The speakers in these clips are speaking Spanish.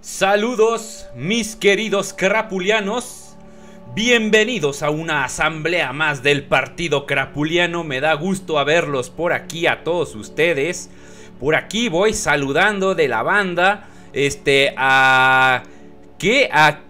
Saludos, mis queridos crapulianos. Bienvenidos a una asamblea más del Partido Crapuliano. Me da gusto verlos por aquí a todos ustedes. Por aquí voy saludando de la banda. Este, a. ¿Qué? A.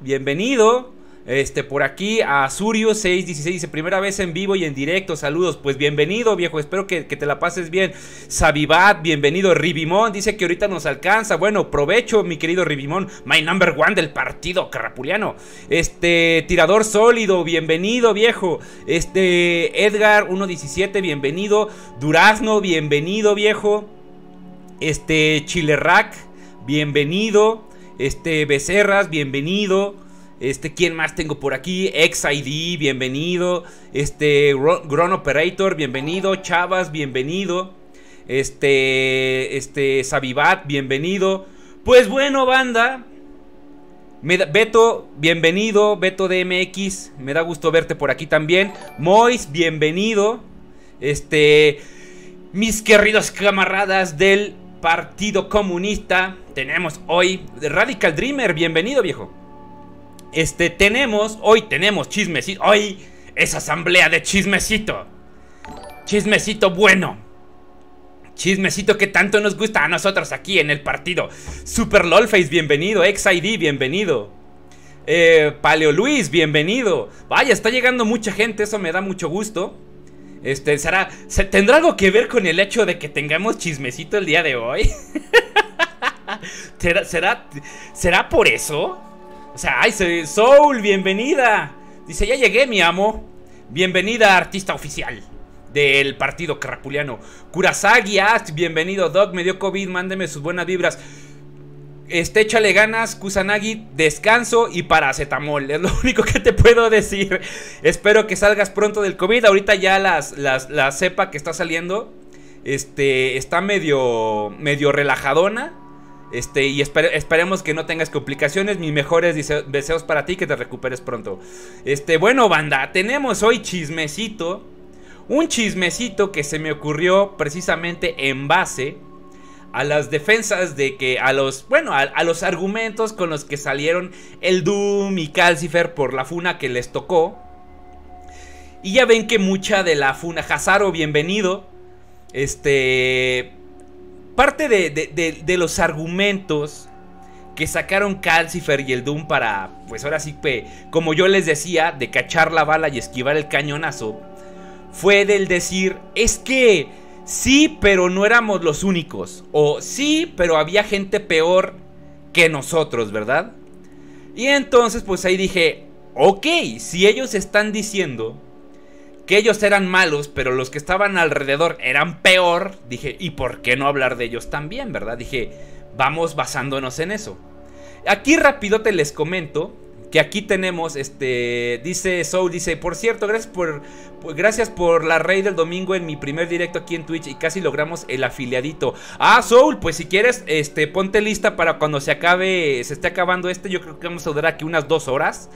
Bienvenido. Este, por aquí a Surio616 dice, primera vez en vivo y en directo, saludos. Pues bienvenido, viejo, espero que, te la pases bien. Sabibat, bienvenido. Ribimón dice que ahorita nos alcanza. Bueno, provecho, mi querido Ribimón, my number one del partido carapuliano. Este, tirador sólido, bienvenido, viejo. Este, Edgar 117, bienvenido. Durazno, bienvenido, viejo. Este, Chilerrack, bienvenido. Este, Becerras, bienvenido. Este, ¿quién más tengo por aquí? XID, bienvenido. Este, Gron Operator, bienvenido. Chavas, bienvenido. Este, este, Sabibat, bienvenido. Pues bueno, banda. Beto, bienvenido. Beto DMX, me da gusto verte por aquí también. Mois, bienvenido. Este, mis queridos camaradas del Partido Comunista, tenemos hoy Radical Dreamer, bienvenido viejo. Este, tenemos, hoy tenemos chismecito, hoy es asamblea de chismecito. Chismecito bueno. Chismecito que tanto nos gusta a nosotros aquí en el partido. Super LOLface, bienvenido. XID, bienvenido. Eh, Paleo Luis, bienvenido. Vaya, está llegando mucha gente, eso me da mucho gusto. Este, ¿será, ¿se, ¿tendrá algo que ver con el hecho de que tengamos chismecito el día de hoy? ¿Será, será, ¿Será por eso? O sea, ay, Soul, bienvenida. Dice, ya llegué, mi amo. Bienvenida, artista oficial del partido carapuliano. Kurasagi, bienvenido, Doc. Me dio COVID, mándeme sus buenas vibras. Este, échale ganas, Kusanagi, descanso y paracetamol. Es lo único que te puedo decir. Espero que salgas pronto del COVID. Ahorita ya las, la cepa que está saliendo. Este, está medio, medio relajadona. Este, y esperemos que no tengas complicaciones. Mis mejores deseos para ti, que te recuperes pronto. Este, bueno, banda, tenemos hoy chismecito. Un chismecito que se me ocurrió precisamente en base a las defensas de que, a los, bueno, a, los argumentos con los que salieron el Doom y Calcifer por la funa que les tocó. Y ya ven que mucha de la funa, Hazaro, bienvenido. Este, parte de, los argumentos que sacaron Calcifer y el Doom para, pues ahora sí, como yo les decía, de cachar la bala y esquivar el cañonazo, fue del decir, es que sí, pero no éramos los únicos, o sí, pero había gente peor que nosotros, ¿verdad? Y entonces, pues ahí dije, ok, si ellos están diciendo que ellos eran malos, pero los que estaban alrededor eran peor, dije, ¿y por qué no hablar de ellos también, verdad? Dije, vamos basándonos en eso. Aquí rápido te les comento que aquí tenemos, este, dice Soul, dice, por cierto, gracias por, gracias por la raid del domingo en mi primer directo aquí en Twitch y casi logramos el afiliadito. Ah, Soul, pues si quieres, este, ponte lista para cuando se acabe, se esté acabando este, yo creo que vamos a durar aquí unas dos horas.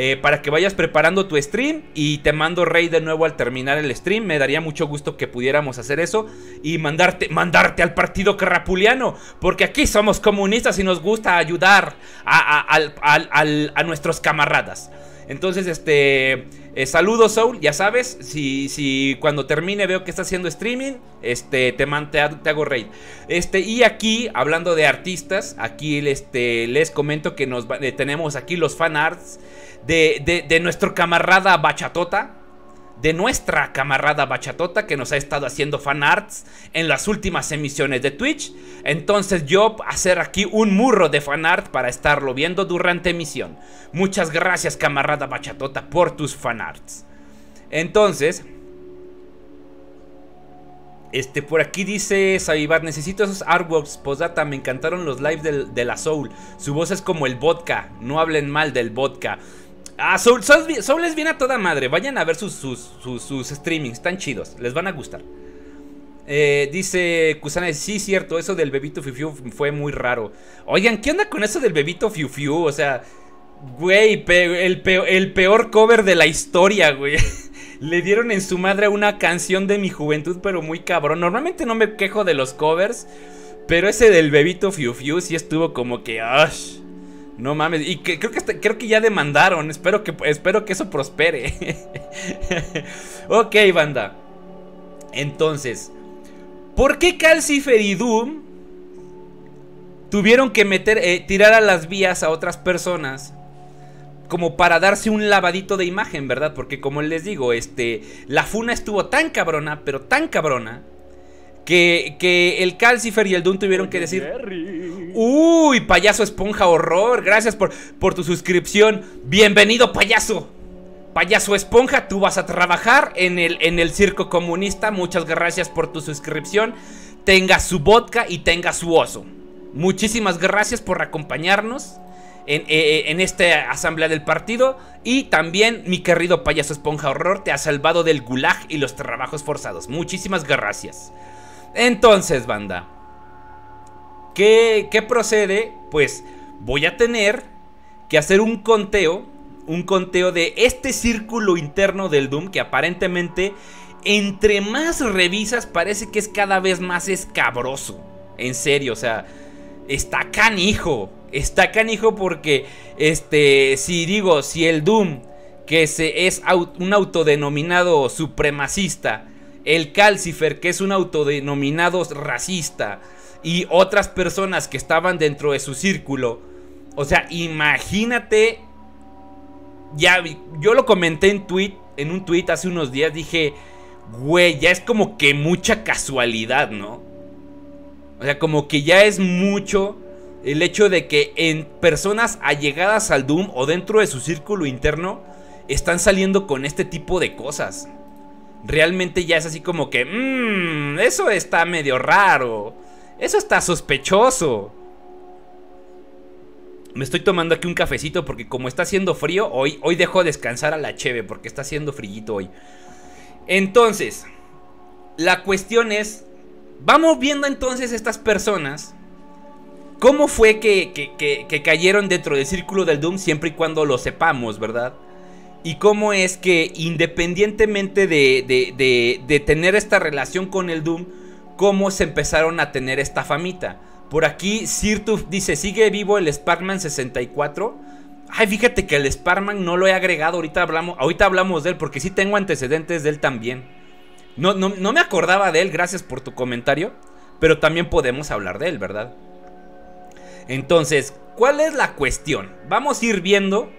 Eh, para que vayas preparando tu stream y te mando rey de nuevo al terminar el stream. Me daría mucho gusto que pudiéramos hacer eso y mandarte, mandarte al partido carrapuliano, porque aquí somos comunistas y nos gusta ayudar a, nuestros camaradas. Entonces, este. Eh, saludos, Soul. Ya sabes, si, si cuando termine veo que está haciendo streaming, este, te, te, hago raid. Este, y aquí, hablando de artistas, aquí este, les comento que nos eh, tenemos aquí los fan arts de, nuestro camarada Bachatota. De nuestra camarada Bachatota que nos ha estado haciendo fan arts en las últimas emisiones de Twitch. Entonces yo hacer aquí un murro de fan art para estarlo viendo durante emisión. Muchas gracias camarada Bachatota por tus fan arts. Entonces, este, por aquí dice Sabibar, necesito esos artworks, postdata, me encantaron los lives de la Soul. Su voz es como el vodka, no hablen mal del vodka. Ah, Soul, Soul, les viene a toda madre. Vayan a ver sus, sus, streamings, están chidos, les van a gustar. Eh, dice Kusane, sí, cierto, eso del bebito Fiu Fiu fue muy raro. Oigan, ¿qué onda con eso del bebito Fiu Fiu? O sea, güey, el, peor, cover de la historia, güey. Le dieron en su madre una canción de mi juventud, pero muy cabrón. Normalmente no me quejo de los covers, Pero ese del bebito Fiu Fiu sí estuvo como que. No mames. Y que, creo, que creo que ya demandaron. Espero que, espero que eso prospere. ok, banda. Entonces. ¿Por qué Calcifer y Doom tuvieron que meter, eh, tirar a las vías a otras personas como para darse un lavadito de imagen, ¿verdad? Porque como les digo, este, la funa estuvo tan cabrona, pero tan cabrona, que, que el Calcifer y el Doom tuvieron que decir, uy, payaso esponja horror, gracias por, por tu suscripción, bienvenido payaso. Payaso Esponja, tú vas a trabajar en el, en el circo comunista. Muchas gracias por tu suscripción. Tenga su vodka y tenga su oso. Muchísimas gracias por acompañarnos en, eh, en, esta asamblea del partido. Y también, mi querido payaso esponja horror, te ha salvado del gulag y los trabajos forzados. Muchísimas gracias. Entonces, banda. ¿Qué, qué procede? Pues voy a tener que hacer un conteo. Un conteo de este círculo interno del Doom que aparentemente entre más revisas parece que es cada vez más escabroso. En serio, o sea, está canijo. Está canijo porque, este, si digo, si el Doom, que se, es un autodenominado supremacista, el Calcifer, que es un autodenominado racista, y otras personas que estaban dentro de su círculo, o sea, imagínate, ya, yo lo comenté en tweet, en un tweet hace unos días, dije, güey, ya es como que mucha casualidad, ¿no? O sea, como que ya es mucho el hecho de que en personas allegadas al Doom o dentro de su círculo interno están saliendo con este tipo de cosas. Realmente ya es así como que, mmm, eso está medio raro. Eso está sospechoso. Me estoy tomando aquí un cafecito porque como está haciendo frío, hoy, hoy dejo descansar a la cheve porque está haciendo frillito hoy. Entonces, la cuestión es Vamos viendo entonces estas personas. ¿Cómo fue que, cayeron dentro del círculo del Doom siempre y cuando lo sepamos, verdad? Y cómo es que independientemente de, de, tener esta relación con el Doom, cómo se empezaron a tener esta famita. Por aquí Sirtuf dice, ¿sigue vivo el Sparkman 64? Ay, fíjate que el Sparkman no lo he agregado, ahorita hablamos, ahorita hablamos de él porque sí tengo antecedentes de él también. No, no, me acordaba de él, gracias por tu comentario. Pero también podemos hablar de él, ¿verdad? Entonces, ¿cuál es la cuestión? Vamos a ir viendo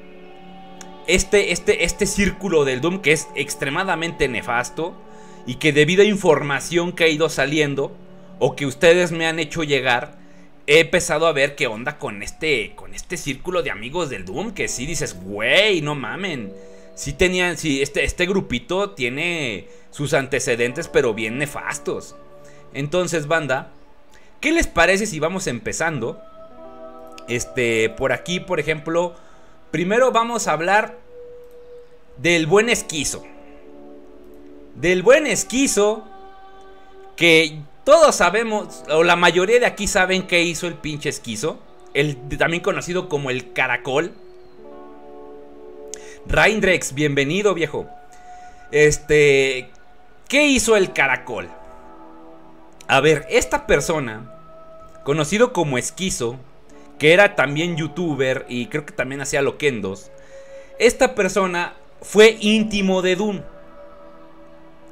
este, este, este círculo del Doom que es extremadamente nefasto y que debido a información que ha ido saliendo o que ustedes me han hecho llegar, he empezado a ver qué onda con este, con este círculo de amigos del Doom que sí dices, güey, no mamen. Sí tenían, sí, este, este grupito tiene sus antecedentes, pero bien nefastos. Entonces, banda, ¿qué les parece si vamos empezando? Este, por aquí, por ejemplo, primero vamos a hablar del buen esquizo. Del buen esquizo que todos sabemos, o la mayoría de aquí saben qué hizo el pinche esquizo. El, también conocido como el caracol. Raindrex, bienvenido viejo. Este, ¿Qué hizo el caracol? A ver, esta persona, conocido como Esquizo, que era también youtuber y creo que también hacía loquendos, esta persona fue íntimo de Doom.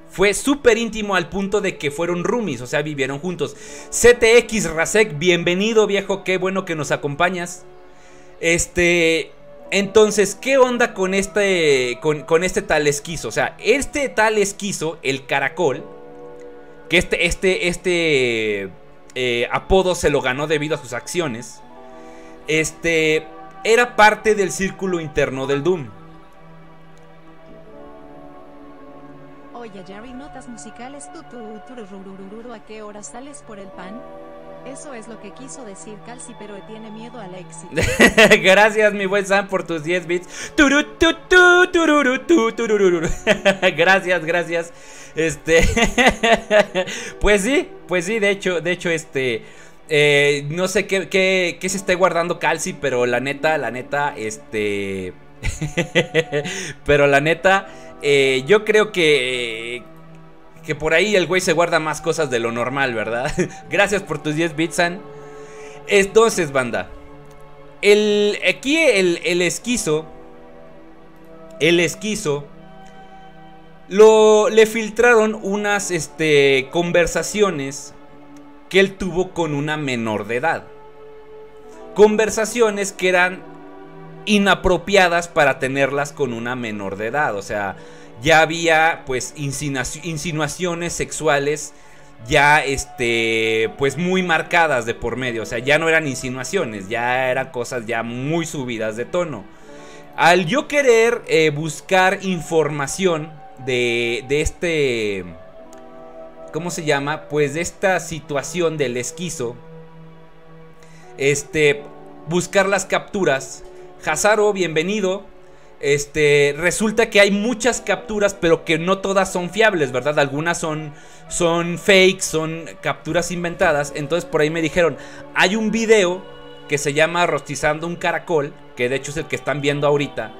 Fue súper íntimo al punto de que fueron roomies, o sea, vivieron juntos. CTX Rasek, bienvenido viejo, qué bueno que nos acompañas. Este, entonces, ¿qué onda con este, con, este tal esquizo? O sea, este tal esquizo, el caracol, que este, este, este eh, apodo se lo ganó debido a sus acciones, este, era parte del círculo interno del Doom. Oye Jerry, notas musicales, ¿a qué hora sales por el pan? Eso es lo que quiso decir Calci, pero tiene miedo al éxito. gracias, mi buen Sam, por tus 10 bits. gracias, gracias. Este. pues sí, pues sí, de hecho, de hecho, este. Eh, no sé qué, se esté guardando Calci, pero la neta, la neta, este. pero la neta, eh, yo creo que Que por ahí el güey se guarda más cosas de lo normal, ¿verdad? Gracias por tus 10 bits, San. Entonces, banda. El, aquí el, el esquizo. El esquizo. Lo, le filtraron unas este, conversaciones que él tuvo con una menor de edad. Conversaciones que eran inapropiadas para tenerlas con una menor de edad. O sea, ya había pues insinuaciones sexuales ya este pues muy marcadas de por medio, o sea, ya no eran insinuaciones, ya eran cosas ya muy subidas de tono. Al yo querer eh, buscar información de, de este ¿cómo se llama? Pues esta situación del esquizo este buscar las capturas. Hazaro, bienvenido. Este, resulta que hay muchas capturas, pero que no todas son fiables, ¿verdad? Algunas son, son fakes, son capturas inventadas. Entonces por ahí me dijeron, hay un video que se llama Rostizando un caracol, que de hecho es el que están viendo ahorita,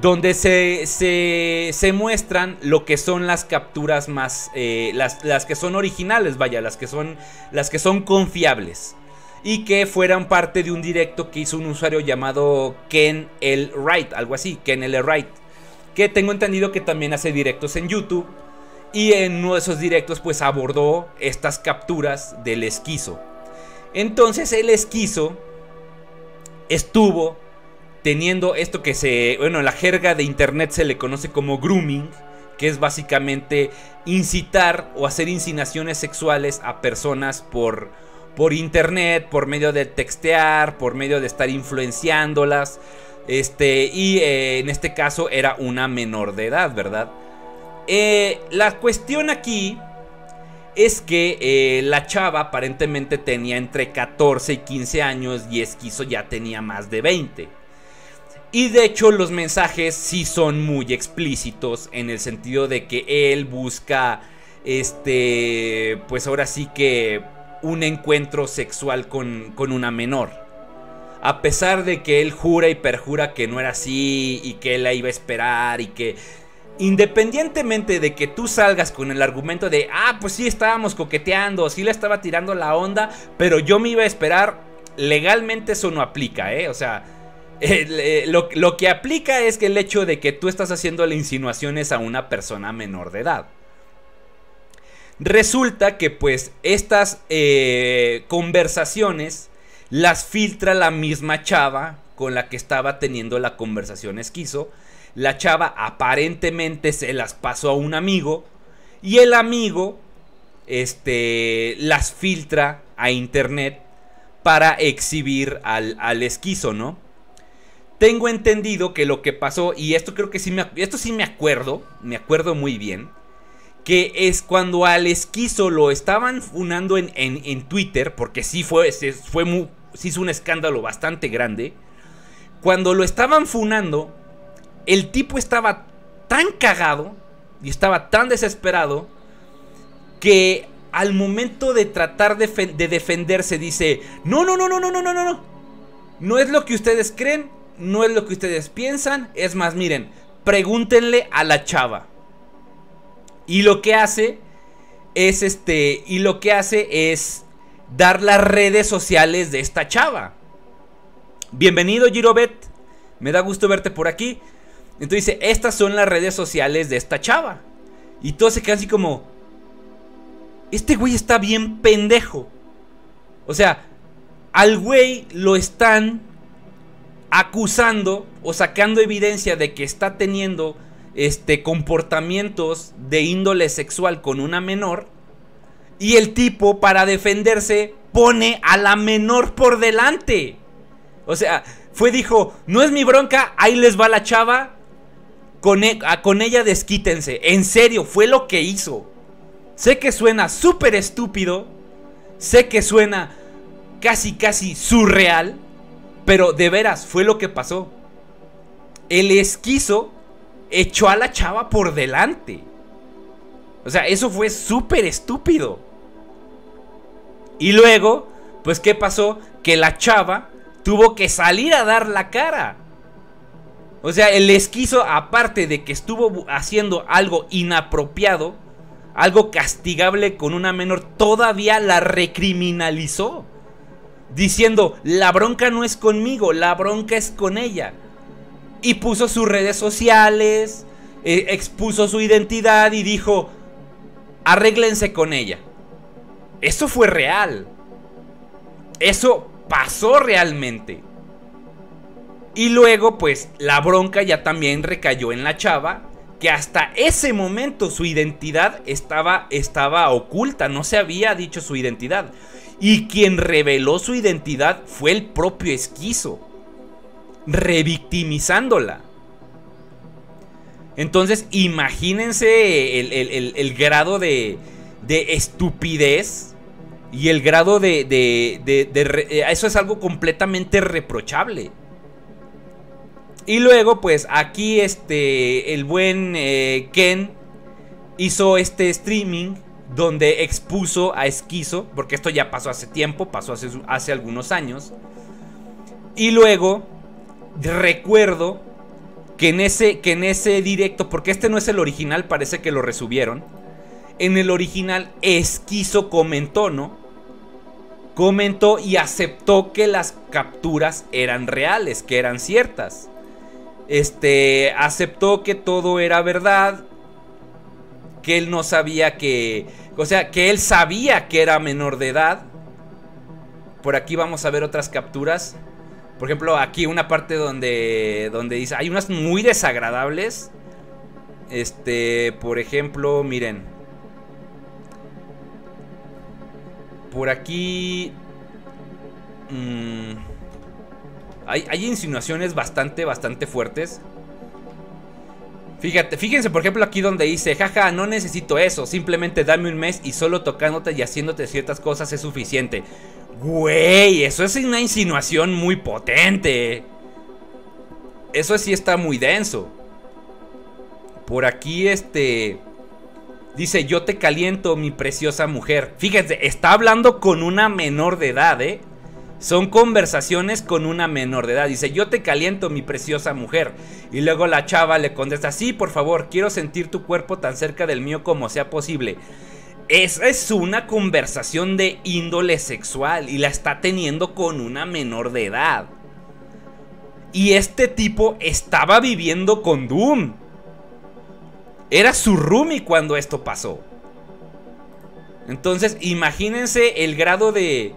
donde se, se, muestran lo que son las capturas más, eh, las, las que son originales, vaya, las que son, las que son confiables y que fueran parte de un directo que hizo un usuario llamado Ken L. Wright, algo así, Ken L. Wright, que tengo entendido que también hace directos en YouTube y en uno de esos directos pues abordó estas capturas del esquizo. Entonces el esquizo estuvo teniendo esto que se, bueno, en la jerga de internet se le conoce como grooming, que es básicamente incitar o hacer insinuaciones sexuales a personas por por internet, por medio de textear, por medio de estar influenciándolas. Este, y eh, en este caso era una menor de edad, ¿verdad? Eh, la cuestión aquí es que eh, la chava aparentemente tenía entre 14 y 15 años y Esquizo ya tenía más de 20. Y de hecho los mensajes sí son muy explícitos en el sentido de que él busca, este, pues ahora sí que un encuentro sexual con, una menor. A pesar de que él jura y perjura que no era así y que él la iba a esperar y que independientemente de que tú salgas con el argumento de, ah, pues sí estábamos coqueteando, sí le estaba tirando la onda, pero yo me iba a esperar, legalmente eso no aplica, ¿eh? O sea, eh, lo, que aplica es que el hecho de que tú estás haciendo insinuaciones a una persona menor de edad. Resulta que pues estas eh, conversaciones las filtra la misma chava con la que estaba teniendo la conversación esquizo. La chava aparentemente se las pasó a un amigo y el amigo este, las filtra a internet para exhibir al, al esquizo, ¿no? Tengo entendido que lo que pasó, y esto creo que sí me, esto sí me acuerdo, me acuerdo muy bien, que es cuando al esquizo lo estaban funando en, en, Twitter, porque sí fue, fue muy, hizo un escándalo bastante grande. Cuando lo estaban funando, el tipo estaba tan cagado y estaba tan desesperado que al momento de tratar de, de defenderse dice, no, no, no, no, no, no, no, no, no. No es lo que ustedes creen, no es lo que ustedes piensan. Es más, miren, pregúntenle a la chava. Y lo que hace es este. Y lo que hace es dar las redes sociales de esta chava. Bienvenido, Girobet. Me da gusto verte por aquí. Entonces dice: Estas son las redes sociales de esta chava. Y todo se queda así como. Este güey está bien pendejo. O sea, al güey lo están acusando o sacando evidencia de que está teniendo este, comportamientos de índole sexual con una menor. Y el tipo, para defenderse, pone a la menor por delante. O sea, fue, dijo, no es mi bronca, ahí les va la chava. Con, e con ella desquítense. En serio, fue lo que hizo. Sé que suena súper estúpido. Sé que suena casi, casi surreal. Pero de veras, fue lo que pasó. El esquizo echó a la chava por delante. O sea, eso fue súper estúpido. Y luego, pues, ¿qué pasó? Que la chava tuvo que salir a dar la cara. O sea, el esquizo, aparte de que estuvo haciendo algo inapropiado, algo castigable con una menor, todavía la recriminalizó. Diciendo, la bronca no es conmigo, la bronca es con ella. Y puso sus redes sociales, eh, expuso su identidad y dijo, arréglense con ella. Eso fue real. Eso pasó realmente. Y luego, pues, la bronca ya también recayó en la chava que hasta ese momento su identidad estaba, estaba oculta, no se había dicho su identidad. Y quien reveló su identidad fue el propio esquizo, revictimizándola. Entonces, imagínense el, grado de, de, estupidez y el grado de... de eso es algo completamente reprochable. Y luego, pues aquí este, el buen eh, Ken hizo este streaming donde expuso a Esquizo, porque esto ya pasó hace tiempo, pasó hace, hace algunos años. Y luego, recuerdo que en, ese, que en ese directo, porque este no es el original, parece que lo resubieron. En el original, Esquizo comentó, ¿no? Comentó y aceptó que las capturas eran reales, que eran ciertas este, aceptó que todo era verdad, que él no sabía que, o sea, que él sabía que era menor de edad. Por aquí vamos a ver otras capturas. Por ejemplo, aquí una parte donde, donde dice, hay unas muy desagradables. Este, por ejemplo, miren. Por aquí... Mmm, hay, insinuaciones bastante, bastante fuertes. Fíjate, fíjense por ejemplo aquí donde dice, jaja, no necesito eso, simplemente dame un mes y solo tocándote y haciéndote ciertas cosas es suficiente. Güey, eso es una insinuación muy potente. Eso sí está muy denso. Por aquí este... Dice, yo te caliento, mi preciosa mujer. Fíjense, está hablando con una menor de edad, ¿eh? Son conversaciones con una menor de edad. Dice, yo te caliento, mi preciosa mujer. Y luego la chava le contesta, sí, por favor, quiero sentir tu cuerpo tan cerca del mío como sea posible. Esa es una conversación de índole sexual y la está teniendo con una menor de edad. Y este tipo estaba viviendo con Doom. Era su roomie cuando esto pasó. Entonces, imagínense el grado de,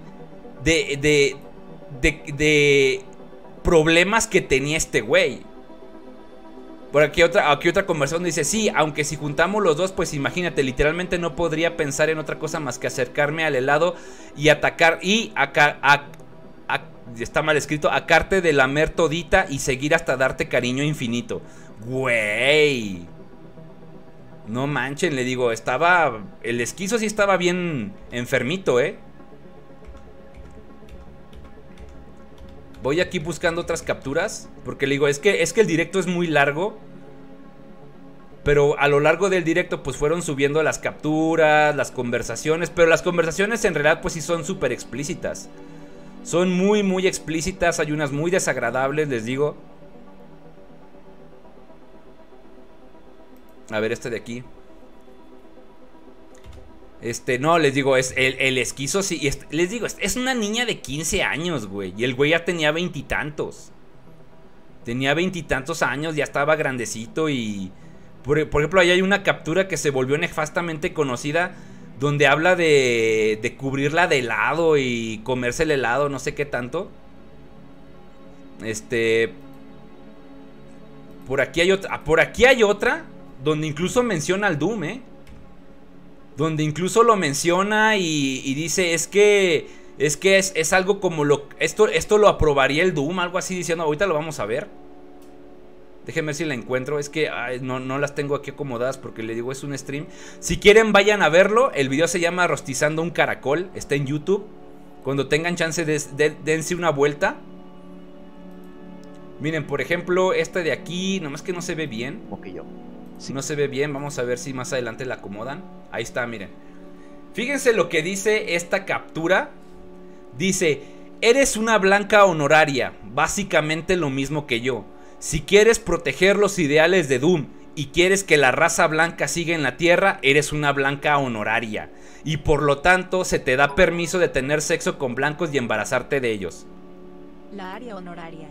de, de, problemas que tenía este güey. Por aquí otra, aquí otra conversación dice, sí, aunque si juntamos los dos, pues imagínate, literalmente no podría pensar en otra cosa más que acercarme al helado y atacar y acá está mal escrito, acarte de lamer todita y seguir hasta darte cariño infinito. Güey. No manchen, le digo, estaba, el esquizo sí estaba bien enfermito, ¿eh? Voy aquí buscando otras capturas. Porque le digo, es que, es que el directo es muy largo. Pero a lo largo del directo pues fueron subiendo las capturas, las conversaciones. Pero las conversaciones en realidad pues sí son súper explícitas. Son muy muy explícitas. Hay unas muy desagradables, les digo. A ver este de aquí. Este, no, les digo, es el, esquizo, sí. les digo, es, una niña de 15 años, güey. Y el güey ya tenía veintitantos. Tenía veintitantos años, ya estaba grandecito y... Por, ejemplo, ahí hay una captura que se volvió nefastamente conocida donde habla de, de cubrirla de helado y comerse el helado, no sé qué tanto. Este... Por aquí hay otra, por aquí hay otra donde incluso menciona al Doom, ¿eh? Donde incluso lo menciona y, dice, es que es que es, algo como lo esto esto lo aprobaría el Doom, algo así diciendo, ahorita lo vamos a ver. Déjenme ver si la encuentro. Es que no, no, las tengo aquí acomodadas porque le digo es un stream. Si quieren vayan a verlo. El video se llama Rostizando un caracol. Está en YouTube. Cuando tengan chance de, dense una vuelta. Miren, por ejemplo, esta de aquí. Nomás que no se ve bien. Ok, yo. Si no se ve bien, vamos a ver si más adelante la acomodan. Ahí está, miren. Fíjense lo que dice esta captura. Dice, eres una blanca honoraria, básicamente lo mismo que yo. Si quieres proteger los ideales de Doom y quieres que la raza blanca siga en la Tierra, eres una blanca honoraria. Y por lo tanto se te da permiso de tener sexo con blancos y embarazarte de ellos. La área honoraria.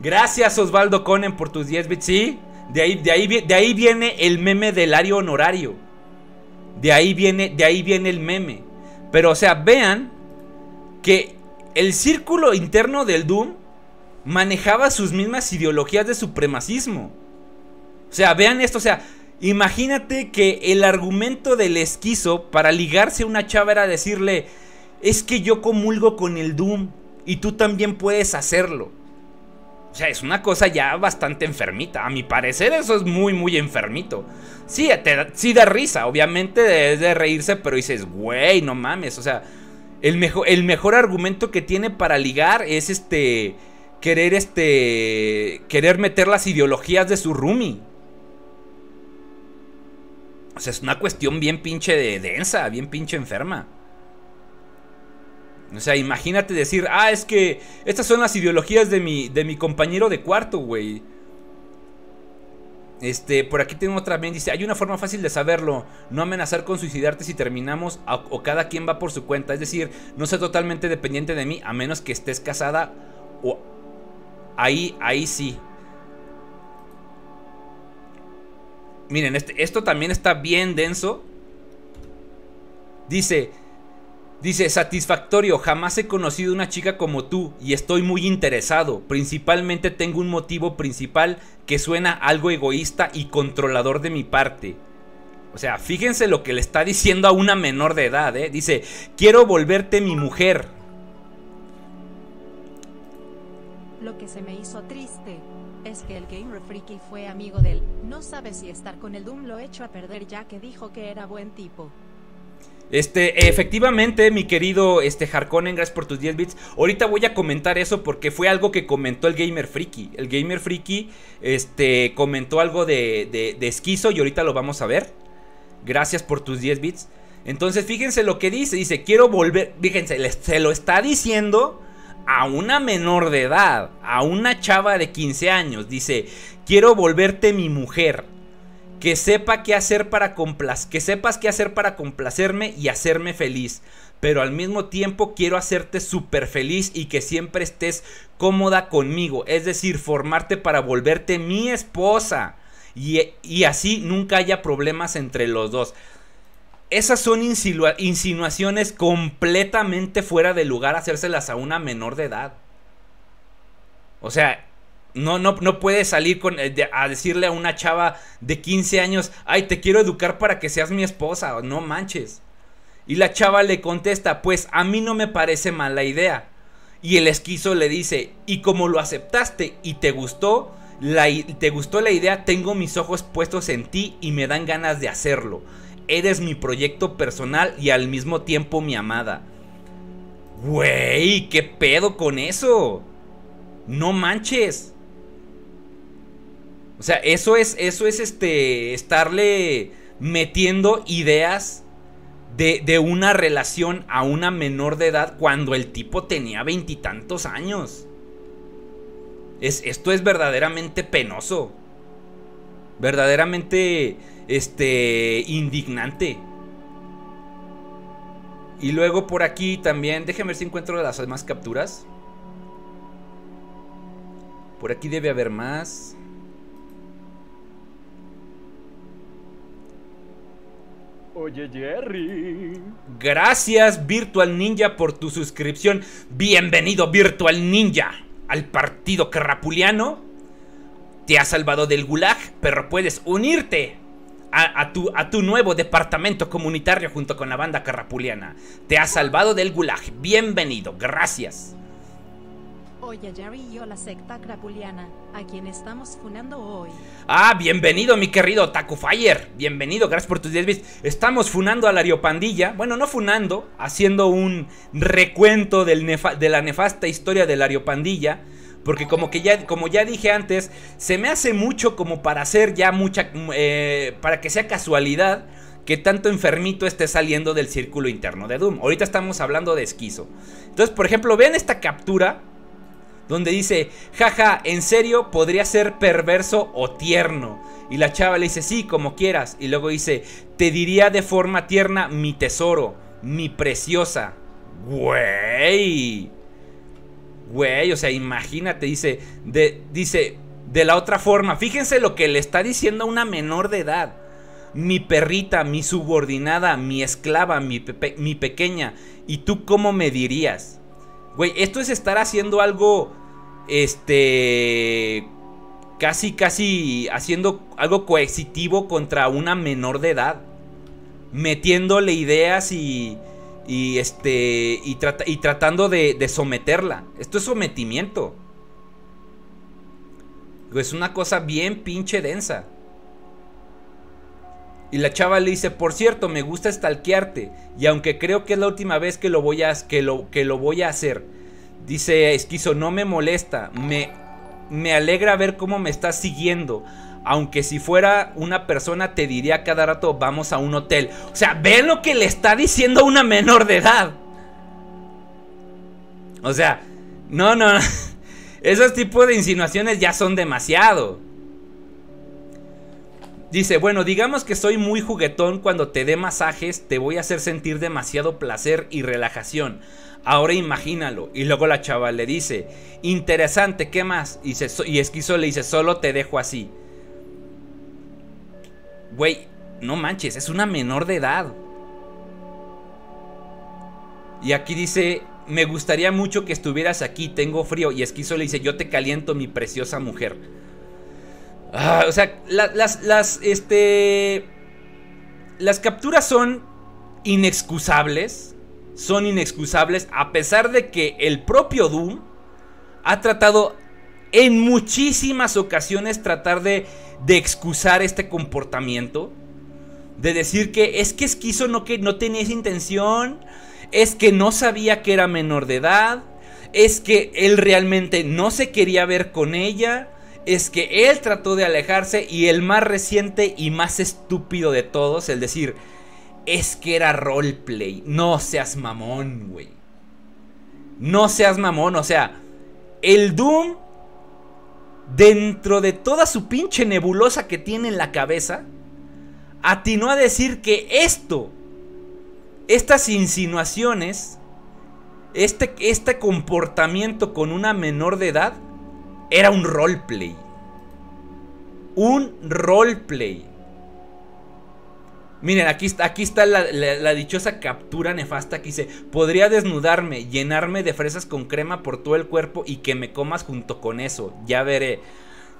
Gracias Osvaldo Conen por tus 10 bits. Sí, de ahí, de ahí, de ahí viene el meme del área honorario. De ahí viene, de ahí viene el meme. Pero o sea, vean que el círculo interno del Doom manejaba sus mismas ideologías de supremacismo. O sea, vean esto, o sea, imagínate que el argumento del esquizo para ligarse a una chava era decirle, es que yo comulgo con el Doom y tú también puedes hacerlo. O sea, es una cosa ya bastante enfermita. A mi parecer eso es muy, muy enfermito. Sí, sí da risa, obviamente es de reírse, pero dices, güey, no mames. O sea, el mejor, el mejor argumento que tiene para ligar es este, querer este, querer meter las ideologías de su roomie. O sea, es una cuestión bien pinche de densa, bien pinche enferma. O sea, imagínate decir, ah, es que estas son las ideologías de mi, de mi compañero de cuarto, güey. Este, por aquí tengo otra bien, dice, hay una forma fácil de saberlo, no amenazar con suicidarte si terminamos o, cada quien va por su cuenta, es decir, no ser totalmente dependiente de mí a menos que estés casada o ahí, ahí sí. Miren, este, esto también está bien denso. Dice, Dice, satisfactorio, jamás he conocido una chica como tú y estoy muy interesado. Principalmente tengo un motivo principal que suena algo egoísta y controlador de mi parte. O sea, fíjense lo que le está diciendo a una menor de edad, ¿eh? Dice, quiero volverte mi mujer. Lo que se me hizo triste es que el gamer freaky fue amigo de él. No sabe si estar con el Doom lo echó a perder ya que dijo que era buen tipo. Este, efectivamente, mi querido este, Harkonnen, gracias por tus 10 bits. Ahorita voy a comentar eso porque fue algo que comentó el Gamer Freaky. El Gamer Freaky este, comentó algo de, de, esquizo y ahorita lo vamos a ver. Gracias por tus 10 bits. Entonces, fíjense lo que dice. Dice, quiero volver. Fíjense, se lo está diciendo a una menor de edad, a una chava de 15 años. Dice, quiero volverte mi mujer que sepa qué hacer para que sepas qué hacer para complacerme y hacerme feliz. Pero al mismo tiempo quiero hacerte súper feliz y que siempre estés cómoda conmigo. Es decir, formarte para volverte mi esposa. Y, y así nunca haya problemas entre los dos. Esas son insinuaciones completamente fuera de lugar hacérselas a una menor de edad. O sea, no, no, no puedes salir con, eh, a decirle a una chava de 15 años, ay, te quiero educar para que seas mi esposa, no manches. Y la chava le contesta, pues a mí no me parece mala idea. Y el esquizo le dice, y como lo aceptaste y te gustó, la, te gustó la idea, tengo mis ojos puestos en ti y me dan ganas de hacerlo. Eres mi proyecto personal y al mismo tiempo mi amada. Güey, ¿qué pedo con eso? No manches. O sea, eso es, eso es este, estarle metiendo ideas de, una relación a una menor de edad cuando el tipo tenía veintitantos años. Es, esto es verdaderamente penoso. Verdaderamente, este, indignante. Y luego por aquí también, déjenme ver si encuentro las demás capturas. Por aquí debe haber más. Oye Jerry. Gracias Virtual Ninja por tu suscripción. Bienvenido Virtual Ninja al partido carrapuliano. Te ha salvado del gulag, pero puedes unirte a, tu, a, tu, nuevo departamento comunitario junto con la banda carrapuliana. Te ha salvado del gulag. Bienvenido, gracias. Jerry y yo la secta crapuliana, a quien estamos funando hoy. Ah, bienvenido mi querido Taco Fire. Bienvenido, gracias por tus 10 bits. Estamos funando a la Ariopandilla. Bueno, no funando, haciendo un recuento del de la nefasta historia de la Ariopandilla. Porque como que ya, como ya dije antes, se me hace mucho como para hacer ya mucha... Eh, para que sea casualidad que tanto enfermito esté saliendo del círculo interno de Doom. Ahorita estamos hablando de esquizo. Entonces, por ejemplo, vean esta captura donde dice, jaja, en serio podría ser perverso o tierno. Y la chava le dice, sí, como quieras. Y luego dice, te diría de forma tierna, mi tesoro, mi preciosa. Güey. Güey, o sea, imagínate, dice, de, dice, de la otra forma, fíjense lo que le está diciendo a una menor de edad. Mi perrita, mi subordinada, mi esclava, mi, mi pequeña. ¿Y tú cómo me dirías? Güey, esto es estar haciendo algo este, casi, casi haciendo algo coercitivo contra una menor de edad. Metiéndole ideas y, y este, y, tratando de, someterla. Esto es sometimiento. Es una cosa bien pinche densa. Y la chava le dice, por cierto, me gusta stalkearte. Y aunque creo que es la última vez que lo voy a, que lo, que lo voy a hacer. Dice Esquizo, no me molesta, me, me alegra ver cómo me estás siguiendo. Aunque si fuera una persona te diría cada rato vamos a un hotel. O sea, ven lo que le está diciendo a una menor de edad. O sea, no, no. Esos tipos de insinuaciones ya son demasiado. Dice, bueno, digamos que soy muy juguetón cuando te dé masajes, te voy a hacer sentir demasiado placer y relajación. Ahora imagínalo. Y luego la chava le dice, interesante, ¿qué más? Y, y Esquizo le dice, solo te dejo así. Güey, no manches, es una menor de edad. Y aquí dice, me gustaría mucho que estuvieras aquí, tengo frío. Y Esquizo le dice, yo te caliento, mi preciosa mujer. Ah, o sea, las, las, este... Las capturas son inexcusables son inexcusables a pesar de que el propio Doom ha tratado en muchísimas ocasiones tratar de, excusar este comportamiento. De decir que es que Esquizo no, que no tenía esa intención, es que no sabía que era menor de edad, es que él realmente no se quería ver con ella, es que él trató de alejarse y el más reciente y más estúpido de todos, el decir, es que era roleplay. No seas mamón, güey. No seas mamón, o sea, el Doom, dentro de toda su pinche nebulosa que tiene en la cabeza, atinó a decir que esto, estas insinuaciones, este, este comportamiento con una menor de edad, era un roleplay. Un roleplay. Miren, aquí, aquí está la, dichosa captura nefasta que dice, podría desnudarme, llenarme de fresas con crema por todo el cuerpo y que me comas junto con eso, ya veré.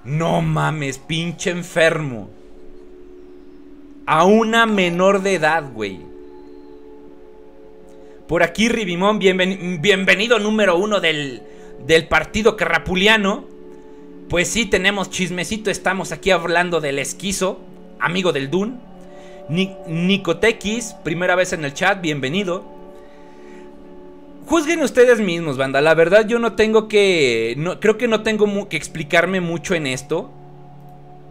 No mames, pinche enfermo. A una menor de edad, güey. Por aquí, Ribimón, bienvenido número uno del, del partido carrapuliano. Pues sí, tenemos chismecito, estamos aquí hablando del esquizo, amigo del Dun. Nicotequis, primera vez en el chat, bienvenido. Juzguen ustedes mismos, banda. La verdad yo no tengo que... No, creo que no tengo que explicarme mucho en esto.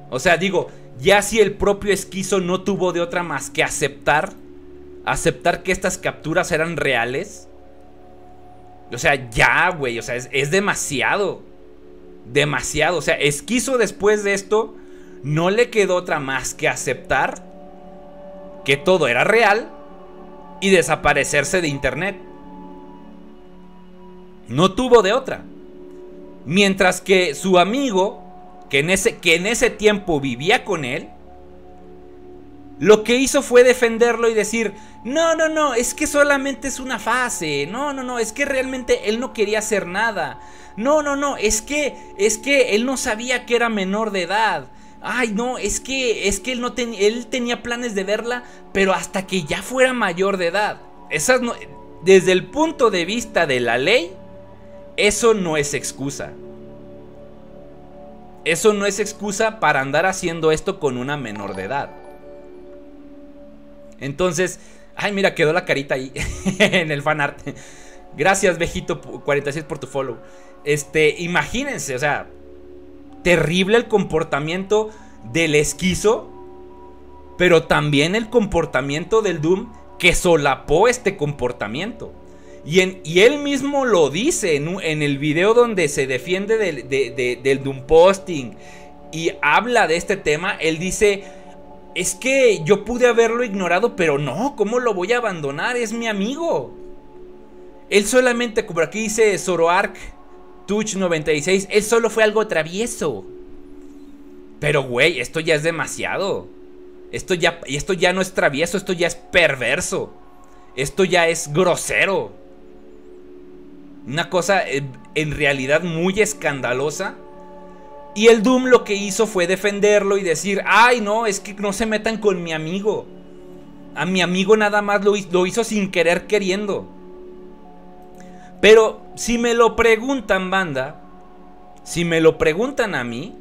O sea, digo, ya si el propio esquizo no tuvo de otra más que aceptar. Aceptar que estas capturas eran reales. O sea, ya, güey. O sea, es, es demasiado. Demasiado. O sea, esquizo después de esto no le quedó otra más que aceptar que todo era real y desaparecerse de internet. No tuvo de otra. Mientras que su amigo, que en ese, que en ese tiempo vivía con él, lo que hizo fue defenderlo y decir, no, no, no, es que solamente es una fase, no, no, no, es que realmente él no quería hacer nada, no, no, no, es que, es que él no sabía que era menor de edad, Ay, no, es que es que él no tenía él tenía planes de verla, pero hasta que ya fuera mayor de edad. Esas desde el punto de vista de la ley, eso no es excusa. Eso no es excusa para andar haciendo esto con una menor de edad. Entonces, ay, mira, quedó la carita ahí en el fanart. Gracias, Vejito 46 por tu follow. Este, imagínense, o sea, terrible el comportamiento del esquizo, pero también el comportamiento del Doom que solapó este comportamiento. Y, él mismo lo dice en, el video donde se defiende del, del Doom Posting y habla de este tema. Él dice: Es que yo pude haberlo ignorado, pero no, ¿cómo lo voy a abandonar? Es mi amigo. Él solamente, como aquí dice Zoroark Touch 96, él solo fue algo travieso. Pero, güey, esto ya es demasiado. Esto ya, esto ya no es travieso, esto ya es perverso. Esto ya es grosero. Una cosa eh, en realidad muy escandalosa. Y el Doom lo que hizo fue defenderlo y decir, ay no, es que no se metan con mi amigo. A mi amigo nada más lo, lo hizo sin querer queriendo. Pero si me lo preguntan, banda, si me lo preguntan a mí,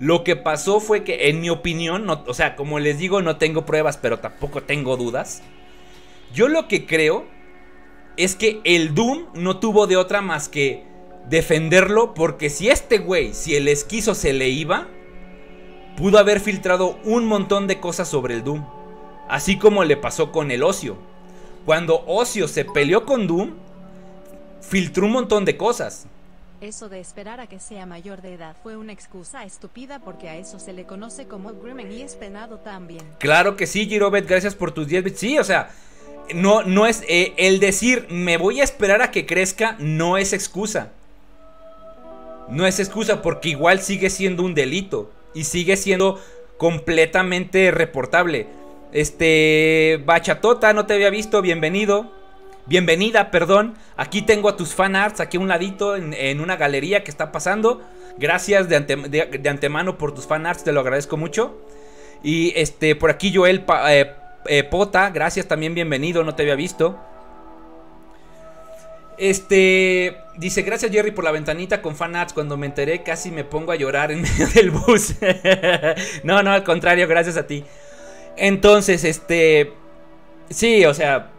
lo que pasó fue que, en mi opinión, o sea, como les digo, no tengo pruebas, pero tampoco tengo dudas. Yo lo que creo es que el Doom no tuvo de otra más que defenderlo, porque si este güey, si el esquizo se le iba, pudo haber filtrado un montón de cosas sobre el Doom. Así como le pasó con el Ocio. Cuando Ocio se peleó con Doom, filtró un montón de cosas. Eso de esperar a que sea mayor de edad fue una excusa estúpida porque a eso se le conoce como grooming y es penado también. Claro que sí, Girobet, gracias por tus 10 bits. Sí, o sea, no, no es eh, el decir me voy a esperar a que crezca no es excusa. No es excusa porque igual sigue siendo un delito y sigue siendo completamente reportable. Este, Bachatota, no te había visto, bienvenido. Bienvenida, perdón. Aquí tengo a tus fanarts, aquí a un ladito, en, una galería que está pasando. Gracias de, antemano por tus fanarts, te lo agradezco mucho. Y este, por aquí Joel eh, eh, Pota, gracias también, bienvenido, no te había visto. Este, dice, gracias Jerry por la ventanita con fanarts. Cuando me enteré casi me pongo a llorar en medio del bus. no, no, al contrario, gracias a ti. Entonces, este, sí, o sea,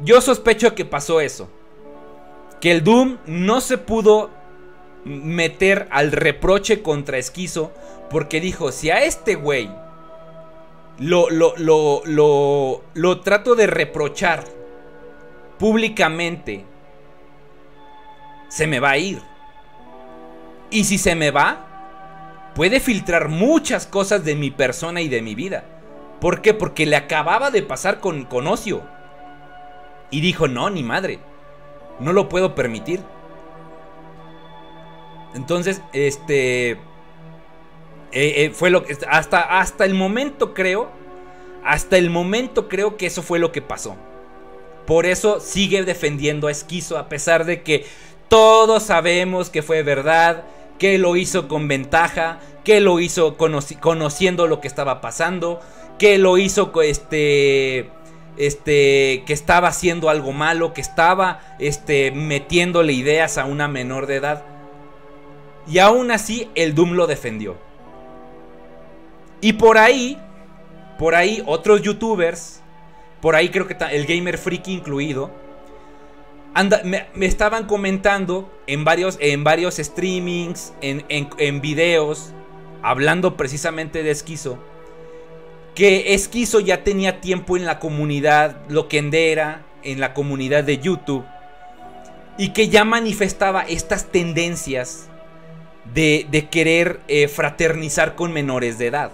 yo sospecho que pasó eso. Que el Doom no se pudo meter al reproche contra Esquizo porque dijo, si a este güey lo, lo, lo, lo, lo trato de reprochar públicamente, se me va a ir. Y si se me va, puede filtrar muchas cosas de mi persona y de mi vida. ¿Por qué? Porque le acababa de pasar con, con Ocio. Y dijo, no, ni madre. No lo puedo permitir. Entonces, este... Eh, eh, fue lo que... Hasta, hasta el momento creo... Hasta el momento creo que eso fue lo que pasó. Por eso sigue defendiendo a Esquizo a pesar de que todos sabemos que fue verdad, que lo hizo con ventaja, que lo hizo conociendo lo que estaba pasando, que lo hizo este este, que estaba haciendo algo malo, que estaba este, metiéndole ideas a una menor de edad. Y aún así el Doom lo defendió. Y por ahí, por ahí otros youtubers, por ahí creo que el Gamer Freaky incluido, anda, me, estaban comentando en varios, en varios streamings, en, en, en videos, hablando precisamente de Esquizo que Esquizo ya tenía tiempo en la comunidad loquendera, en la comunidad de YouTube, y que ya manifestaba estas tendencias de, querer eh, fraternizar con menores de edad.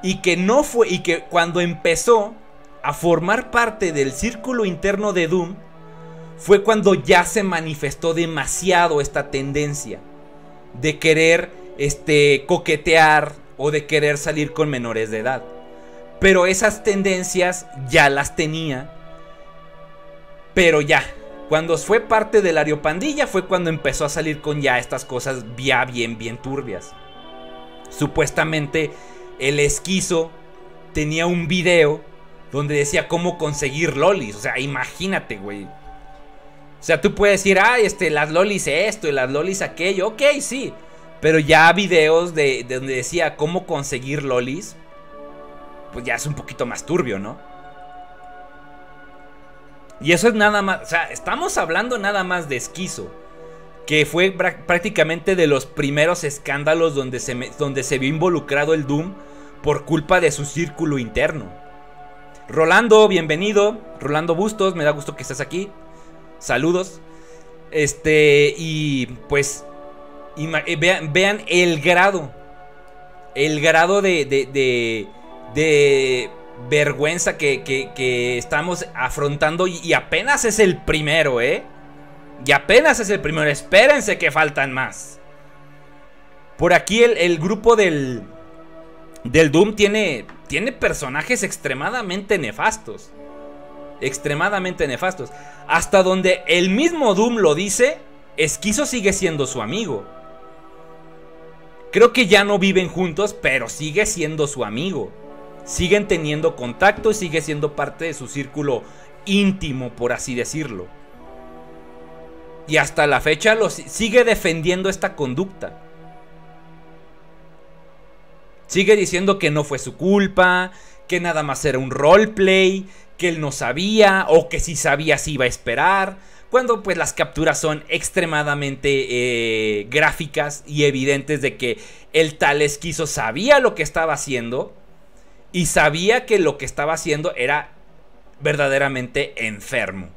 Y que no fue, y que cuando empezó a formar parte del círculo interno de Doom, fue cuando ya se manifestó demasiado esta tendencia de querer este, coquetear, o de querer salir con menores de edad. Pero esas tendencias ya las tenía. Pero ya, cuando fue parte del Ariopandilla fue cuando empezó a salir con ya estas cosas ya bien, bien turbias. Supuestamente el esquizo tenía un video donde decía cómo conseguir lolis. O sea, imagínate, güey. O sea, tú puedes decir, ay, este, las lolis esto y las lolis aquello. Ok, sí. Pero ya videos de, donde decía cómo conseguir lolis, pues ya es un poquito más turbio, ¿no? Y eso es nada más, o sea, estamos hablando nada más de esquizo, que fue prácticamente de los primeros escándalos donde se, donde se vio involucrado el Doom por culpa de su círculo interno. Rolando, bienvenido. Rolando Bustos, me da gusto que estés aquí. Saludos. Este, y pues, eh, vean, el grado. El grado de, de, de, vergüenza que, estamos afrontando. Y, apenas es el primero, ¿eh? Y apenas es el primero. Espérense que faltan más. Por aquí el, el grupo del, del Doom tiene, tiene personajes extremadamente nefastos. Extremadamente nefastos. Hasta donde el mismo Doom lo dice, Esquizo sigue siendo su amigo. Creo que ya no viven juntos, pero sigue siendo su amigo. Siguen teniendo contacto y sigue siendo parte de su círculo íntimo, por así decirlo. Y hasta la fecha sigue defendiendo esta conducta. Sigue diciendo que no fue su culpa, que nada más era un roleplay, que él no sabía o que si sabía si iba a esperar. Cuando pues las capturas son extremadamente eh, gráficas y evidentes de que el tal esquizo sabía lo que estaba haciendo y sabía que lo que estaba haciendo era verdaderamente enfermo.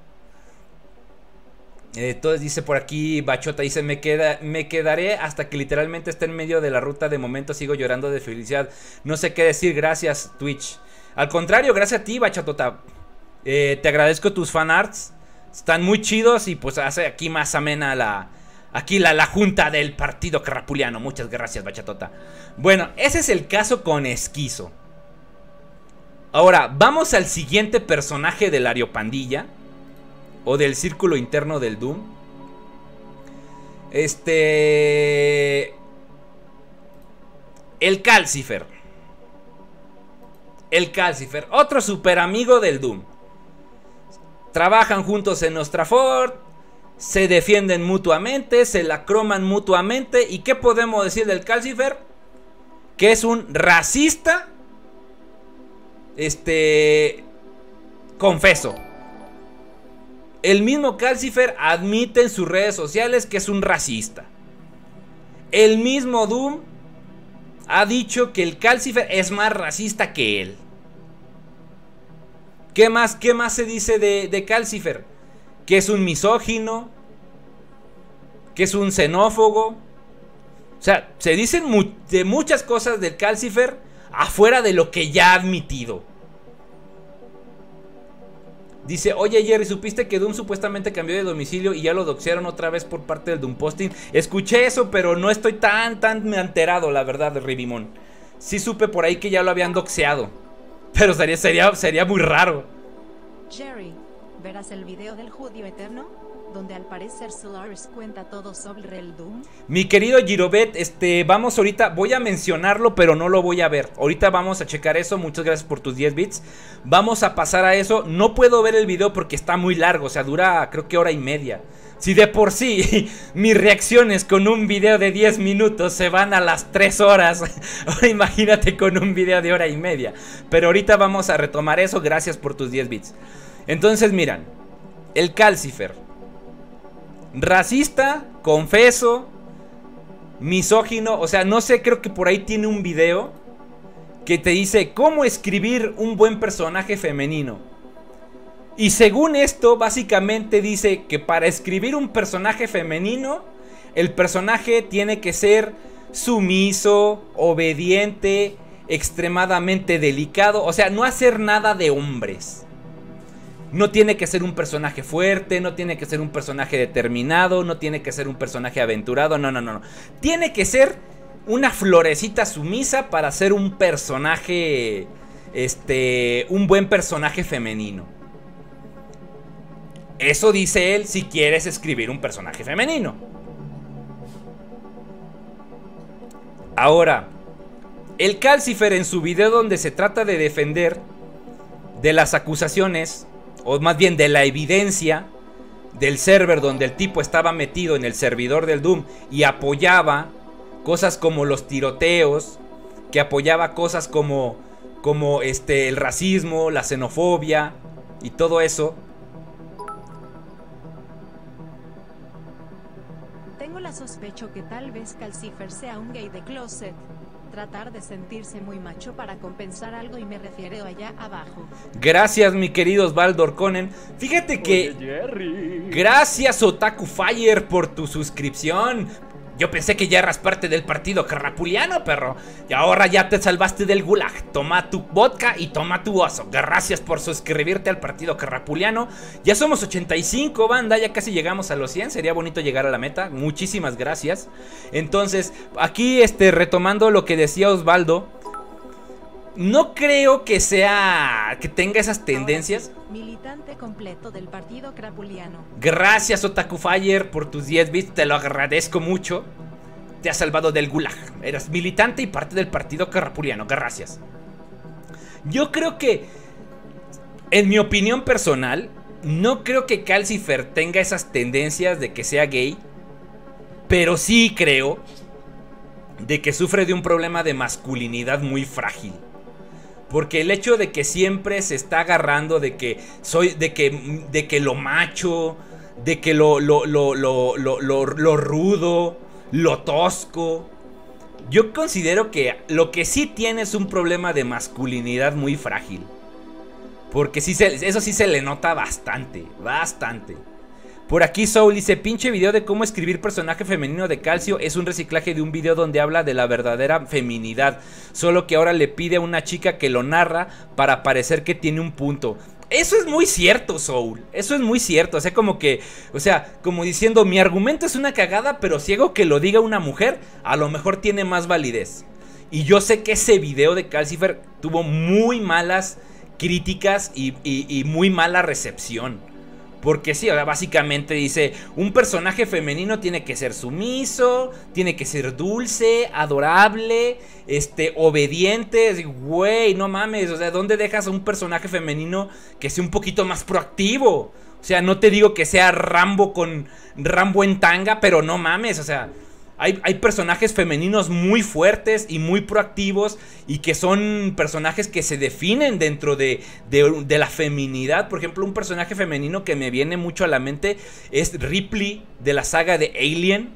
Entonces dice por aquí Bachota, dice, me, queda, me quedaré hasta que literalmente esté en medio de la ruta. De momento sigo llorando de felicidad. No sé qué decir, gracias Twitch. Al contrario, gracias a ti Bachotota. Eh, te agradezco tus fanarts. Están muy chidos y pues hace aquí más amena la... Aquí la, la junta del partido carrapuliano. Muchas gracias Bachatota. Bueno, ese es el caso con Esquizo. Ahora, vamos al siguiente personaje del Ariopandilla o del círculo interno del Doom. Este... El Calcifer. El Calcifer, otro super amigo del Doom. Trabajan juntos en Ford se defienden mutuamente, se la croman mutuamente. ¿Y qué podemos decir del Calcifer? Que es un racista. Este. Confeso. El mismo Calcifer admite en sus redes sociales que es un racista. El mismo Doom ha dicho que el Calcifer es más racista que él. ¿Qué más, qué más se dice de, de Calcifer? Que es un misógino, que es un xenófobo. O sea, se dicen de muchas cosas del Calcifer afuera de lo que ya ha admitido. Dice, oye Jerry, ¿supiste que Doom supuestamente cambió de domicilio y ya lo doxearon otra vez por parte del Doom Posting? Escuché eso, pero no estoy tan, tan enterado, la verdad, de Ribimon. Sí supe por ahí que ya lo habían doxeado. Pero sería, sería, sería muy raro. Jerry, ¿verás el video del judío eterno? donde al parecer Solaris cuenta todo sobre el Doom. Mi querido Girobet, este, vamos ahorita, voy a mencionarlo, pero no lo voy a ver. Ahorita vamos a checar eso, muchas gracias por tus 10 bits. Vamos a pasar a eso. No puedo ver el video porque está muy largo, o sea, dura creo que hora y media. Si de por sí mis reacciones con un video de 10 minutos se van a las 3 horas, imagínate con un video de hora y media. Pero ahorita vamos a retomar eso, gracias por tus 10 bits. Entonces miran, el Calcifer Racista, confeso, misógino, o sea, no sé, creo que por ahí tiene un video que te dice cómo escribir un buen personaje femenino. Y según esto, básicamente dice que para escribir un personaje femenino, el personaje tiene que ser sumiso, obediente, extremadamente delicado, o sea, no hacer nada de hombres. No tiene que ser un personaje fuerte, no tiene que ser un personaje determinado, no tiene que ser un personaje aventurado, no, no, no, no. Tiene que ser una florecita sumisa para ser un personaje, este, un buen personaje femenino. Eso dice él si quieres escribir un personaje femenino. Ahora, el Calcifer en su video donde se trata de defender de las acusaciones o más bien de la evidencia del server donde el tipo estaba metido en el servidor del Doom y apoyaba cosas como los tiroteos, que apoyaba cosas como como este el racismo, la xenofobia y todo eso. Tengo la sospecho que tal vez Calcifer sea un gay de closet. tratar de sentirse muy macho para compensar algo y me refiero allá abajo. Gracias, mi querido Osvaldo Orconen. Fíjate que. Oye, Jerry. Gracias, Otaku Fire, por tu suscripción. Yo pensé que ya eras parte del partido carrapuliano, perro. Y ahora ya te salvaste del gulag. Toma tu vodka y toma tu oso. Gracias por suscribirte al partido carrapuliano. Ya somos 85, banda. Ya casi llegamos a los 100. Sería bonito llegar a la meta. Muchísimas gracias. Entonces, aquí este, retomando lo que decía Osvaldo. No creo que sea. que tenga esas tendencias. Militante completo del partido crapuliano. Gracias, Otaku Fire, por tus 10 bits. Te lo agradezco mucho. Te has salvado del gulag. Eras militante y parte del partido carrapuliano. Gracias. Yo creo que, en mi opinión personal, no creo que Calcifer tenga esas tendencias de que sea gay. Pero sí creo de que sufre de un problema de masculinidad muy frágil. Porque el hecho de que siempre se está agarrando de que soy, de que, de que lo macho, de que lo, lo, lo, lo, lo, rudo, lo tosco. Yo considero que lo que sí tiene es un problema de masculinidad muy frágil. Porque sí se- eso sí se le nota bastante, bastante. Por aquí Soul dice, pinche video de cómo escribir personaje femenino de Calcio es un reciclaje de un video donde habla de la verdadera feminidad. Solo que ahora le pide a una chica que lo narra para parecer que tiene un punto. Eso es muy cierto, Soul. Eso es muy cierto. O sea, como que, o sea, como diciendo, mi argumento es una cagada, pero si hago que lo diga una mujer, a lo mejor tiene más validez. Y yo sé que ese video de Calcifer tuvo muy malas críticas y, y- y muy mala recepción. Porque sí, o sea, básicamente dice, un personaje femenino tiene que ser sumiso, tiene que ser dulce, adorable, este, obediente. Güey, no mames, o sea, ¿dónde dejas a un personaje femenino que sea un poquito más proactivo? O sea, no te digo que sea Rambo con Rambo en tanga, pero no mames, o sea, hay, hay personajes femeninos muy fuertes y muy proactivos y que son personajes que se definen dentro de, de- la feminidad. Por ejemplo, un personaje femenino que me viene mucho a la mente es Ripley de la saga de Alien,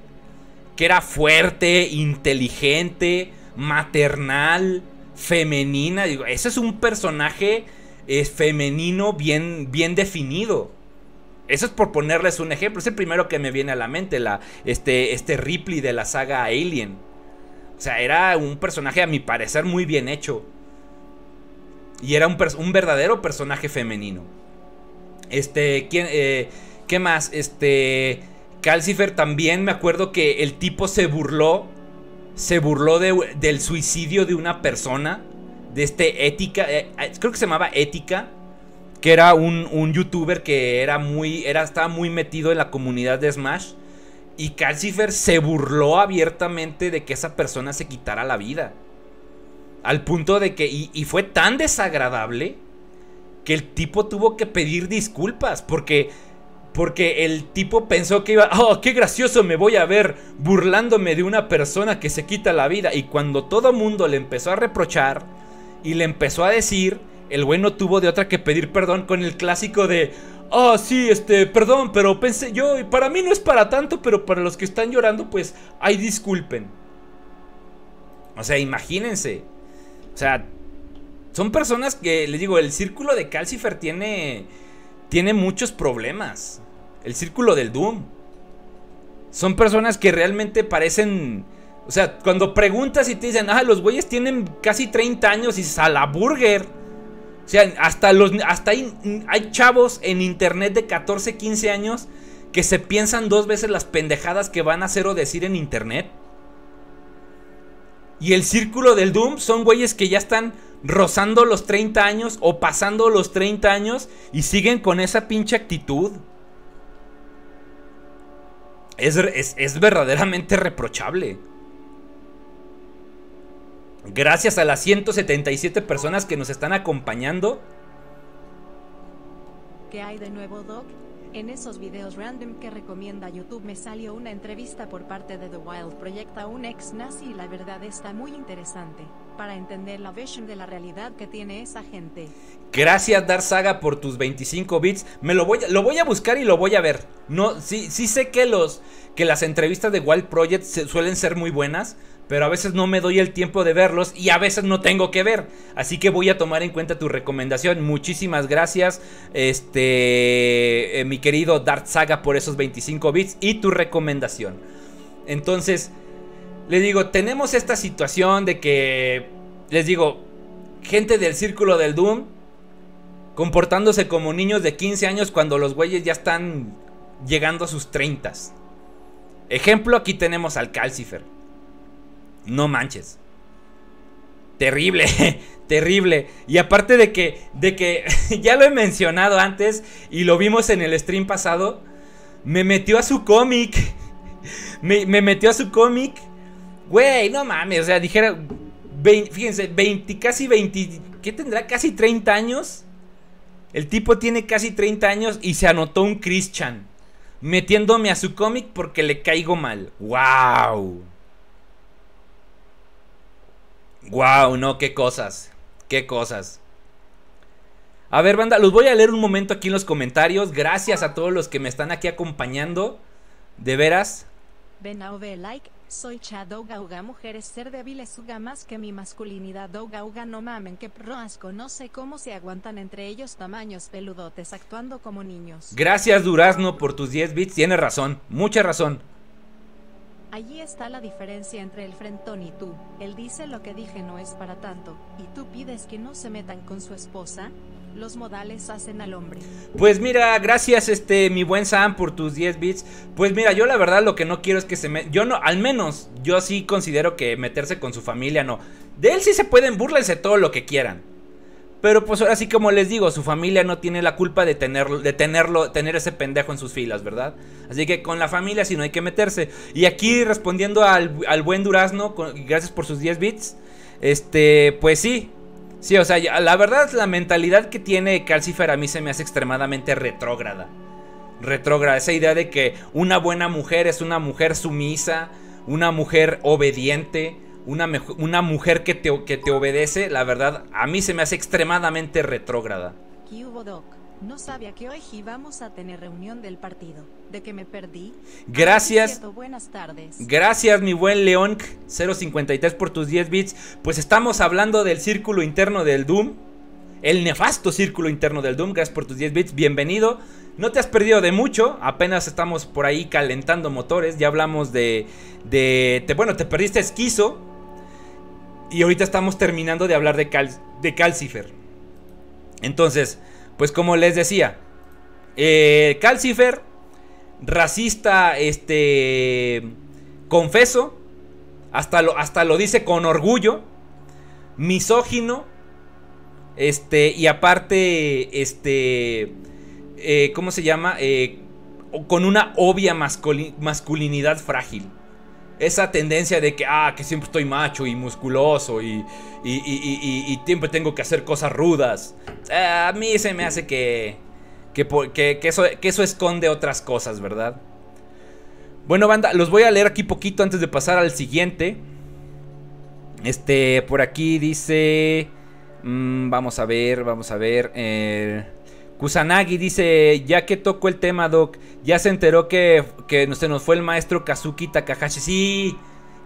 que era fuerte, inteligente, maternal, femenina. Digo, ese es un personaje eh, femenino bien, bien definido. Eso es por ponerles un ejemplo. Es el primero que me viene a la mente. Este, este Ripley de la saga Alien. O sea, era un personaje a mi parecer muy bien hecho. Y era un, verdadero personaje femenino. Este, ¿quién, eh, ¿qué más? Este, Calcifer también me acuerdo que el tipo se burló. Se burló de- del suicidio de una persona. De este Ética. eh, creo que se llamaba Ética que era un, un youtuber que era muy, era, estaba muy metido en la comunidad de Smash. Y Calcifer se burló abiertamente de que esa persona se quitara la vida. Al punto de que, y, y fue tan desagradable que el tipo tuvo que pedir disculpas. Porque, porque el tipo pensó que iba, oh, qué gracioso me voy a ver burlándome de una persona que se quita la vida. Y cuando todo mundo le empezó a reprochar y le empezó a decir, el güey no tuvo de otra que pedir perdón con el clásico de, oh, sí, este, perdón, pero pensé yo, y para mí no es para tanto, pero para los que están llorando, pues, ay, disculpen. O sea, imagínense. O sea, son personas que, les digo, el círculo de Calcifer tiene, tiene muchos problemas. El círculo del Doom. Son personas que realmente parecen... O sea, cuando preguntas y te dicen, ah, los güeyes tienen casi 30 años y dices, a la burger. O sea, hasta, los, hasta hay, hay chavos en internet de 14, 15 años que se piensan dos veces las pendejadas que van a hacer o decir en internet. Y el círculo del Doom son güeyes que ya están rozando los 30 años o pasando los 30 años y siguen con esa pinche actitud. Es, es, es verdaderamente reprochable. Gracias a las 177 personas que nos están acompañando. ¿Qué hay de nuevo, Doc? En esos videos random que recomienda YouTube me salió una entrevista por parte de The Wild Project a un ex nazi y la verdad está muy interesante, para entender la visión de la realidad que tiene esa gente. Gracias Dar Saga por tus 25 bits. Me lo voy, a, lo voy a buscar y lo voy a ver. No, sí, sí sé que los que las entrevistas de Wild Project se- suelen ser muy buenas, pero a veces no me doy el tiempo de verlos y a veces no tengo que ver. Así que voy a tomar en cuenta tu recomendación. Muchísimas gracias, este, eh, mi querido Dart Saga, por esos 25 bits y tu recomendación. Entonces, les digo, tenemos esta situación de que, les digo, gente del círculo del Doom comportándose como niños de 15 años cuando los güeyes ya están llegando a sus 30. Ejemplo, aquí tenemos al Calcifer. No manches. Terrible, terrible. Y aparte de que, de que ya lo he mencionado antes y lo vimos en el stream pasado, me metió a su cómic. Me, metió a su cómic. Güey, no mames, o sea, dijera, fíjense, 20, casi 20, ¿qué tendrá? Casi 30 años. El tipo tiene casi 30 años y se anotó un Christian. Metiéndome a su cómic porque le caigo mal. ¡Wow! ¡Wow! No, qué cosas. Qué cosas. A ver, banda, los voy a leer un momento aquí en los comentarios. Gracias a todos los que me están aquí acompañando. De veras. A like, soy Chadogauga, mujeres ser débiles suga más que mi masculinidad Dogauga no mamen que proasco no sé cómo se aguantan entre ellos tamaños peludotes actuando como niños. Gracias Durazno por tus 10 bits, tienes razón, mucha razón. Allí está la diferencia entre el frentón y tú. Él dice lo que dije no es para tanto, y tú pides que no se metan con su esposa. Los modales hacen al hombre. Pues mira, gracias este mi buen Sam por tus 10 bits. Pues mira, yo la verdad lo que no quiero es que se me yo no al menos yo sí considero que meterse con su familia no. De él sí se pueden burlarse todo lo que quieran. Pero pues ahora sí como les digo, su familia no tiene la culpa de tenerlo, de tenerlo, tener ese pendejo en sus filas, ¿verdad? Así que con la familia sí no hay que meterse. Y aquí respondiendo al, buen Durazno, gracias por sus 10 bits. Este, pues sí. Sí, o sea, la verdad la mentalidad que tiene Calcifer a mí se me hace extremadamente retrógrada. Retrógrada, esa idea de que una buena mujer es una mujer sumisa, una mujer obediente una, mujer que te, que te obedece, la verdad, a mí se me hace extremadamente retrógrada. No sabía que hoy íbamos a tener reunión del partido. ¿De que me perdí? Gracias. buenas tardes. Gracias, mi buen León 053 por tus 10 bits. Pues estamos hablando del círculo interno del Doom. El nefasto círculo interno del Doom. Gracias por tus 10 bits. Bienvenido. No te has perdido de mucho. Apenas estamos por ahí calentando motores. Ya hablamos de. de bueno, te perdiste esquizo. Y ahorita estamos terminando de hablar de, de Calcifer. Entonces, pues como les decía, eh, Calcifer, racista, este, confeso, hasta lo, hasta lo dice con orgullo, misógino, este, y aparte, este, eh, ¿cómo se llama? Eh, con una obvia masculinidad frágil esa tendencia de que, ah, que siempre estoy macho y musculoso y, y, siempre tengo que hacer cosas rudas. Eh, a mí se me hace que, que, eso, que eso esconde otras cosas, ¿verdad? Bueno, banda, los voy a leer aquí poquito antes de pasar al siguiente. Este, por aquí dice... Mm, vamos a ver, vamos a ver. Eh, Kusanagi dice, ya que tocó el tema, Doc, ya se enteró que, que se nos fue el maestro Kazuki Takahashi. Sí,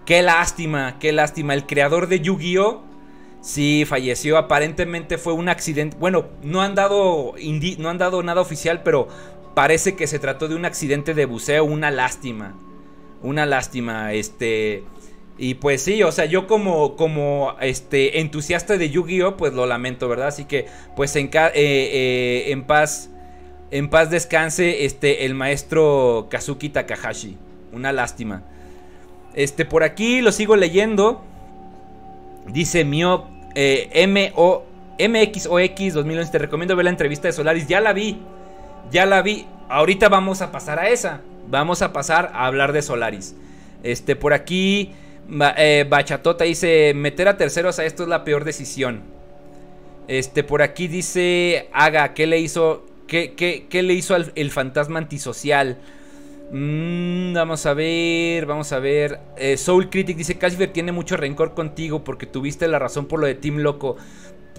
qué lástima, qué lástima. El creador de Yu-Gi-Oh! Sí, falleció. Aparentemente fue un accidente. Bueno, no han dado, no han dado nada oficial, pero parece que se trató de un accidente de buceo. Una lástima. Una lástima. Este... Y pues sí, o sea, yo como, como este, entusiasta de Yu-Gi-Oh, pues lo lamento, ¿verdad? Así que, pues en, eh, eh, en paz, en paz descanse este, el maestro Kazuki Takahashi. Una lástima. Este, por aquí lo sigo leyendo. Dice Mio, eh, M -O, MXOX 2011. Te recomiendo ver la entrevista de Solaris. Ya la vi. Ya la vi. Ahorita vamos a pasar a esa. Vamos a pasar a hablar de Solaris. Este, por aquí eh, Bachatota dice, meter a terceros a esto es la peor decisión. Este, por aquí dice, haga, ¿qué le hizo, qué, qué, le hizo al, el fantasma antisocial? Mm, vamos a ver, vamos a ver. Eh, Soul Critic dice, Calcifer tiene mucho rencor contigo porque tuviste la razón por lo de Team Loco.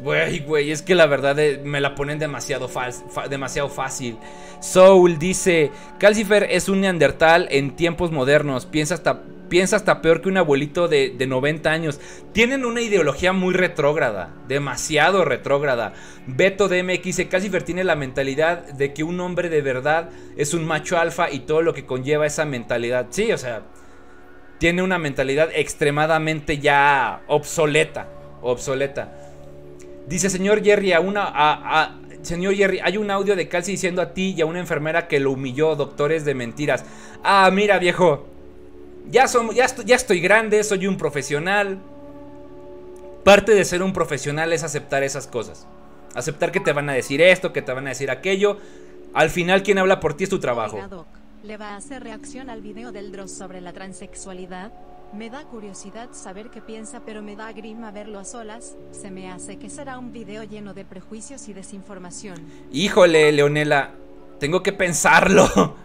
Güey, güey, es que la verdad eh, me la ponen demasiado fácil. Soul dice, Calcifer es un neandertal en tiempos modernos. Piensa hasta piensa hasta peor que un abuelito de, de 90 años. Tienen una ideología muy retrógrada, demasiado retrógrada. Beto DMX dice, Calcifer tiene la mentalidad de que un hombre de verdad es un macho alfa y todo lo que conlleva esa mentalidad. Sí, o sea, tiene una mentalidad extremadamente ya obsoleta, obsoleta. Dice, señor Jerry, a una, a, señor Jerry, hay un audio de Calci diciendo a ti y a una enfermera que lo humilló, doctores de mentiras. Ah, mira, viejo. Ya, ya, ya estoy grande, soy un profesional. Parte de ser un profesional es aceptar esas cosas. Aceptar que te van a decir esto, que te van a decir aquello. Al final, quien habla por ti es tu trabajo. ¿Le va a hacer reacción al video del Dross sobre la transexualidad? Me da curiosidad saber qué piensa, pero me da grima verlo a solas. Se me hace que será un video lleno de prejuicios y desinformación. Híjole, Leonela, tengo que pensarlo.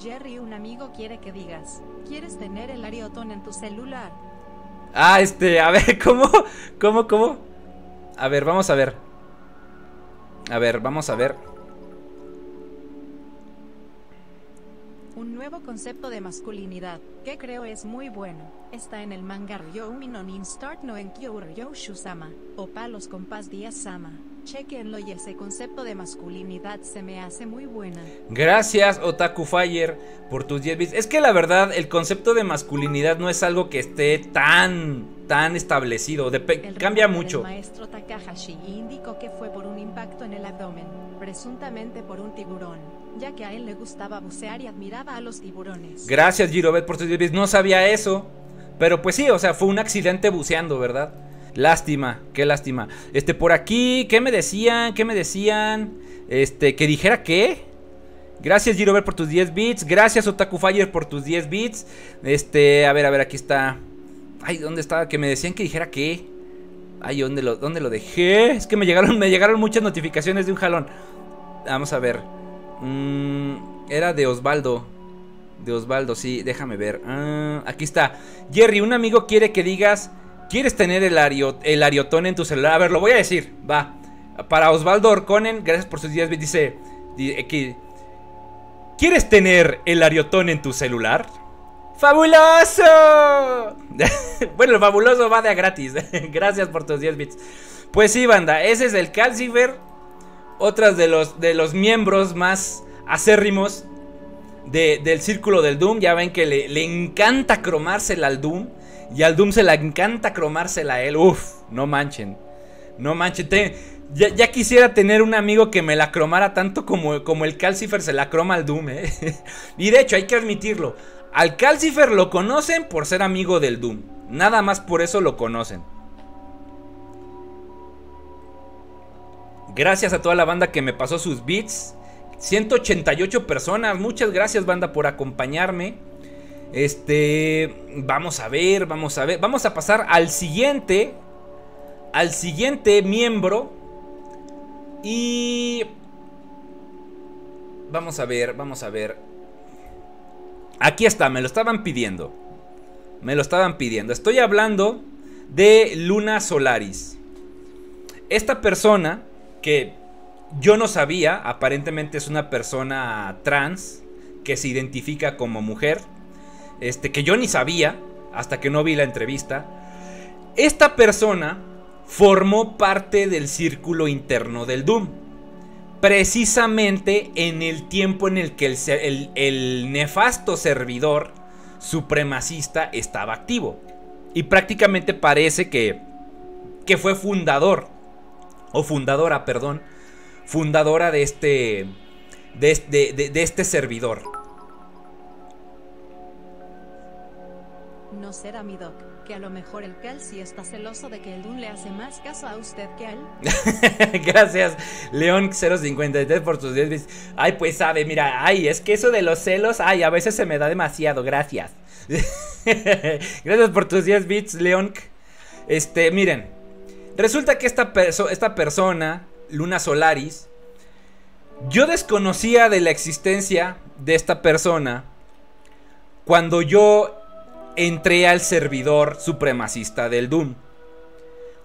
Jerry, un amigo quiere que digas, ¿quieres tener el ariotón en tu celular? Ah, este, a ver, ¿cómo? ¿Cómo, cómo? A ver, vamos a ver. A ver, vamos a ver. Un nuevo concepto de masculinidad, que creo es muy bueno, está en el manga Ryo Minonin Start no en Ryo Shusama, o Palos con Paz Díaz Sama. Chequenlo y ese concepto de masculinidad se me hace muy buena. Gracias Otaku Fire por tus 10 bits. Es que la verdad el concepto de masculinidad no es algo que esté tan tan establecido, cambia mucho. El maestro Takahashi indicó que fue por un impacto en el abdomen, presuntamente por un tiburón ya que a él le gustaba bucear y admiraba a los tiburones. Gracias, Girobet, por tus bits. No sabía eso. Pero pues sí, o sea, fue un accidente buceando, ¿verdad? Lástima, qué lástima. Este, por aquí, ¿qué me decían? ¿Qué me decían? Este, que dijera qué. Gracias, Girobet, por tus 10 bits. Gracias, Otaku Fire, por tus 10 bits. Este, a ver, a ver, aquí está. Ay, ¿dónde estaba? Que me decían que dijera qué. Ay, ¿dónde lo, dónde lo dejé? Es que me llegaron, me llegaron muchas notificaciones de un jalón. Vamos a ver. Mm, era de Osvaldo. De Osvaldo, sí, déjame ver. Ah, aquí está. Jerry, un amigo quiere que digas, ¿quieres tener el, ariotón en tu celular? A ver, lo voy a decir, va. Para Osvaldo Orconen, gracias por sus días, dice, dice ¿quieres tener el ariotón en tu celular? ¡Fabuloso! bueno, el fabuloso va de a gratis. Gracias por tus 10 bits. Pues sí, banda, ese es el Calcifer otras de los, de los miembros más acérrimos del círculo del Doom. Ya ven que le, encanta cromársela al Doom. Y al Doom se le encanta cromársela a él. Uf, no manchen. No manchen. ya, quisiera tener un amigo que me la cromara tanto como, como el Calcifer se la croma al Doom. ¿eh? y de hecho, hay que admitirlo. Al Calcifer lo conocen por ser amigo del Doom. Nada más por eso lo conocen. Gracias a toda la banda que me pasó sus beats. 188 personas. Muchas gracias, banda, por acompañarme. Este. Vamos a ver, vamos a ver. Vamos a pasar al siguiente. Al siguiente miembro. Y. Vamos a ver, vamos a ver. Aquí está, me lo estaban pidiendo. Me lo estaban pidiendo. Estoy hablando de Luna Solaris. Esta persona que yo no sabía, aparentemente es una persona trans que se identifica como mujer, este que yo ni sabía hasta que no vi la entrevista. Esta persona formó parte del círculo interno del Doom. Precisamente en el tiempo en el que el, nefasto servidor supremacista estaba activo. Y prácticamente parece que, que fue fundador o fundadora, perdón, fundadora de este, de, este servidor. No será mi doc, que a lo mejor el Cal sí está celoso de que el Dun le hace más caso a usted que a él. Gracias, León053 por tus 10 bits. Ay, pues sabe, mira, ay, es que eso de los celos, ay, a veces se me da demasiado, gracias. gracias por tus 10 bits, León. Este, miren, Resulta que esta, esta persona, Luna Solaris, yo desconocía de la existencia de esta persona cuando yo entré al servidor supremacista del Doom.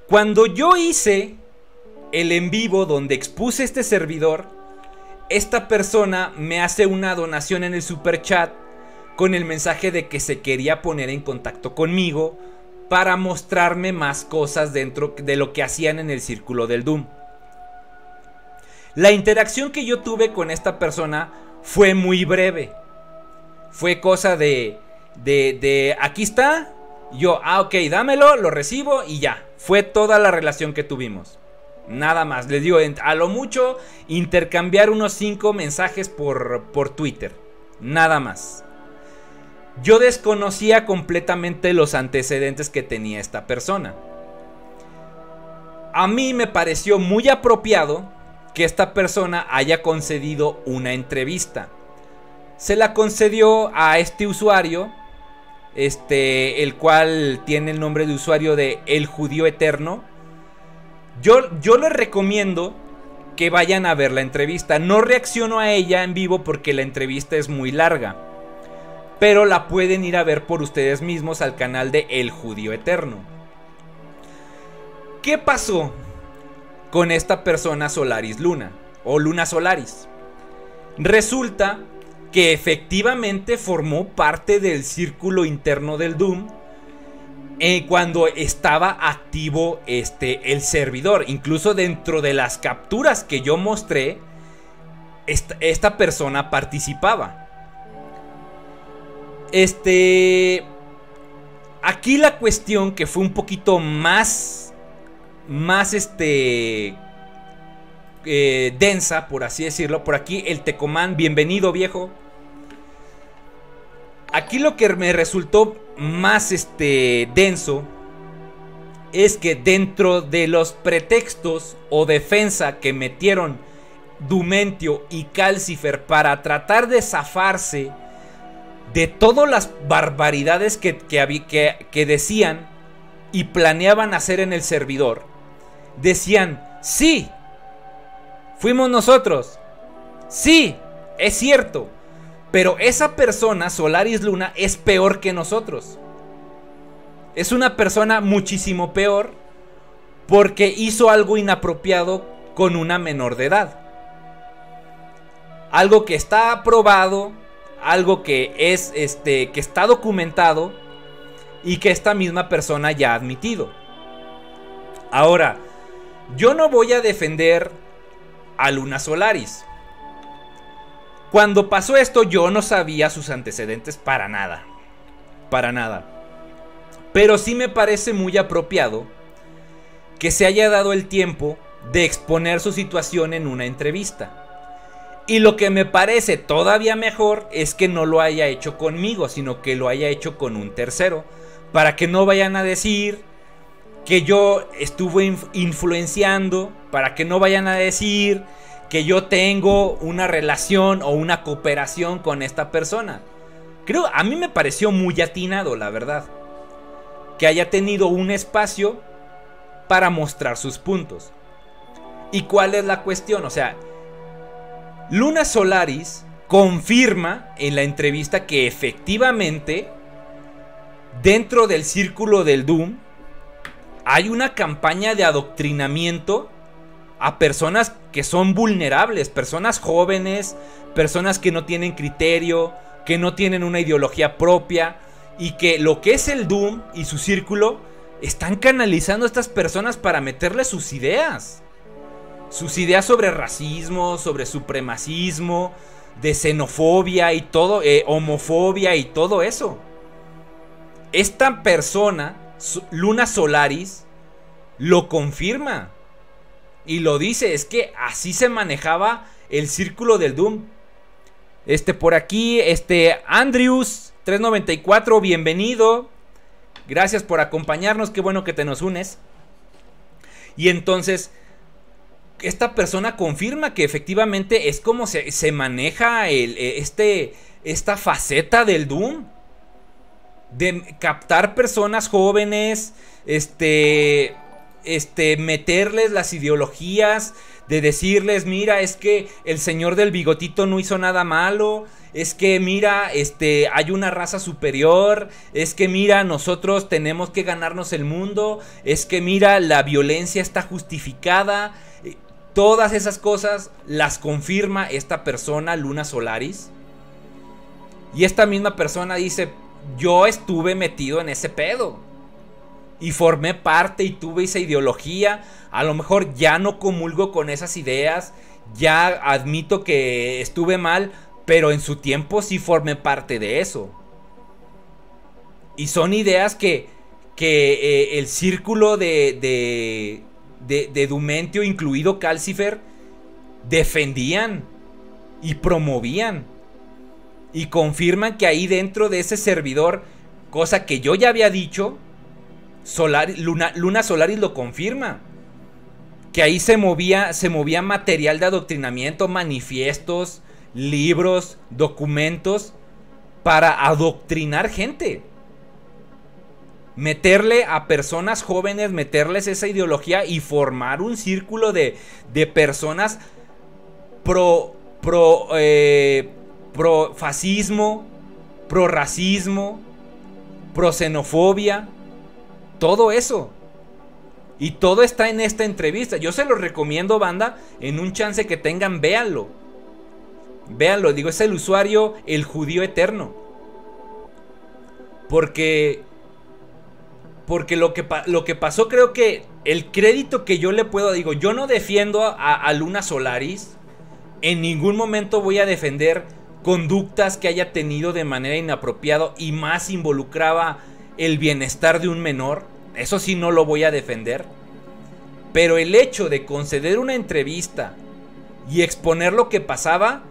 Cuando yo hice el en vivo donde expuse este servidor, esta persona me hace una donación en el super chat con el mensaje de que se quería poner en contacto conmigo para mostrarme más cosas dentro de lo que hacían en el círculo del Doom. La interacción que yo tuve con esta persona fue muy breve. Fue cosa de, de, de, aquí está. Yo, ah, ok, dámelo, lo recibo y ya. Fue toda la relación que tuvimos. Nada más. Les digo, a lo mucho, intercambiar unos 5 mensajes por, por Twitter. Nada más. Yo desconocía completamente los antecedentes que tenía esta persona. A mí me pareció muy apropiado que esta persona haya concedido una entrevista. Se la concedió a este usuario, este, el cual tiene el nombre de usuario de El Judío Eterno. Yo, yo les recomiendo que vayan a ver la entrevista. No reacciono a ella en vivo porque la entrevista es muy larga. Pero la pueden ir a ver por ustedes mismos al canal de El Judío Eterno. ¿Qué pasó? con esta persona Solaris Luna o Luna Solaris. Resulta que efectivamente formó parte del círculo interno del Doom eh, cuando estaba activo este, el servidor. Incluso dentro de las capturas que yo mostré, esta, esta persona participaba. Este... Aquí la cuestión que fue un poquito más más este eh, densa, por así decirlo. Por aquí el Tecomán, bienvenido viejo. Aquí lo que me resultó más este denso es que dentro de los pretextos o defensa que metieron Dumentio y Calcifer para tratar de zafarse de todas las barbaridades que, que, decían y planeaban hacer en el servidor, decían, sí, fuimos nosotros, sí, es cierto, pero esa persona, Solaris Luna, es peor que nosotros. Es una persona muchísimo peor porque hizo algo inapropiado con una menor de edad. Algo que está aprobado, algo que es este que está documentado y que esta misma persona ya ha admitido. Ahora, yo no voy a defender a Luna Solaris. Cuando pasó esto yo no sabía sus antecedentes para nada. Para nada. Pero sí me parece muy apropiado que se haya dado el tiempo de exponer su situación en una entrevista. Y lo que me parece todavía mejor es que no lo haya hecho conmigo, sino que lo haya hecho con un tercero. Para que no vayan a decir que yo estuve influenciando para que no vayan a decir que yo tengo una relación o una cooperación con esta persona. Creo, a mí me pareció muy atinado, la verdad. Que haya tenido un espacio para mostrar sus puntos. ¿Y cuál es la cuestión? O sea, Luna Solaris confirma en la entrevista que efectivamente, dentro del círculo del Doom, hay una campaña de adoctrinamiento a personas que son vulnerables, personas jóvenes, personas que no tienen criterio, que no tienen una ideología propia y que lo que es el Doom y su círculo están canalizando a estas personas para meterle sus ideas. Sus ideas sobre racismo, sobre supremacismo, de xenofobia y todo, eh, homofobia y todo eso. Esta persona Luna Solaris lo confirma. Y lo dice, es que así se manejaba el círculo del Doom. Este por aquí, este Andrews 394, bienvenido. Gracias por acompañarnos, qué bueno que te nos unes. Y entonces, esta persona confirma que efectivamente es como se, se maneja el, este, esta faceta del Doom de captar personas jóvenes, este, este, meterles las ideologías, de decirles, mira, es que el señor del bigotito no hizo nada malo, es que mira, este, hay una raza superior, es que mira, nosotros tenemos que ganarnos el mundo, es que mira, la violencia está justificada. Todas esas cosas las confirma esta persona, Luna Solaris. Y esta misma persona dice, yo estuve metido en ese pedo. Y formé parte y tuve esa ideología. A lo mejor ya no comulgo con esas ideas. Ya admito que estuve mal. Pero en su tiempo sí formé parte de eso. Y son ideas que, que eh, el círculo de, de, de, de Dumentio, incluido Calcifer, defendían y promovían. Y confirman que ahí dentro de ese servidor, cosa que yo ya había dicho, Luna, Luna Solaris lo confirma. Que ahí se movía, se movía material de adoctrinamiento, manifiestos, libros, documentos, para adoctrinar gente. Meterle a personas jóvenes, meterles esa ideología y formar un círculo de, de personas pro, pro, eh, pro fascismo, pro racismo, pro xenofobia, todo eso. Y todo está en esta entrevista. Yo se lo recomiendo, banda, en un chance que tengan, véanlo. Véanlo, digo, es el usuario, el judío eterno. Porque... Porque lo que, lo que pasó creo que el crédito que yo le puedo, digo, yo no defiendo a, a Luna Solaris. En ningún momento voy a defender conductas que haya tenido de manera inapropiada y más involucraba el bienestar de un menor. Eso sí no lo voy a defender. Pero el hecho de conceder una entrevista y exponer lo que pasaba,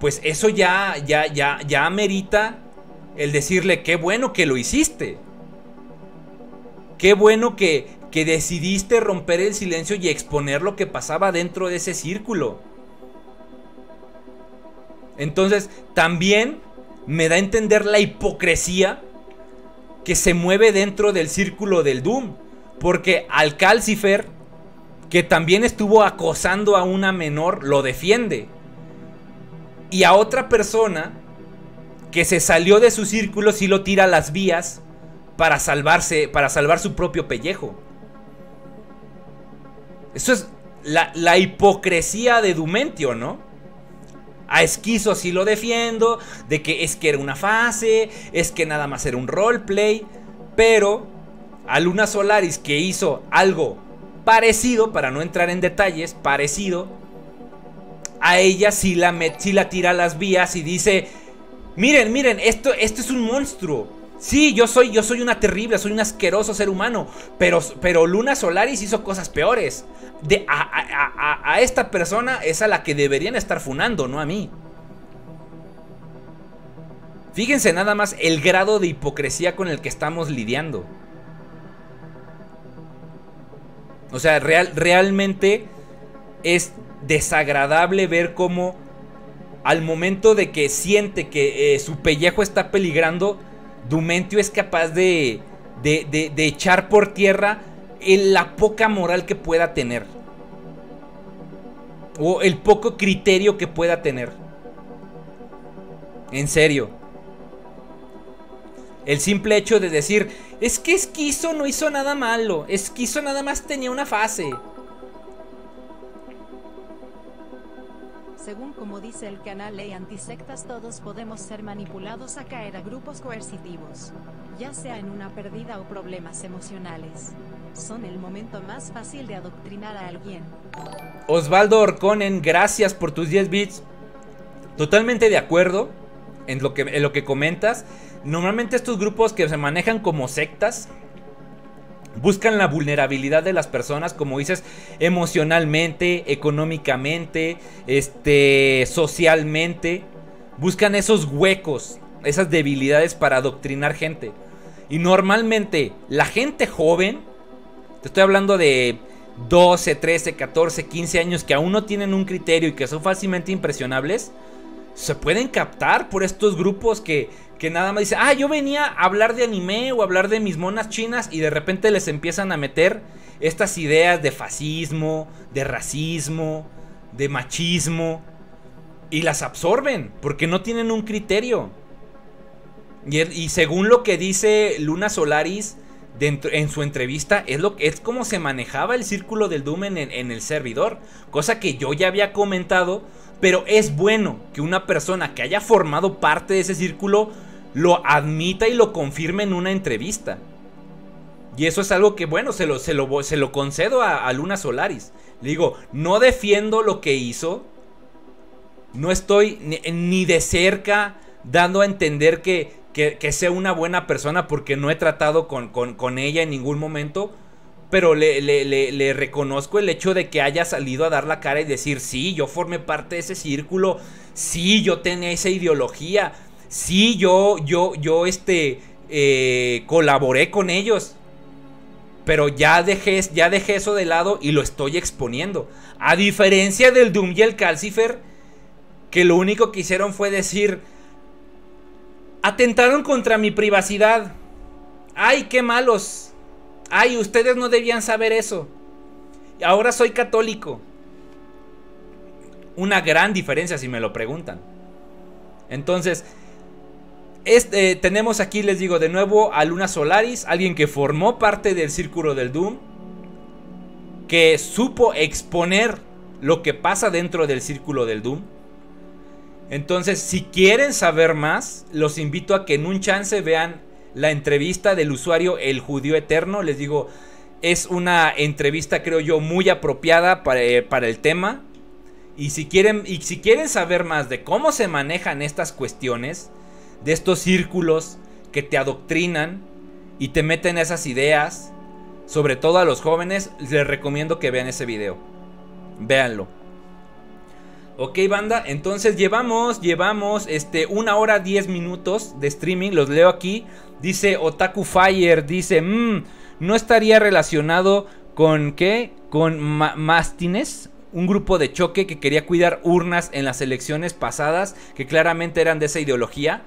pues eso ya ya ya ya amerita el decirle qué bueno que lo hiciste. Qué bueno que que decidiste romper el silencio y exponer lo que pasaba dentro de ese círculo. Entonces, también me da a entender la hipocresía que se mueve dentro del círculo del Doom. Porque al Calcifer, que también estuvo acosando a una menor, lo defiende. Y a otra persona que se salió de su círculo sí lo tira a las vías para salvarse, para salvar su propio pellejo. Eso es la, la hipocresía de Dumentio, ¿no? A Esquizo sí lo defiendo, de que es que era una fase, es que nada más era un roleplay, pero a Luna Solaris que hizo algo parecido, para no entrar en detalles, parecido, a ella sí la, sí la tira a las vías y dice, miren, miren, esto, esto es un monstruo. Sí, yo soy, yo soy una terrible, soy un asqueroso ser humano, pero, pero Luna Solaris hizo cosas peores de, a, esta persona es a la que deberían estar funando, no a mí. Fíjense nada más el grado de hipocresía con el que estamos lidiando. O sea, real, realmente es desagradable ver cómo al momento de que siente que eh, su pellejo está peligrando, Dumentio es capaz de, de, de, de echar por tierra la poca moral que pueda tener. O el poco criterio que pueda tener. En serio. El simple hecho de decir, es que Esquizo no hizo nada malo. Esquizo nada más tenía una fase. Según como dice el canal Ley Antisectas, todos podemos ser manipulados a caer a grupos coercitivos, ya sea en una pérdida o problemas emocionales. Son el momento más fácil de adoctrinar a alguien. Osvaldo Orconen, gracias por tus 10 bits. Totalmente de acuerdo en lo que, en lo que comentas. Normalmente estos grupos que se manejan como sectas Buscan la vulnerabilidad de las personas, como dices, emocionalmente, económicamente, este, socialmente. Buscan esos huecos, esas debilidades para adoctrinar gente. Y normalmente la gente joven, te estoy hablando de 12, 13, 14, 15 años que aún no tienen un criterio y que son fácilmente impresionables, se pueden captar por estos grupos que que nada más dice, ah, yo venía a hablar de anime o hablar de mis monas chinas y de repente les empiezan a meter estas ideas de fascismo, de racismo, de machismo y las absorben porque no tienen un criterio. Y, según lo que dice Luna Solaris dentro, en su entrevista, es, lo, es como se manejaba el círculo del Doom en, en el servidor, cosa que yo ya había comentado Pero es bueno que una persona que haya formado parte de ese círculo lo admita y lo confirme en una entrevista. Y eso es algo que, bueno, se lo, se lo, concedo a, Luna Solaris. Le digo, no defiendo lo que hizo. No estoy ni, de cerca dando a entender que, que, sea una buena persona porque no he tratado con, con, ella en ningún momento. Pero le, le, reconozco el hecho de que haya salido a dar la cara y decir, sí, yo formé parte de ese círculo. Sí, yo tenía esa ideología. Sí, yo, yo, yo, este, eh, colaboré con ellos. Pero ya dejé, ya dejé eso de lado y lo estoy exponiendo. A diferencia del Doom y el Calcifer, que lo único que hicieron fue decir, atentaron contra mi privacidad. Ay, qué malos. Ay, ustedes no debían saber eso. Ahora soy católico. Una gran diferencia si me lo preguntan. Entonces, este, tenemos aquí, les digo de nuevo, a Luna Solaris, alguien que formó parte del círculo del Doom, que supo exponer lo que pasa dentro del círculo del Doom. Entonces, si quieren saber más, los invito a que en un chance vean la entrevista del usuario El Judío Eterno. Les digo, es una entrevista, creo yo, muy apropiada para, eh, para el tema. Y si, quieren, y si quieren saber más de cómo se manejan estas cuestiones, de estos círculos que te adoctrinan y te meten esas ideas, sobre todo a los jóvenes, les recomiendo que vean ese video. Véanlo. Ok, banda, entonces llevamos, llevamos este, una hora diez minutos de streaming, los leo aquí. Dice Otaku Fire, dice, mmm, no estaría relacionado con qué? Con Mastines, un grupo de choque que quería cuidar urnas en las elecciones pasadas, que claramente eran de esa ideología.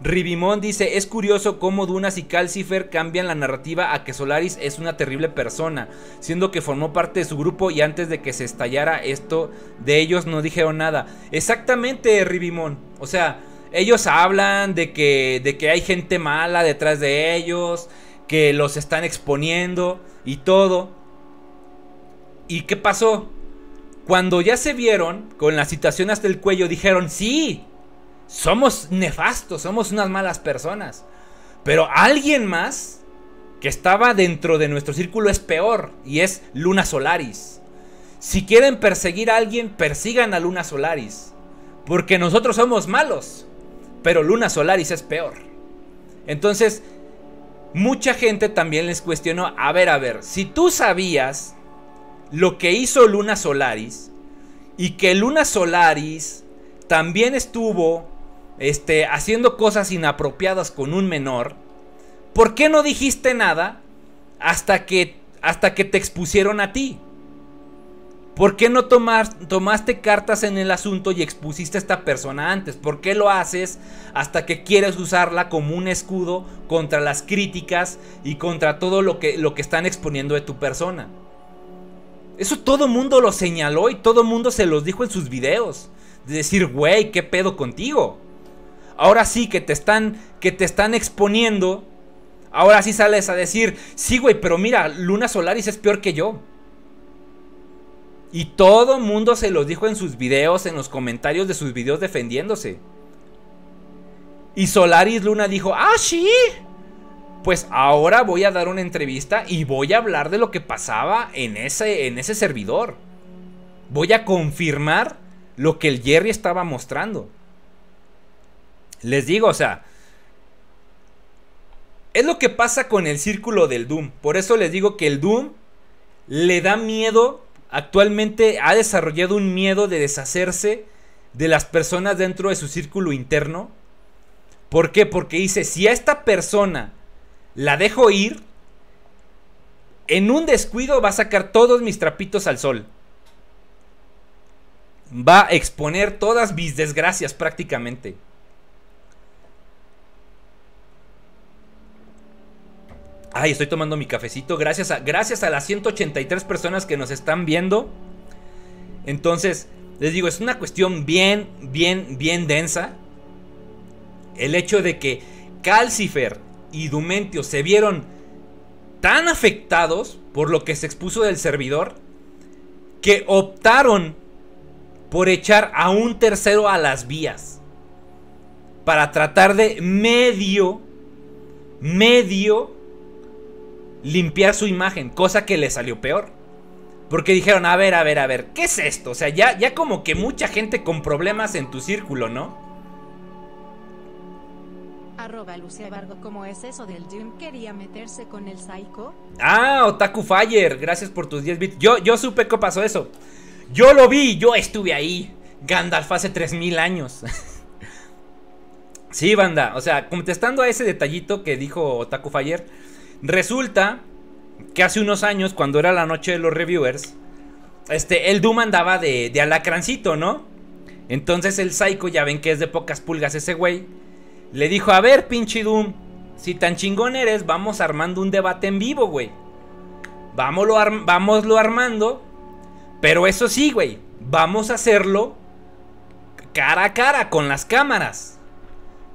Ribimón dice, es curioso cómo Dunas y Calcifer cambian la narrativa a que Solaris es una terrible persona, siendo que formó parte de su grupo y antes de que se estallara esto de ellos no dijeron nada. Exactamente, Ribimón. O sea, ellos hablan de que, de que hay gente mala detrás de ellos, que los están exponiendo y todo. ¿Y qué pasó? Cuando ya se vieron con la situación hasta el cuello, dijeron, sí, somos nefastos, somos unas malas personas. Pero alguien más que estaba dentro de nuestro círculo es peor y es Luna Solaris. Si quieren perseguir a alguien, persigan a Luna Solaris. Porque nosotros somos malos, pero Luna Solaris es peor. Entonces, mucha gente también les cuestionó, a ver, a ver, si tú sabías lo que hizo Luna Solaris y que Luna Solaris también estuvo este, haciendo cosas inapropiadas con un menor, ¿por qué no dijiste nada hasta que, hasta que te expusieron a ti? ¿Por qué no tomaste cartas en el asunto y expusiste a esta persona antes? ¿Por qué lo haces hasta que quieres usarla como un escudo contra las críticas y contra todo lo que, lo que están exponiendo de tu persona? Eso todo mundo lo señaló y todo mundo se los dijo en sus videos. De decir, güey, ¿qué pedo contigo? Ahora sí que te están, que te están exponiendo. Ahora sí sales a decir, sí, güey, pero mira, Luna Solaris es peor que yo. Y todo mundo se los dijo en sus videos, en los comentarios de sus videos defendiéndose. Y Solaris Luna dijo, ah, sí. Pues ahora voy a dar una entrevista y voy a hablar de lo que pasaba en ese, en ese servidor. Voy a confirmar lo que el Jerry estaba mostrando. Les digo, o sea, es lo que pasa con el círculo del Doom. Por eso les digo que el Doom le da miedo, actualmente ha desarrollado un miedo de deshacerse de las personas dentro de su círculo interno. ¿Por qué? Porque dice, si a esta persona la dejo ir, en un descuido va a sacar todos mis trapitos al sol. Va a exponer todas mis desgracias prácticamente. Ay, estoy tomando mi cafecito. Gracias a, gracias a las 183 personas que nos están viendo. Entonces, les digo, es una cuestión bien, bien, bien densa. El hecho de que Calcifer y Dumentio se vieron tan afectados por lo que se expuso del servidor que optaron por echar a un tercero a las vías. Para tratar de medio, medio, limpiar su imagen, cosa que le salió peor. Porque dijeron, a ver, a ver, a ver, ¿qué es esto? O sea, ya, ya como que mucha gente con problemas en tu círculo, ¿no? Arroba Lucia Bardo, ¿cómo es eso del Doom? ¿Quería meterse con el Psycho? Ah, Otaku Fire, gracias por tus 10 bits. Yo, yo supe que pasó eso. Yo lo vi, yo estuve ahí. Gandalf hace 3000 años. sí, banda, o sea, contestando a ese detallito que dijo Otaku Fire, resulta que hace unos años, cuando era la noche de los reviewers, este, el Doom andaba de, alacrancito, ¿no? Entonces el Psycho, ya ven que es de pocas pulgas ese güey, le dijo, a ver, pinche Doom, si tan chingón eres, vamos armando un debate en vivo, güey. Vámoslo armando, pero eso sí, güey, vamos a hacerlo cara a cara con las cámaras.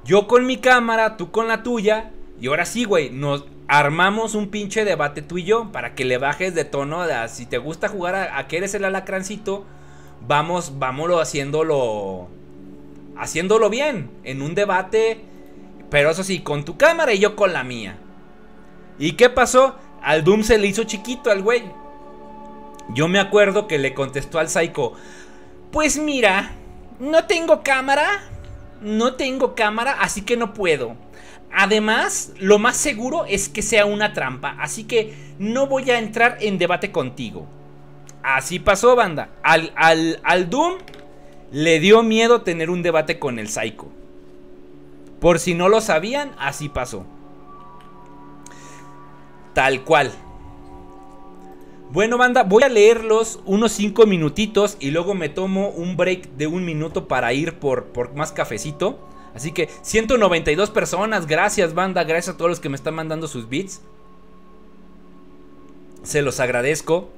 Yo con mi cámara, tú con la tuya, y ahora sí, güey, nos armamos un pinche debate tú y yo para que le bajes de tono. Si te gusta jugar a, que eres el alacrancito, vamos, vámonos haciéndolo. Haciéndolo bien. En un debate. Pero eso sí, con tu cámara y yo con la mía. ¿Y qué pasó? Al Doom se le hizo chiquito al güey. Yo me acuerdo que le contestó al Psycho. Pues mira, no tengo cámara. No tengo cámara, así que no puedo. Además, lo más seguro es que sea una trampa, así que no voy a entrar en debate contigo. Así pasó, banda. Al, al, Doom le dio miedo tener un debate con el Psycho. Por si no lo sabían, así pasó. Tal cual. Bueno, banda, voy a leerlos unos 5 minutitos y luego me tomo un break de un minuto para ir por, por más cafecito. Así que 192 personas, gracias banda, gracias a todos los que me están mandando sus beats. Se los agradezco.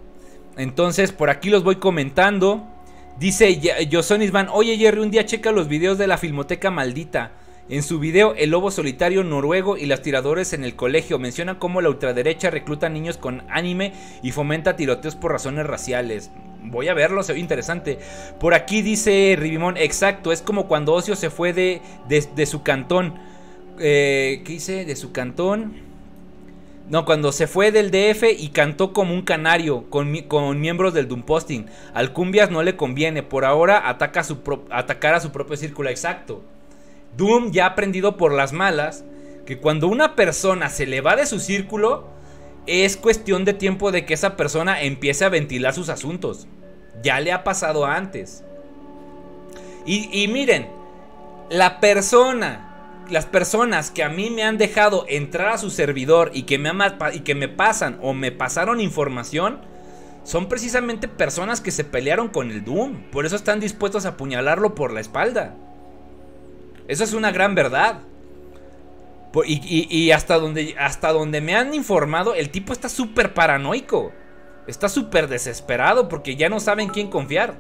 Entonces, por aquí los voy comentando. Dice Yosonis Van, oye Jerry, un día checa los videos de la Filmoteca Maldita. En su video, El Lobo Solitario Noruego y las tiradores en el colegio mencionan cómo la ultraderecha recluta niños con anime y fomenta tiroteos por razones raciales. Voy a verlo, se ve interesante. Por aquí dice Ribimón, exacto, es como cuando Ocio se fue de, de, su cantón. Eh, ¿Qué dice? De su cantón. No, cuando se fue del DF y cantó como un canario con, con miembros del Doom Posting. Al Cumbias no le conviene, por ahora ataca atacar a su propio círculo exacto. Doom ya ha aprendido por las malas que cuando una persona se le va de su círculo, es cuestión de tiempo de que esa persona empiece a ventilar sus asuntos. Ya le ha pasado antes. Y, miren, la persona, las personas que a mí me han dejado entrar a su servidor y que me, y que me pasan o me pasaron información, son precisamente personas que se pelearon con el Doom. Por eso están dispuestos a apuñalarlo por la espalda. Eso es una gran verdad. Y, hasta, donde, hasta donde me han informado, el tipo está súper paranoico. Está súper desesperado porque ya no saben quién confiar.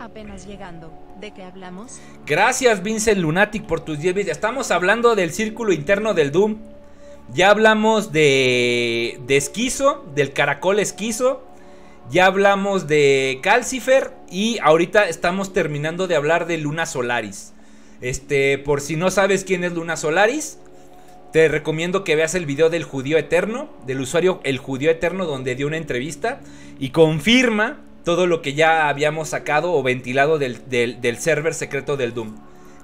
Apenas llegando. ¿De qué hablamos? Gracias, Vincent Lunatic, por tus 10 vídeos. Estamos hablando del círculo interno del Doom. Ya hablamos de, de esquizo, del caracol esquizo. Ya hablamos de Calcifer y ahorita estamos terminando de hablar de Luna Solaris. Este, por si no sabes quién es Luna Solaris, te recomiendo que veas el video del judío eterno, del usuario El judío eterno, donde dio una entrevista y confirma todo lo que ya habíamos sacado o ventilado del, server secreto del Doom.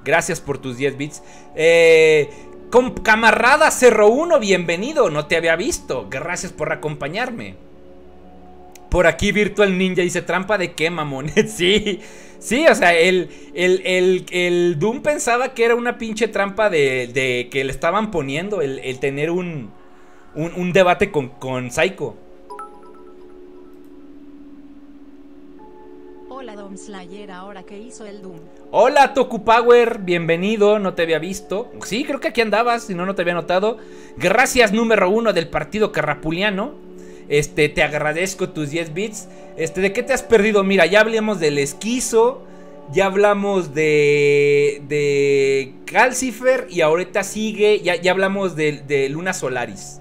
Gracias por tus 10 bits. Eh, camarada Cerro 1, bienvenido, no te había visto. Gracias por acompañarme. Por aquí Virtual Ninja dice, trampa de qué, mamón. sí, sí, o sea, el, el, Doom pensaba que era una pinche trampa de, que le estaban poniendo el, tener un, un, debate con, con Psycho. Hola Dom Slayer, ahora que hizo el Doom. Hola Toku Power, bienvenido, no te había visto. Sí, creo que aquí andabas, si no, no te había notado. Gracias número uno del partido carrapuliano. Este, te agradezco tus 10 bits. Este, ¿de qué te has perdido? Mira, ya hablamos del esquizo. Ya hablamos de. de Calcifer. Y ahorita sigue. Ya, ya hablamos de, de, Luna Solaris.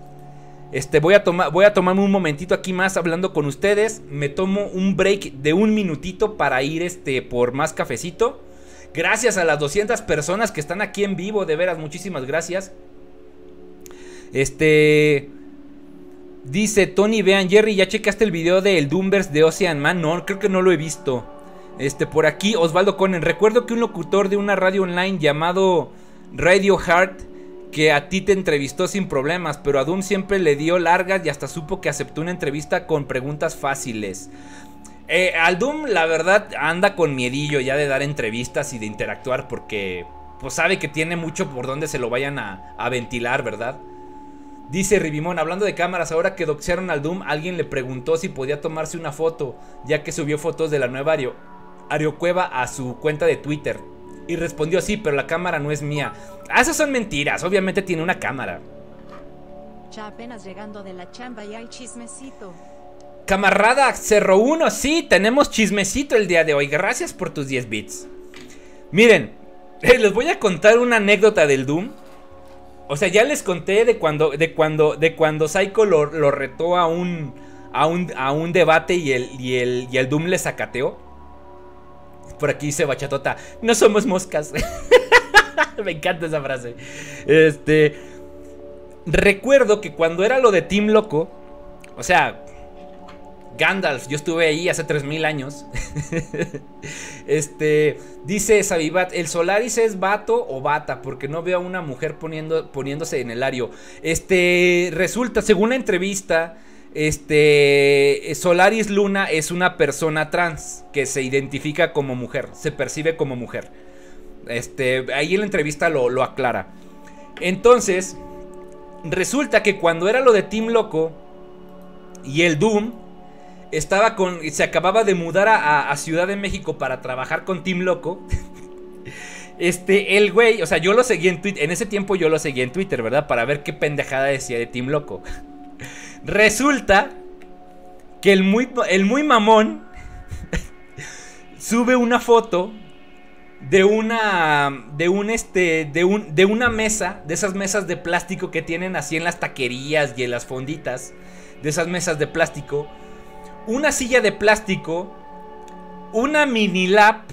Este, voy a, tomar, voy a tomarme un momentito aquí más hablando con ustedes. Me tomo un break de un minutito para ir este, por más cafecito. Gracias a las 200 personas que están aquí en vivo, de veras, muchísimas gracias. Este. Dice Tony, vean, Jerry, ¿ya checaste el video del Doombers de Ocean Man? No, creo que no lo he visto. Este, por aquí, Osvaldo Conen. Recuerdo que un locutor de una radio online llamado Radio Heart, que a ti te entrevistó sin problemas, pero a Doom siempre le dio largas y hasta supo que aceptó una entrevista con preguntas fáciles. Eh, al Doom, la verdad, anda con miedillo ya de dar entrevistas y de interactuar porque, pues sabe que tiene mucho por donde se lo vayan a, a ventilar, ¿verdad? Dice Ribimón, hablando de cámaras, ahora que doxearon al Doom, alguien le preguntó si podía tomarse una foto, ya que subió fotos de la nueva Ario, Ariocueva a su cuenta de Twitter. Y respondió sí, pero la cámara no es mía. Ah, esas son mentiras, obviamente tiene una cámara. Ya apenas llegando de la chamba y hay chismecito. Camarada Cerro 1, sí, tenemos chismecito el día de hoy. Gracias por tus 10 bits. Miren, les voy a contar una anécdota del Doom o sea, ya les conté de cuando, de cuando, de cuando Psycho lo, retó a un, a un, a un debate y el, y, el, y el Doom le sacateó. Por aquí dice Bachatota, no somos moscas. Me encanta esa frase. Este, recuerdo que cuando era lo de Team Loco, o sea, Gandalf, yo estuve ahí hace 3000 años. este, dice Sabibat, el Solaris es vato o bata, porque no veo a una mujer poniendo, poniéndose en el ario. Este, resulta, según la entrevista, este, Solaris Luna es una persona trans que se identifica como mujer, se percibe como mujer. Este, ahí en la entrevista lo, lo aclara. Entonces, resulta que cuando era lo de Team Loco y el Doom, estaba con. Se acababa de mudar a, Ciudad de México para trabajar con Team Loco. Este, el güey, o sea, yo lo seguí en Twitter. En ese tiempo yo lo seguí en Twitter, ¿verdad? Para ver qué pendejada decía de Team Loco. Resulta que el muy, el muy mamón sube una foto de una de un este de un de una mesa, de esas mesas de plástico que tienen así en las taquerías y en las fonditas, de esas mesas de plástico una silla de plástico, una mini lap,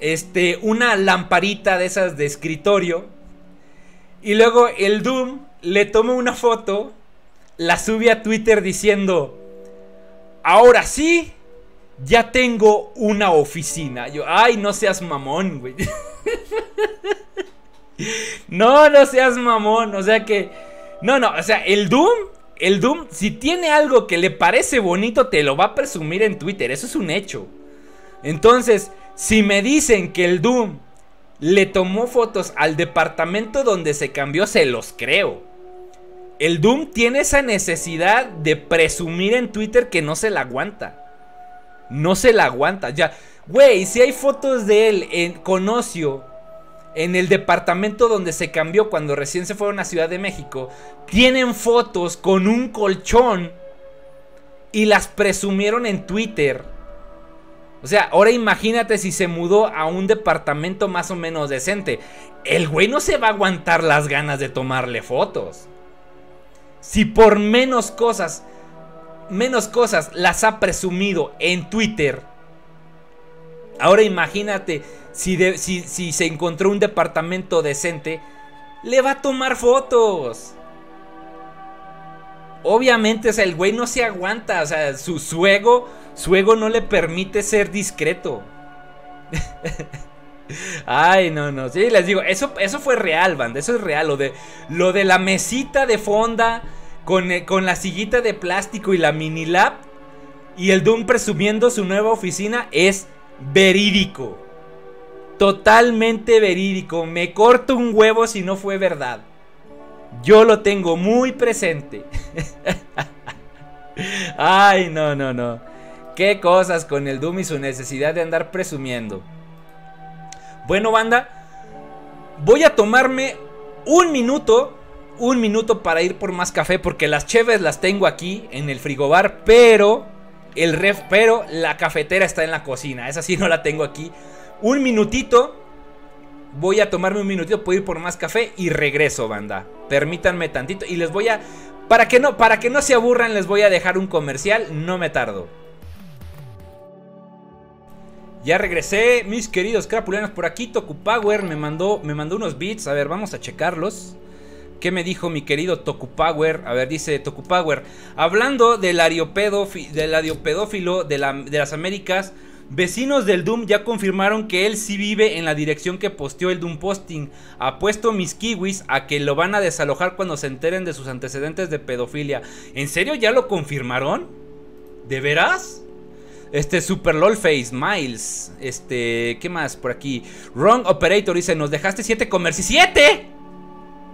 este, una lamparita de esas de escritorio. Y luego el Doom le toma una foto, la sube a Twitter diciendo, ahora sí, ya tengo una oficina. Yo, ay, no seas mamón, güey. no, no seas mamón. O sea que, no, no, o sea, el Doom el Doom, si tiene algo que le parece bonito, te lo va a presumir en Twitter. Eso es un hecho. Entonces, si me dicen que el Doom le tomó fotos al departamento donde se cambió, se los creo. El Doom tiene esa necesidad de presumir en Twitter que no se la aguanta. No se la aguanta. Ya, güey, si hay fotos de él en, con Ocio en el departamento donde se cambió cuando recién se fueron a Ciudad de México, tienen fotos con un colchón y las presumieron en Twitter. O sea, ahora imagínate si se mudó a un departamento más o menos decente. El güey no se va a aguantar las ganas de tomarle fotos. Si por menos cosas, menos cosas las ha presumido en Twitter. Ahora imagínate si, se encontró un departamento decente, le va a tomar fotos. Obviamente, o sea, el güey no se aguanta. O sea, su, su ego no le permite ser discreto. Ay, no, no. Sí, les digo, eso, eso fue real, banda. Eso es real. Lo de, lo de la mesita de fonda con, eh, con la sillita de plástico y la mini lab. Y el Doom presumiendo su nueva oficina es verídico. Totalmente verídico. Me corto un huevo si no fue verdad. Yo lo tengo muy presente. Ay, no, no, no. Qué cosas con el Doom y su necesidad de andar presumiendo. Bueno, banda. Voy a tomarme un minuto. Un minuto para ir por más café. Porque las cheves las tengo aquí en el frigobar. Pero. El ref. Pero la cafetera está en la cocina. Esa sí no la tengo aquí un minutito. Voy a tomarme un minutito, puedo ir por más café y regreso, banda. Permítanme tantito y les voy a Para que no, para que no se aburran, les voy a dejar un comercial. No me tardo. Ya regresé, mis queridos crapulianos. Por aquí Tokupower me mandó, me mandó unos beats. A ver, vamos a checarlos. ¿Qué me dijo mi querido Tokupower? A ver, dice Tokupower. Hablando del del de, de las Américas. Vecinos del Doom ya confirmaron que él sí vive en la dirección que posteó el Doom Posting. Apuesto mis kiwis a que lo van a desalojar cuando se enteren de sus antecedentes de pedofilia. ¿En serio ya lo confirmaron? ¿De veras? Este Super LOLface, Miles. Este, ¿qué más por aquí? Wrong Operator dice, nos dejaste 7 comercios. ¡7!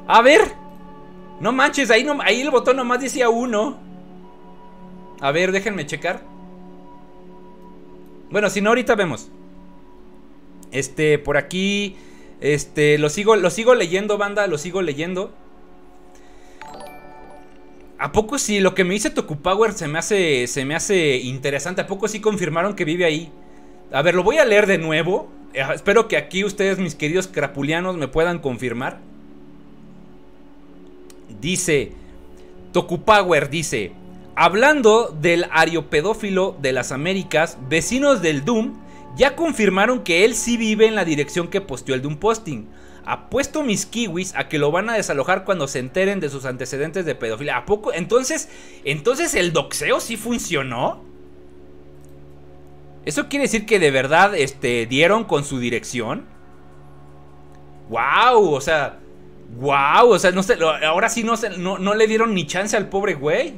A ver. No manches, ahí, ahí el botón nomás decía 1. A ver, déjenme checar. Bueno, si no, ahorita vemos. Este, por aquí. Este, lo sigo, lo sigo leyendo, banda, lo sigo leyendo. ¿A poco sí? Lo que me dice Tokupower se me hace. Se me hace interesante. ¿A poco sí confirmaron que vive ahí? A ver, lo voy a leer de nuevo. Eh, espero que aquí ustedes, mis queridos crapulianos, me puedan confirmar. Dice. Tokupower dice. Hablando del ariopedófilo de las Américas, vecinos del Doom ya confirmaron que él sí vive en la dirección que posteó el Doom Posting. Apuesto mis kiwis a que lo van a desalojar cuando se enteren de sus antecedentes de pedofilia. ¿A poco? Entonces, entonces el doxeo sí funcionó. ¿Eso quiere decir que de verdad este, dieron con su dirección? ¡Wow! O sea, ¡wow! O sea, no sé, ahora sí no, no, no le dieron ni chance al pobre güey.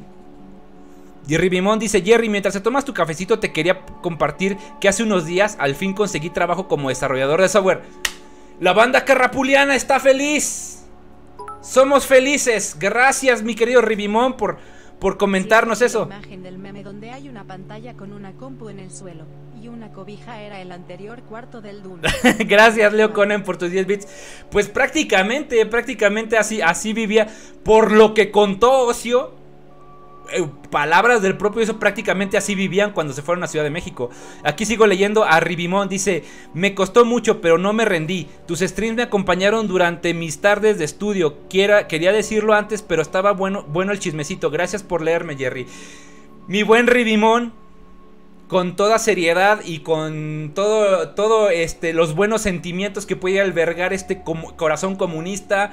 Jerry Bimón dice, Jerry, mientras te tomas tu cafecito te quería compartir que hace unos días al fin conseguí trabajo como desarrollador de software. La banda carrapuliana está feliz. Somos felices. Gracias, mi querido Ribimón, por, por comentarnos eso. imagen del meme donde hay una pantalla con una compu en el suelo una cobija era el anterior cuarto del Doom. Gracias, Leo Conan, por tus 10 bits. Pues prácticamente, prácticamente así, así vivía. Por lo que contó Ocio eh, palabras del propio eso prácticamente así vivían cuando se fueron a Ciudad de México. Aquí sigo leyendo a Ribimón, dice, me costó mucho pero no me rendí. Tus streams me acompañaron durante mis tardes de estudio. quería decirlo antes pero estaba bueno, bueno el chismecito. Gracias por leerme Jerry. Mi buen Ribimón, con toda seriedad y con todo, todo este, los buenos sentimientos que puede albergar este corazón comunista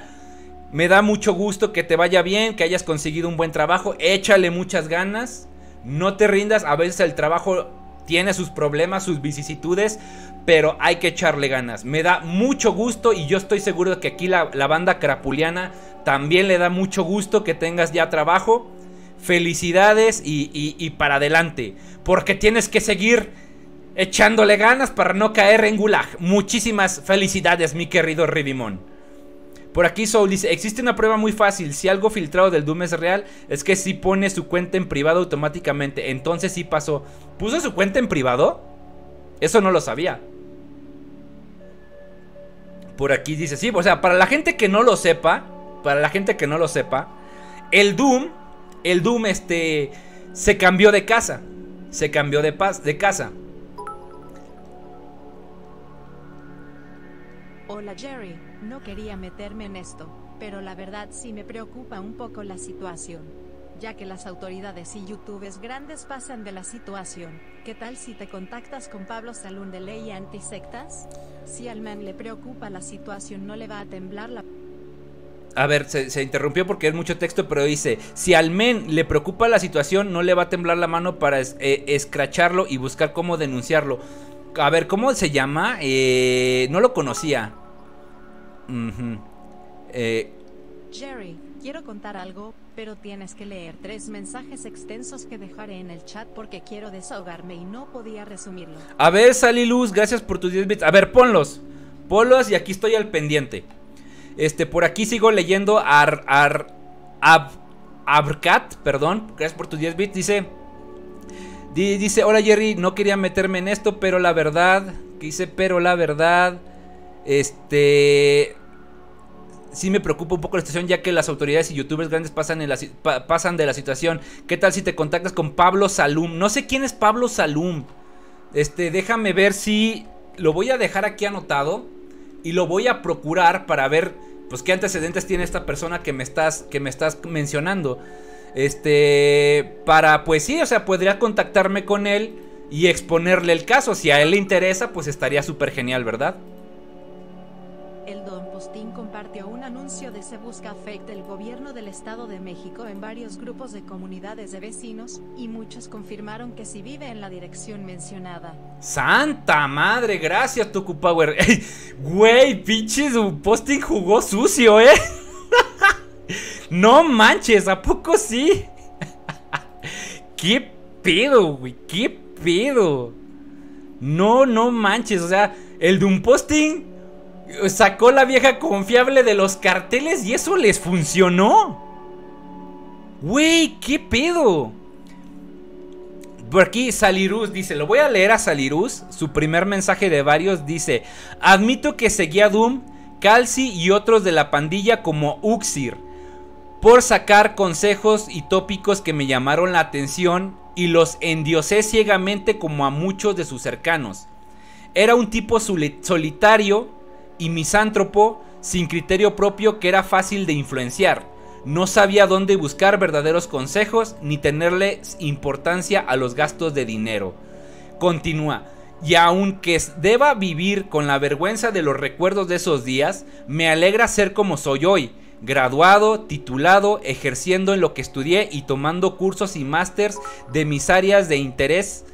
me da mucho gusto que te vaya bien, que hayas conseguido un buen trabajo. Échale muchas ganas. No te rindas. A veces el trabajo tiene sus problemas, sus vicisitudes. Pero hay que echarle ganas. Me da mucho gusto y yo estoy seguro de que aquí la, banda crapuliana también le da mucho gusto que tengas ya trabajo. Felicidades y, y para adelante. Porque tienes que seguir echándole ganas para no caer en gulag. Muchísimas felicidades, mi querido Ribimón. Por aquí Soul dice, existe una prueba muy fácil, si algo filtrado del Doom es real, es que si pone su cuenta en privado automáticamente, entonces sí pasó. ¿Puso su cuenta en privado? Eso no lo sabía. Por aquí dice, sí, o sea, para la gente que no lo sepa, para la gente que no lo sepa, el Doom, el Doom este, se cambió de casa, se cambió de, paz, de casa. Hola Jerry, no quería meterme en esto, pero la verdad sí me preocupa un poco la situación. Ya que las autoridades y youtubers grandes pasan de la situación, ¿qué tal si te contactas con Pablo Salún de Ley Antisectas? Si al man le preocupa la situación no le va a temblar la... A ver, se, interrumpió porque es mucho texto, pero dice, si al men le preocupa la situación, no le va a temblar la mano para eh, escracharlo y buscar cómo denunciarlo. A ver, ¿cómo se llama? Eh, no lo conocía. Eh, Jerry, quiero contar algo, pero tienes que leer tres mensajes extensos que dejaré en el chat porque quiero desahogarme y no podía resumirlo. A ver, Saliluz, gracias por tus 10 bits. A ver, ponlos. Ponlos y aquí estoy al pendiente. Este, por aquí sigo leyendo Ar, Ar, Abcat, perdón, gracias por tus 10 bits. Dice, dice, hola Jerry, no quería meterme en esto, pero la verdad, que dice, pero la verdad, este, sí me preocupa un poco la situación ya que las autoridades y youtubers grandes pasan, en pasan de la situación. ¿Qué tal si te contactas con Pablo Salum? No sé quién es Pablo Salum. Este, déjame ver si lo voy a dejar aquí anotado y lo voy a procurar para ver pues qué antecedentes tiene esta persona que me estás que me estás mencionando. Este, para, pues sí, o sea, podría contactarme con él y exponerle el caso. Si a él le interesa, pues estaría súper genial, ¿verdad? El Don anuncio de Se Busca Fake del gobierno del Estado de México en varios grupos de comunidades de vecinos, y muchos confirmaron que sí vive en la dirección mencionada. Santa madre, gracias Tuku Power. Güey, pinches, Posting jugó sucio, ¿eh? no manches, ¿a poco sí? ¿Qué pedo, güey? ¿Qué pedo? No, no manches, o sea, el Doom Posting sacó la vieja confiable de los carteles y eso les funcionó. Güey, ¿qué pedo? Por aquí Salirus dice, lo voy a leer a Salirus, su primer mensaje de varios dice, admito que seguía Doom, Calci y otros de la pandilla como Uxir, por sacar consejos y tópicos que me llamaron la atención y los endiosé ciegamente como a muchos de sus cercanos. Era un tipo solitario y misántropo sin criterio propio que era fácil de influenciar. No sabía dónde buscar verdaderos consejos ni tenerle importancia a los gastos de dinero. Continúa. Y aunque deba vivir con la vergüenza de los recuerdos de esos días, me alegra ser como soy hoy, graduado, titulado, ejerciendo en lo que estudié y tomando cursos y másters de mis áreas de interés.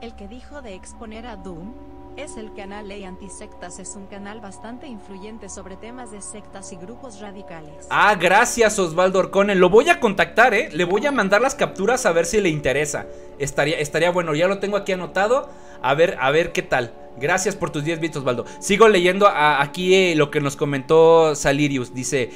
El que dijo de exponer a Doom es el canal Ley Antisectas, es un canal bastante influyente sobre temas de sectas y grupos radicales. Ah, gracias Osvaldo Orcone. Lo voy a contactar, ¿eh? Le voy a mandar las capturas a ver si le interesa. Estaría, estaría bueno, ya lo tengo aquí anotado. A ver, a ver qué tal. Gracias por tus 10 bits, Osvaldo. Sigo leyendo aquí eh, lo que nos comentó Salirius. Dice,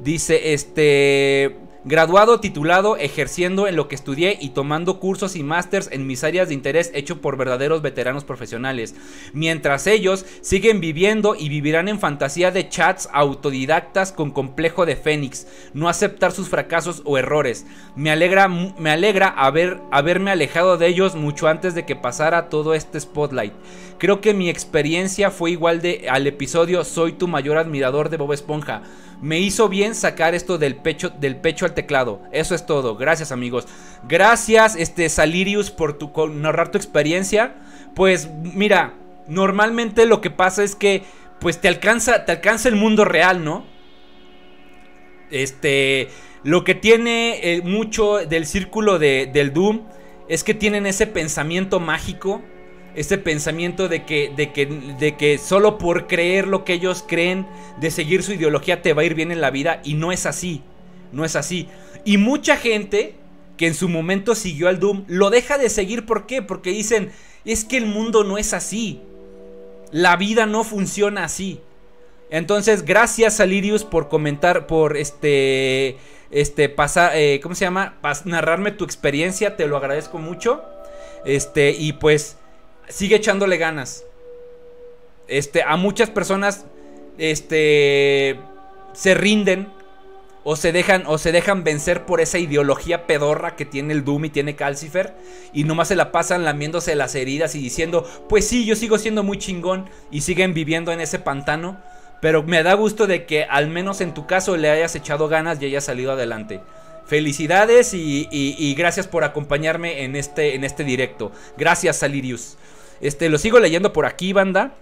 dice, este... Graduado, titulado, ejerciendo en lo que estudié y tomando cursos y másters en mis áreas de interés hecho por verdaderos veteranos profesionales. Mientras ellos siguen viviendo y vivirán en fantasía de chats autodidactas con complejo de Fénix, no aceptar sus fracasos o errores. Me alegra, me alegra haber, haberme alejado de ellos mucho antes de que pasara todo este spotlight. Creo que mi experiencia fue igual de al episodio Soy tu mayor admirador de Bob Esponja. Me hizo bien sacar esto del pecho, del pecho al teclado. Eso es todo. Gracias, amigos. Gracias, este Salirius, por tu narrar tu experiencia. Pues, mira, normalmente lo que pasa es que, pues, te alcanza, te alcanza el mundo real, ¿no? Este, lo que tiene eh, mucho del círculo de, del Doom es que tienen ese pensamiento mágico ese pensamiento de que, de, que, de que solo por creer lo que ellos creen, de seguir su ideología, te va a ir bien en la vida. Y no es así. No es así. Y mucha gente que en su momento siguió al Doom, lo deja de seguir. ¿Por qué? Porque dicen, es que el mundo no es así. La vida no funciona así. Entonces, gracias a Lirius por comentar, por este, este, pasar, eh, ¿cómo se llama? narrarme tu experiencia, te lo agradezco mucho. Este, y pues sigue echándole ganas. Este, a muchas personas, este, se rinden o se dejan o se dejan vencer por esa ideología pedorra que tiene el Doom y tiene Calcifer y nomás se la pasan lamiéndose las heridas y diciendo, "Pues sí, yo sigo siendo muy chingón" y siguen viviendo en ese pantano, pero me da gusto de que al menos en tu caso le hayas echado ganas y hayas salido adelante. Felicidades y, gracias por acompañarme en este, en este directo. Gracias, Salirius. Este, lo sigo leyendo por aquí, banda.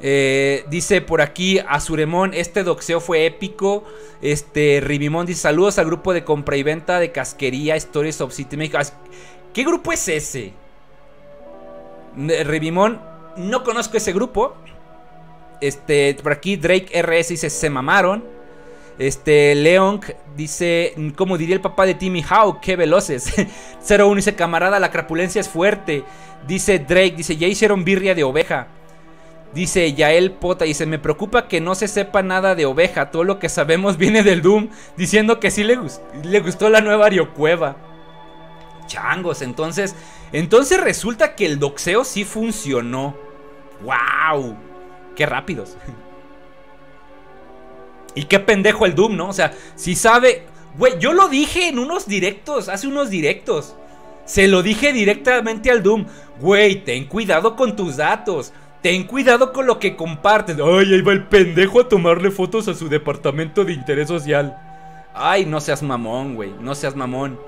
Eh, dice por aquí Azuremón, este doxeo fue épico. Este, Ribimón dice saludos al grupo de compra y venta de casquería Stories of City México. ¿Qué grupo es ese? Ribimón, no conozco ese grupo. Este, por aquí Drake RS dice se mamaron. Este, Leon dice, como diría el papá de Timmy How, qué veloces. 01 dice, camarada, la crapulencia es fuerte. Dice Drake, dice, ya hicieron birria de oveja. Dice Yael Pota, dice, me preocupa que no se sepa nada de oveja. Todo lo que sabemos viene del Doom, diciendo que sí le, le gustó la nueva Ariocueva. Changos, entonces, entonces resulta que el doxeo sí funcionó. ¡Wow! ¡Qué rápidos! Y qué pendejo el Doom, ¿no? O sea, si sabe. Güey, yo lo dije en unos directos, hace unos directos. Se lo dije directamente al Doom. Güey, ten cuidado con tus datos. Ten cuidado con lo que compartes. Ay, ahí va el pendejo a tomarle fotos a su departamento de interés social. Ay, no seas mamón, güey. No seas mamón.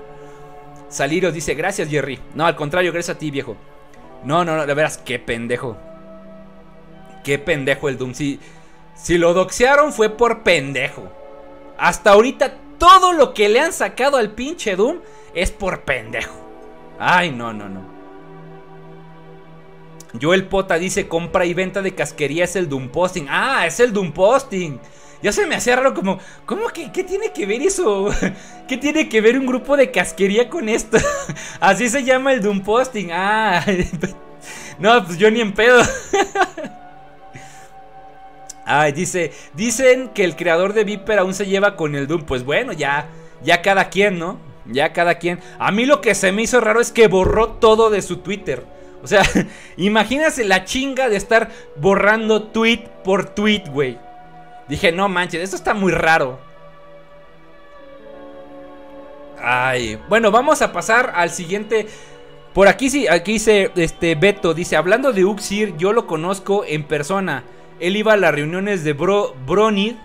Saliros dice, gracias, Jerry. No, al contrario, gracias a ti, viejo. No, no, no, de veras, qué pendejo. Qué pendejo el Doom. Si, si lo doxearon fue por pendejo. Hasta ahorita todo lo que le han sacado al pinche Doom es por pendejo. Ay, no, no, no. Joel Pota dice compra y venta de casquería es el Doom Posting. Ah, es el Doom Posting. Ya se me hacía raro como, ¿cómo que qué tiene que ver eso? ¿Qué tiene que ver un grupo de casquería con esto? Así se llama el Doom Posting. Ah, no, pues yo ni en pedo. Ay, dice, dicen que el creador de Viper aún se lleva con el Doom. Pues bueno, ya, ya cada quien, ¿no? Ya cada quien. A mí lo que se me hizo raro es que borró todo de su Twitter. O sea, imagínate la chinga de estar borrando tweet por tweet, güey. Dije, no manches, esto está muy raro. Ay, bueno, vamos a pasar al siguiente. Por aquí sí, aquí dice este Beto, dice, hablando de Uxir, yo lo conozco en persona. Él iba a las reuniones de Bro, Bronid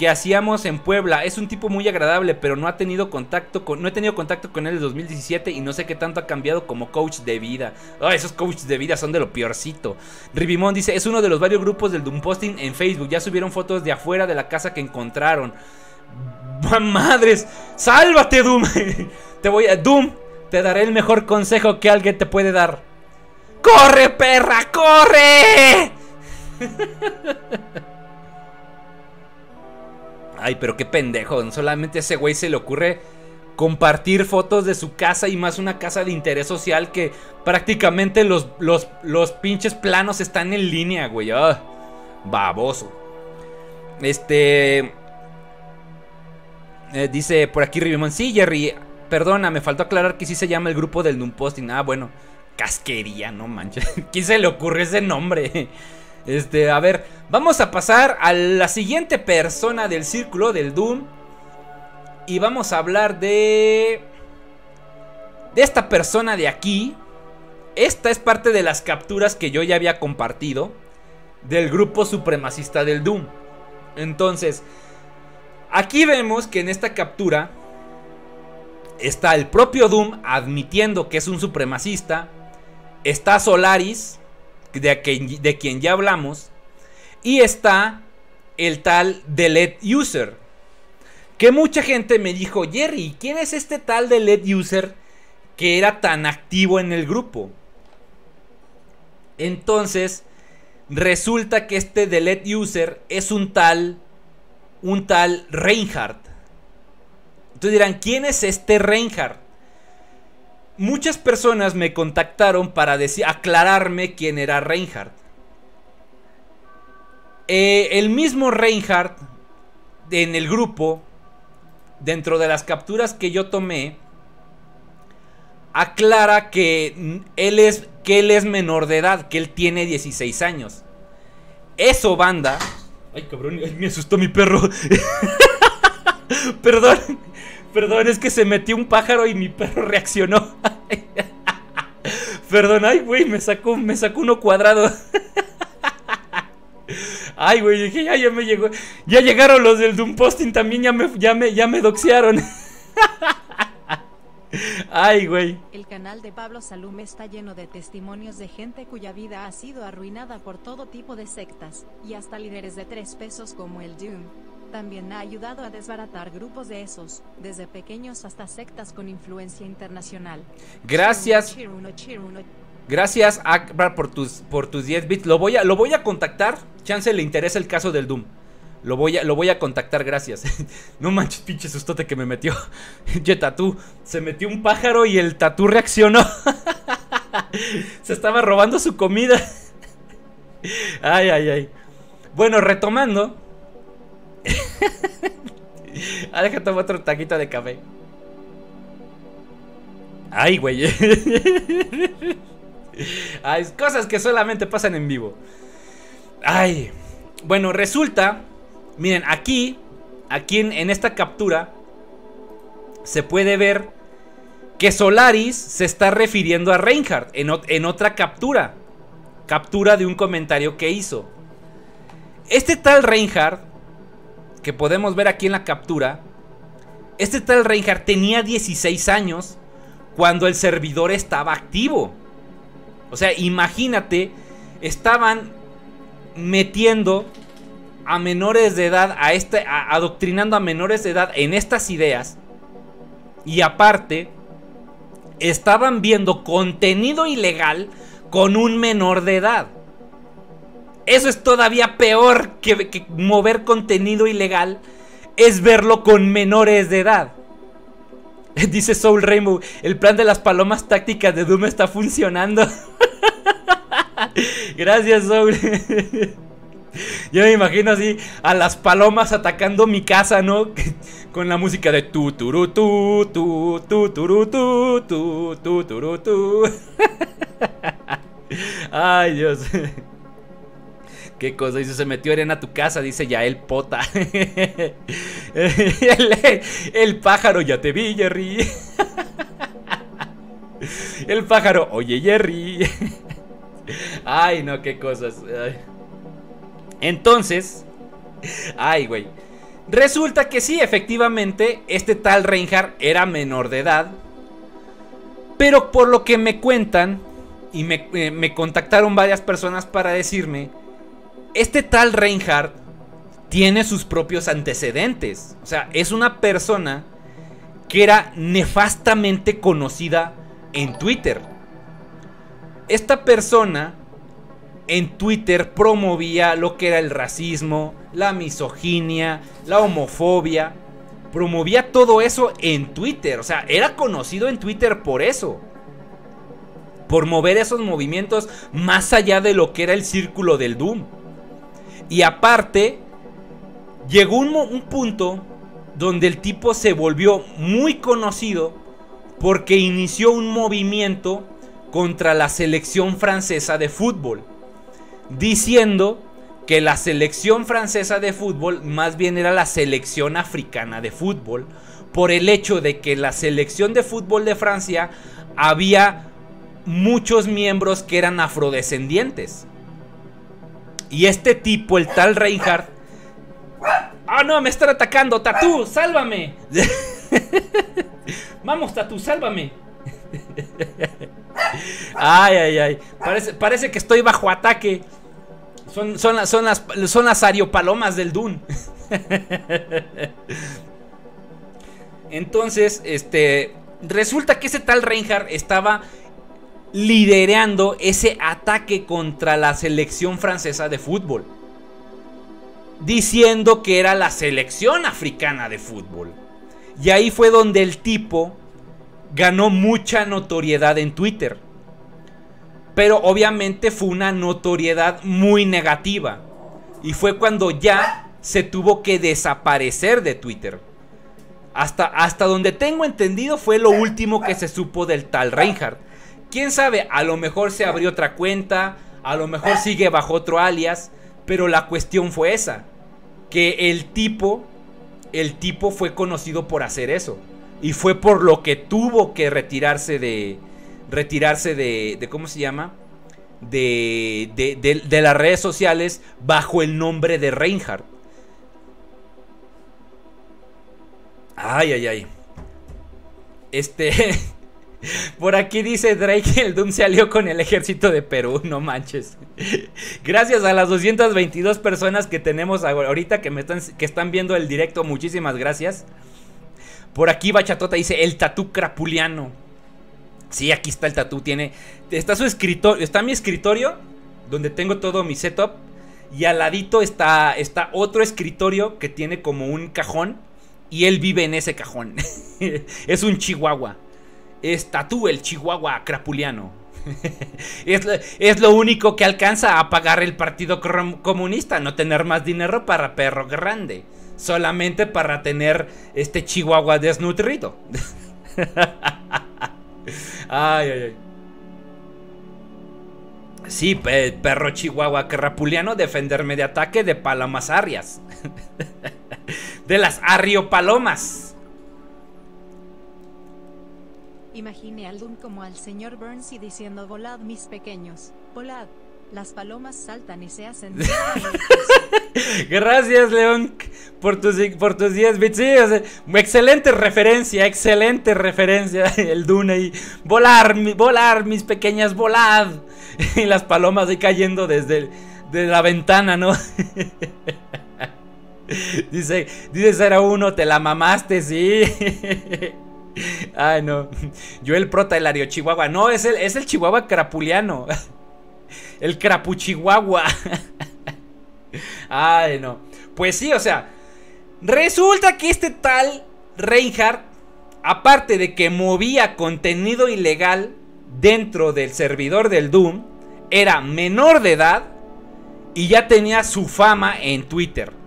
que hacíamos en Puebla. Es un tipo muy agradable, pero no ha tenido contacto con, no he tenido contacto con él en 2017 y no sé qué tanto ha cambiado como coach de vida. esos coaches de vida son de lo peorcito. Ribimón dice, es uno de los varios grupos del Doom Posting en Facebook. Ya subieron fotos de afuera de la casa que encontraron. Madres, sálvate Doom. te voy a Doom, te daré el mejor consejo que alguien te puede dar. ¡Corre, perra, corre! Ay, pero qué pendejo. Solamente a ese güey se le ocurre compartir fotos de su casa y más una casa de interés social que prácticamente los, los, los pinches planos están en línea, güey. Ah, baboso. Este... Eh, dice por aquí Ribimon. Sí, Jerry. Perdona, me faltó aclarar que sí se llama el grupo del Doom Posting. Ah, bueno. Casquería, no manches. ¿Quién se le ocurre ese nombre? Este, a ver, vamos a pasar a la siguiente persona del círculo del Doom. Y vamos a hablar de... De esta persona de aquí. Esta es parte de las capturas que yo ya había compartido. Del grupo supremacista del Doom. Entonces, aquí vemos que en esta captura está el propio Doom admitiendo que es un supremacista. Está Solaris de, quien ya hablamos. Y está el tal Delete User. Que mucha gente me dijo, Jerry, ¿quién es este tal Delete User que era tan activo en el grupo? Entonces, resulta que este Delete User es un tal, un tal Reinhardt. Entonces dirán, ¿quién es este Reinhardt? Muchas personas me contactaron para decir, aclararme quién era Reinhardt. Eh, el mismo Reinhardt en el grupo, dentro de las capturas que yo tomé, aclara que él es, que él es menor de edad, que él tiene 16 años. Eso, banda. Ay, cabrón, me asustó mi perro. Perdón. Perdón, es que se metió un pájaro y mi perro reaccionó. Perdón, ay, güey, me sacó, me sacó uno cuadrado. Ay, güey, dije, ya, ya me llegó. Ya llegaron los del Doom Posting también, ya me, ya me, ya me doxearon. Ay, güey. El canal de Pablo Salum está lleno de testimonios de gente cuya vida ha sido arruinada por todo tipo de sectas, y hasta líderes de tres pesos como el Doom. También ha ayudado a desbaratar grupos de esos, desde pequeños hasta sectas con influencia internacional. Gracias. Gracias, Akbar, por tus, por tus 10 bits. Lo voy, a, lo voy a contactar. Chance le interesa el caso del Doom. Lo voy a, lo voy a contactar, gracias. no manches, pinche sustote que me metió. Tatú. Se metió un pájaro y el tatú reaccionó. Se estaba robando su comida. ay, ay, ay. Bueno, retomando. Ah, deja tomar otro taquito de café. Ay, güey. Hay cosas que solamente pasan en vivo. Ay. Bueno, resulta. Miren, aquí. Aquí en, esta captura. Se puede ver. Que Solaris se está refiriendo a Reinhardt. En, en otra captura. Captura de un comentario que hizo. Este tal Reinhardt que podemos ver aquí en la captura, Este tal Reinhardt tenía 16 años cuando el servidor estaba activo. O sea, imagínate, estaban metiendo a menores de edad, a este, adoctrinando a menores de edad en estas ideas. Y aparte, estaban viendo contenido ilegal con un menor de edad. Eso es todavía peor que, mover contenido ilegal. Es verlo con menores de edad. Dice Soul Rainbow, el plan de las palomas tácticas de Doom está funcionando. Gracias, Soul. Yo me imagino así a las palomas atacando mi casa, ¿no? Con la música de tu tu tu tu tu tu tu tu. Ay, Dios. ¿Qué cosa? Dice, se metió arena a tu casa, dice ya el pota. el, pájaro, ya te vi, Jerry. El pájaro, oye, Jerry. Ay, no, qué cosas. Entonces, ay, güey. Resulta que sí, efectivamente, este tal Reinhardt era menor de edad. Pero por lo que me cuentan, y me, eh, me contactaron varias personas para decirme, este tal Reinhardt tiene sus propios antecedentes. O sea, es una persona que era nefastamente conocida en Twitter. Esta persona en Twitter promovía lo que era el racismo, la misoginia, la homofobia. Promovía todo eso en Twitter. O sea, era conocido en Twitter por eso. Por mover esos movimientos más allá de lo que era el círculo del Doom. Y aparte, llegó un, un punto donde el tipo se volvió muy conocido porque inició un movimiento contra la selección francesa de fútbol diciendo que la selección francesa de fútbol más bien era la selección africana de fútbol, por el hecho de que la selección de fútbol de Francia había muchos miembros que eran afrodescendientes. Y este tipo, el tal Reinhardt... ¡Ah, no! ¡Me están atacando! ¡Tatú! ¡Sálvame! Vamos, Tatú, sálvame. ay, ay, ay. Parece, parece que estoy bajo ataque. Son, son, las, son, las, son las ariopalomas del Dune. Entonces, este. Resulta que ese tal Reinhardt estaba liderando ese ataque contra la selección francesa de fútbol. Diciendo que era la selección africana de fútbol. Y ahí fue donde el tipo ganó mucha notoriedad en Twitter pero obviamente fue una notoriedad muy negativa. Y fue cuando ya se tuvo que desaparecer de Twitter. Hasta, hasta donde tengo entendido fue lo último que se supo del tal Reinhardt. Quién sabe, a lo mejor se abrió otra cuenta, a lo mejor sigue bajo otro alias, pero la cuestión fue esa, que el tipo, el tipo fue conocido por hacer eso. Y fue por lo que tuvo que retirarse de, retirarse de, de ¿cómo se llama? De, de, de, las redes sociales bajo el nombre de Reinhardt. Ay, ay, ay. Este... Por aquí dice Drake el Doom se alió con el ejército de Perú, no manches. Gracias a las 222 personas que tenemos ahorita que, me están, que están viendo el directo, muchísimas gracias. Por aquí Bachatota dice el tatú crapuliano. Sí, aquí está el tatú. Tiene. Está su escritorio. Está mi escritorio. Donde tengo todo mi setup. Y al ladito está, está otro escritorio que tiene como un cajón. Y él vive en ese cajón. es un chihuahua. Es tatú el chihuahua crapuliano. es, es, lo único que alcanza a pagar el Partido Comunista. No tener más dinero para perro grande. Solamente para tener este chihuahua desnutrido. Ay, ay, ay. Sí, perro chihuahua carrapuliano, defenderme de ataque de palomas arrias. de las arriopalomas. Imagine al Doom como al señor Burns y diciendo volad mis pequeños, volad. Las palomas saltan y se hacen. Gracias, León, por tus, por tus 10 bits. Sí, excelente referencia, excelente referencia. El Dune y volar, volar, mis pequeñas, volad. Y las palomas ahí cayendo desde la ventana, ¿no? Dice, dice será uno, te la mamaste, sí. Ay, no. Yo el prota del Chihuahua. No, es el, es el Chihuahua crapuliano. El crapuchihuahua. Ay, no. Pues sí, o sea. Resulta que este tal Reinhardt, aparte de que movía contenido ilegal dentro del servidor del Doom, era menor de edad y ya tenía su fama en Twitter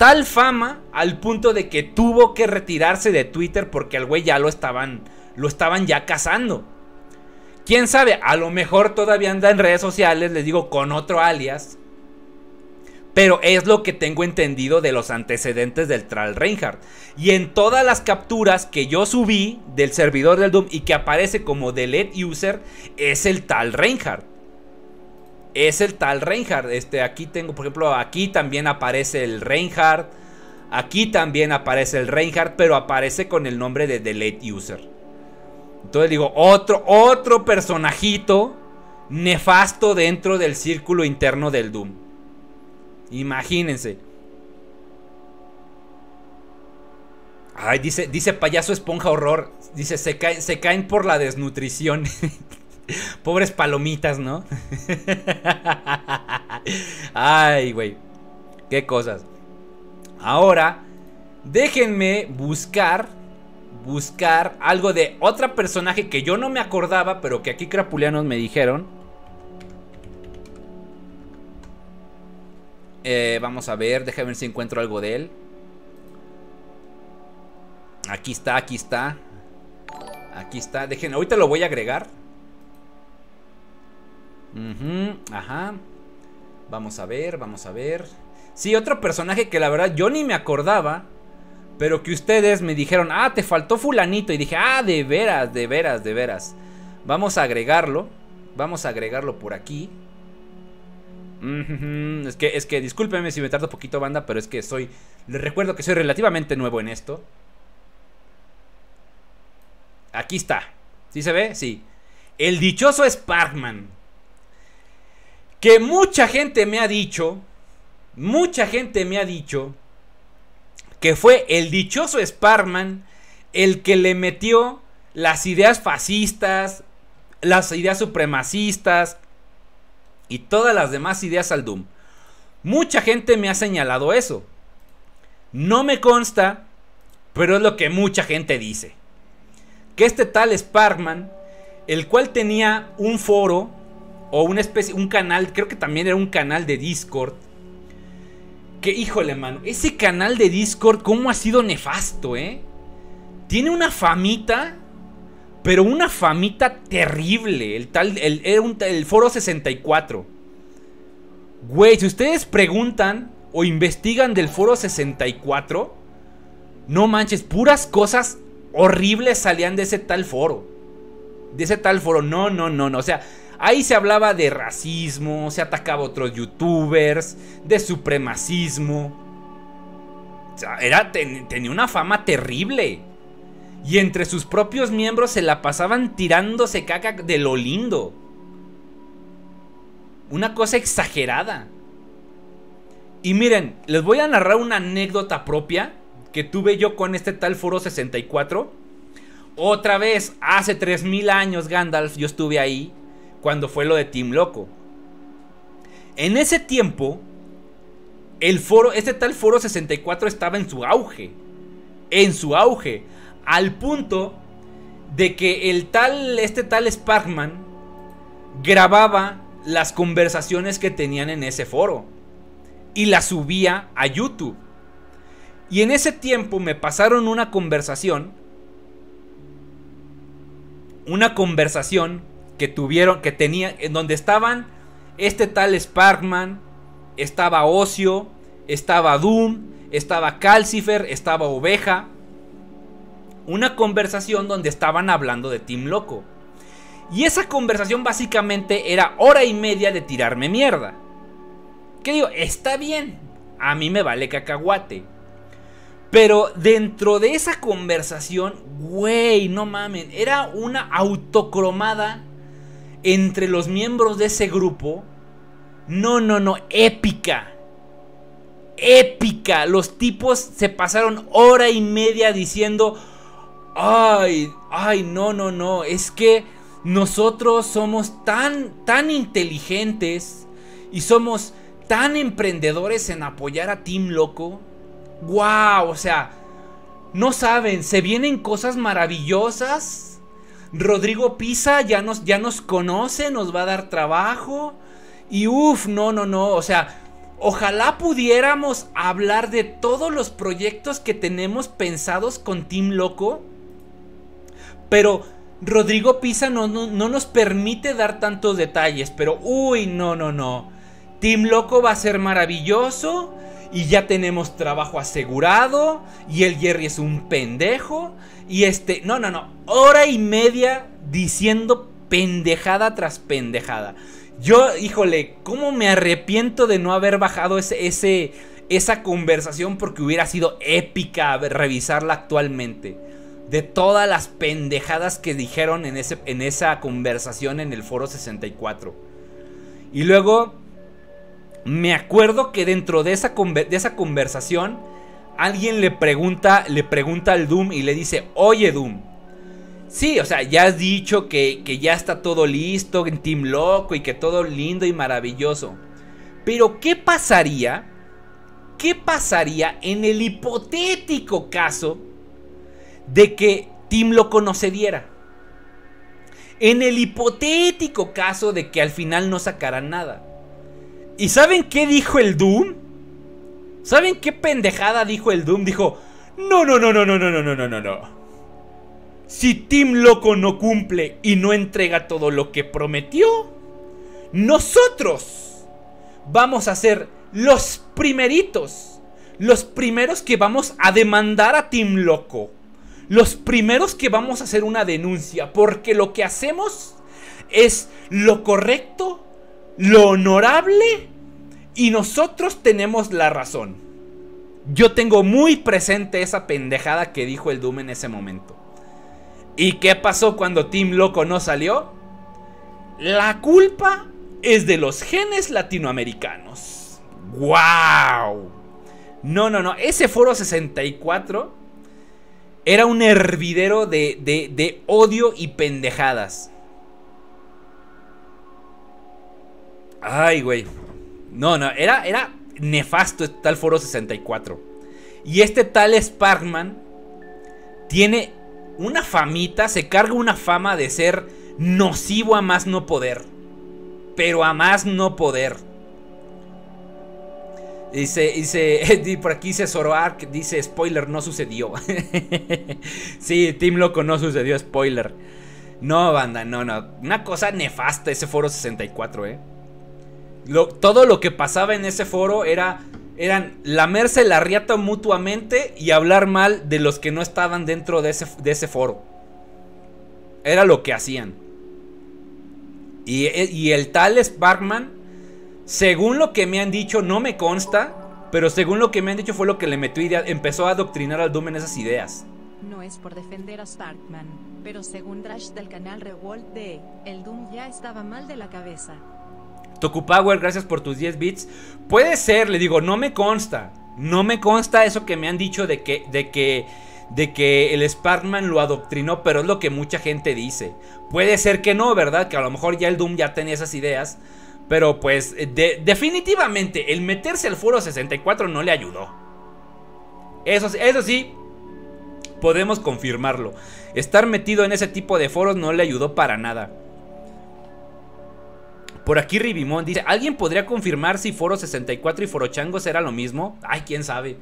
tal fama al punto de que tuvo que retirarse de Twitter porque al güey ya lo estaban, lo estaban ya cazando. Quién sabe, a lo mejor todavía anda en redes sociales, les digo, con otro alias. Pero es lo que tengo entendido de los antecedentes del Tral Reinhardt. Y en todas las capturas que yo subí del servidor del Doom y que aparece como delete user, es el tal Reinhardt es el tal Reinhardt. Este, aquí tengo, por ejemplo, aquí también aparece el Reinhardt. Aquí también aparece el Reinhardt, pero aparece con el nombre de Delete User. Entonces digo, otro, otro personajito nefasto dentro del círculo interno del Doom. Imagínense. Ay, dice, dice payaso esponja horror. Dice, se, se caen por la desnutrición. Pobres palomitas, ¿no? Ay, güey. Qué cosas. Ahora, déjenme buscar. Buscar algo de otra personaje que yo no me acordaba, pero que aquí crapulianos me dijeron. Eh, vamos a ver, déjame ver si encuentro algo de él. Aquí está, aquí está. Aquí está. Déjenme, ahorita lo voy a agregar ajá. Vamos a ver, vamos a ver. Sí, otro personaje que la verdad yo ni me acordaba. Pero que ustedes me dijeron, ah, te faltó fulanito. Y dije, ah, de veras, de veras, de veras. Vamos a agregarlo. Vamos a agregarlo por aquí. Es que, es que, discúlpeme si me tardo poquito, banda, pero es que soy. Les recuerdo que soy relativamente nuevo en esto. Aquí está. ¿Sí se ve? Sí. El dichoso Sparkman. Que mucha gente me ha dicho, mucha gente me ha dicho que fue el dichoso Sparman el que le metió las ideas fascistas, las ideas supremacistas y todas las demás ideas al Doom. Mucha gente me ha señalado eso. No me consta, pero es lo que mucha gente dice. Que este tal Sparman, el cual tenía un foro o una especie, un canal, creo que también era un canal de Discord. Que híjole, mano, ese canal de Discord, ¿cómo ha sido nefasto, eh? Tiene una famita, pero una famita terrible. El tal, el, el foro 64. Güey, si ustedes preguntan o investigan del foro 64, no manches, puras cosas horribles salían de ese tal foro. De ese tal foro, no, no, no, no. O sea, Ahí se hablaba de racismo, se atacaba a otros youtubers, de supremacismo. O sea, era, tenía una fama terrible. Y entre sus propios miembros se la pasaban tirándose caca de lo lindo. Una cosa exagerada. Y miren, les voy a narrar una anécdota propia que tuve yo con este tal Foro 64. Otra vez, hace 3000 años, Gandalf, yo estuve ahí cuando fue lo de Team Loco. En ese tiempo, el foro, este tal foro 64 estaba en su auge. En su auge. Al punto de que el tal, este tal Sparkman grababa las conversaciones que tenían en ese foro. Y las subía a YouTube. Y en ese tiempo me pasaron una conversación. Una conversación que tuvieron, que tenía, en donde estaban este tal Sparkman, estaba Ocio, estaba Doom, estaba Calcifer, estaba Oveja. Una conversación donde estaban hablando de Team Loco. Y esa conversación básicamente era hora y media de tirarme mierda. ¿Qué digo? Está bien. A mí me vale cacahuate. Pero dentro de esa conversación, güey, no mamen, era una autocromada entre los miembros de ese grupo. No, no, no, épica. Épica. Los tipos se pasaron hora y media diciendo, ay, ay, no, no, no, es que nosotros somos tan, tan inteligentes y somos tan emprendedores en apoyar a Team Loco. ¡Wow! O sea, no saben, se vienen cosas maravillosas. Rodrigo Pisa ya nos, ya nos conoce, nos va a dar trabajo. Y uff, no, no, no. O sea, ojalá pudiéramos hablar de todos los proyectos que tenemos pensados con Team Loco. Pero Rodrigo Pisa no, no, nos permite dar tantos detalles, pero uy, no, no, no. Team Loco va a ser maravilloso y ya tenemos trabajo asegurado y el Jerry es un pendejo y este, no, no, no, hora y media diciendo pendejada tras pendejada. Yo, híjole, cómo me arrepiento de no haber bajado ese, ese esa conversación porque hubiera sido épica revisarla actualmente de todas las pendejadas que dijeron en, ese, en esa conversación en el foro 64. Y luego me acuerdo que dentro de esa, de esa conversación alguien le pregunta, le pregunta al Doom y le dice, oye Doom, sí, o sea, ya has dicho que, que ya está todo listo en Team Loco y que todo lindo y maravilloso. Pero ¿qué pasaría? ¿Qué pasaría en el hipotético caso de que Tim lo concediera. En el hipotético caso de que al final no sacaran nada. ¿Y saben qué dijo el Doom? ¿Saben qué pendejada dijo el Doom? Dijo, no, no, no, no, no, no, no, no, no, no. Si Team Loco no cumple y no entrega todo lo que prometió, nosotros vamos a ser los primeritos, los primeros que vamos a demandar a Team Loco los primeros que vamos a hacer una denuncia, porque lo que hacemos es lo correcto, lo honorable, y nosotros tenemos la razón. Yo tengo muy presente esa pendejada que dijo el Doom en ese momento. ¿Y qué pasó cuando Team Loco no salió? La culpa es de los genes latinoamericanos. ¡Wow! No, no, no. Ese foro 64 era un hervidero de, de, odio y pendejadas. Ay, güey. No, no, era, era nefasto este tal Foro 64. Y este tal Sparkman tiene una famita, se carga una fama de ser nocivo a más no poder. Pero a más no poder. Dice, dice, por aquí dice Zoroark, dice, spoiler, no sucedió. sí, Team Loco no sucedió, spoiler. No, banda, no, no. Una cosa nefasta ese foro 64, eh. Todo lo que pasaba en ese foro era, eran lamerse la riata mutuamente y hablar mal de los que no estaban dentro de ese, foro. Era lo que hacían. Y, y el tal Sparkman según lo que me han dicho, no me consta, pero según lo que me han dicho fue lo que le metió idea, empezó a adoctrinar al Doom en esas ideas. No es por defender a Starkman, pero según Drash del canal Revolt de el Doom ya estaba mal de la cabeza. Tokupower, gracias por tus 10 bits. Puede ser, le digo, no me consta. No me consta eso que me han dicho de que, de que, de que el Sparkman lo adoctrinó, pero es lo que mucha gente dice. Puede ser que no, ¿verdad? Que a lo mejor ya el Doom ya tenía esas ideas. Pero pues definitivamente el meterse al foro 64 no le ayudó. Eso, eso sí, podemos confirmarlo. Estar metido en ese tipo de foros no le ayudó para nada. Por aquí Ribimón dice, ¿alguien podría confirmar si Foro 64 y Foro Changos era lo mismo? Ay, quién sabe.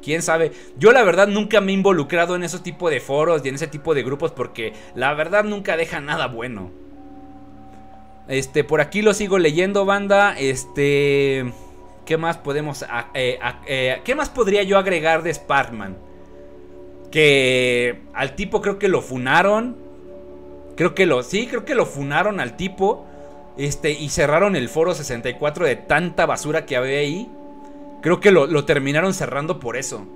Quién sabe. Yo la verdad nunca me he involucrado en ese tipo de foros y en ese tipo de grupos porque la verdad nunca deja nada bueno. Este, por aquí lo sigo leyendo, banda. Este. ¿Qué más podemos. Eh, eh, ¿Qué más podría yo agregar de Sparkman? Que al tipo creo que lo funaron. Creo que lo, sí, creo que lo funaron al tipo. Este, y cerraron el foro 64 de tanta basura que había ahí. Creo que lo, lo terminaron cerrando por eso.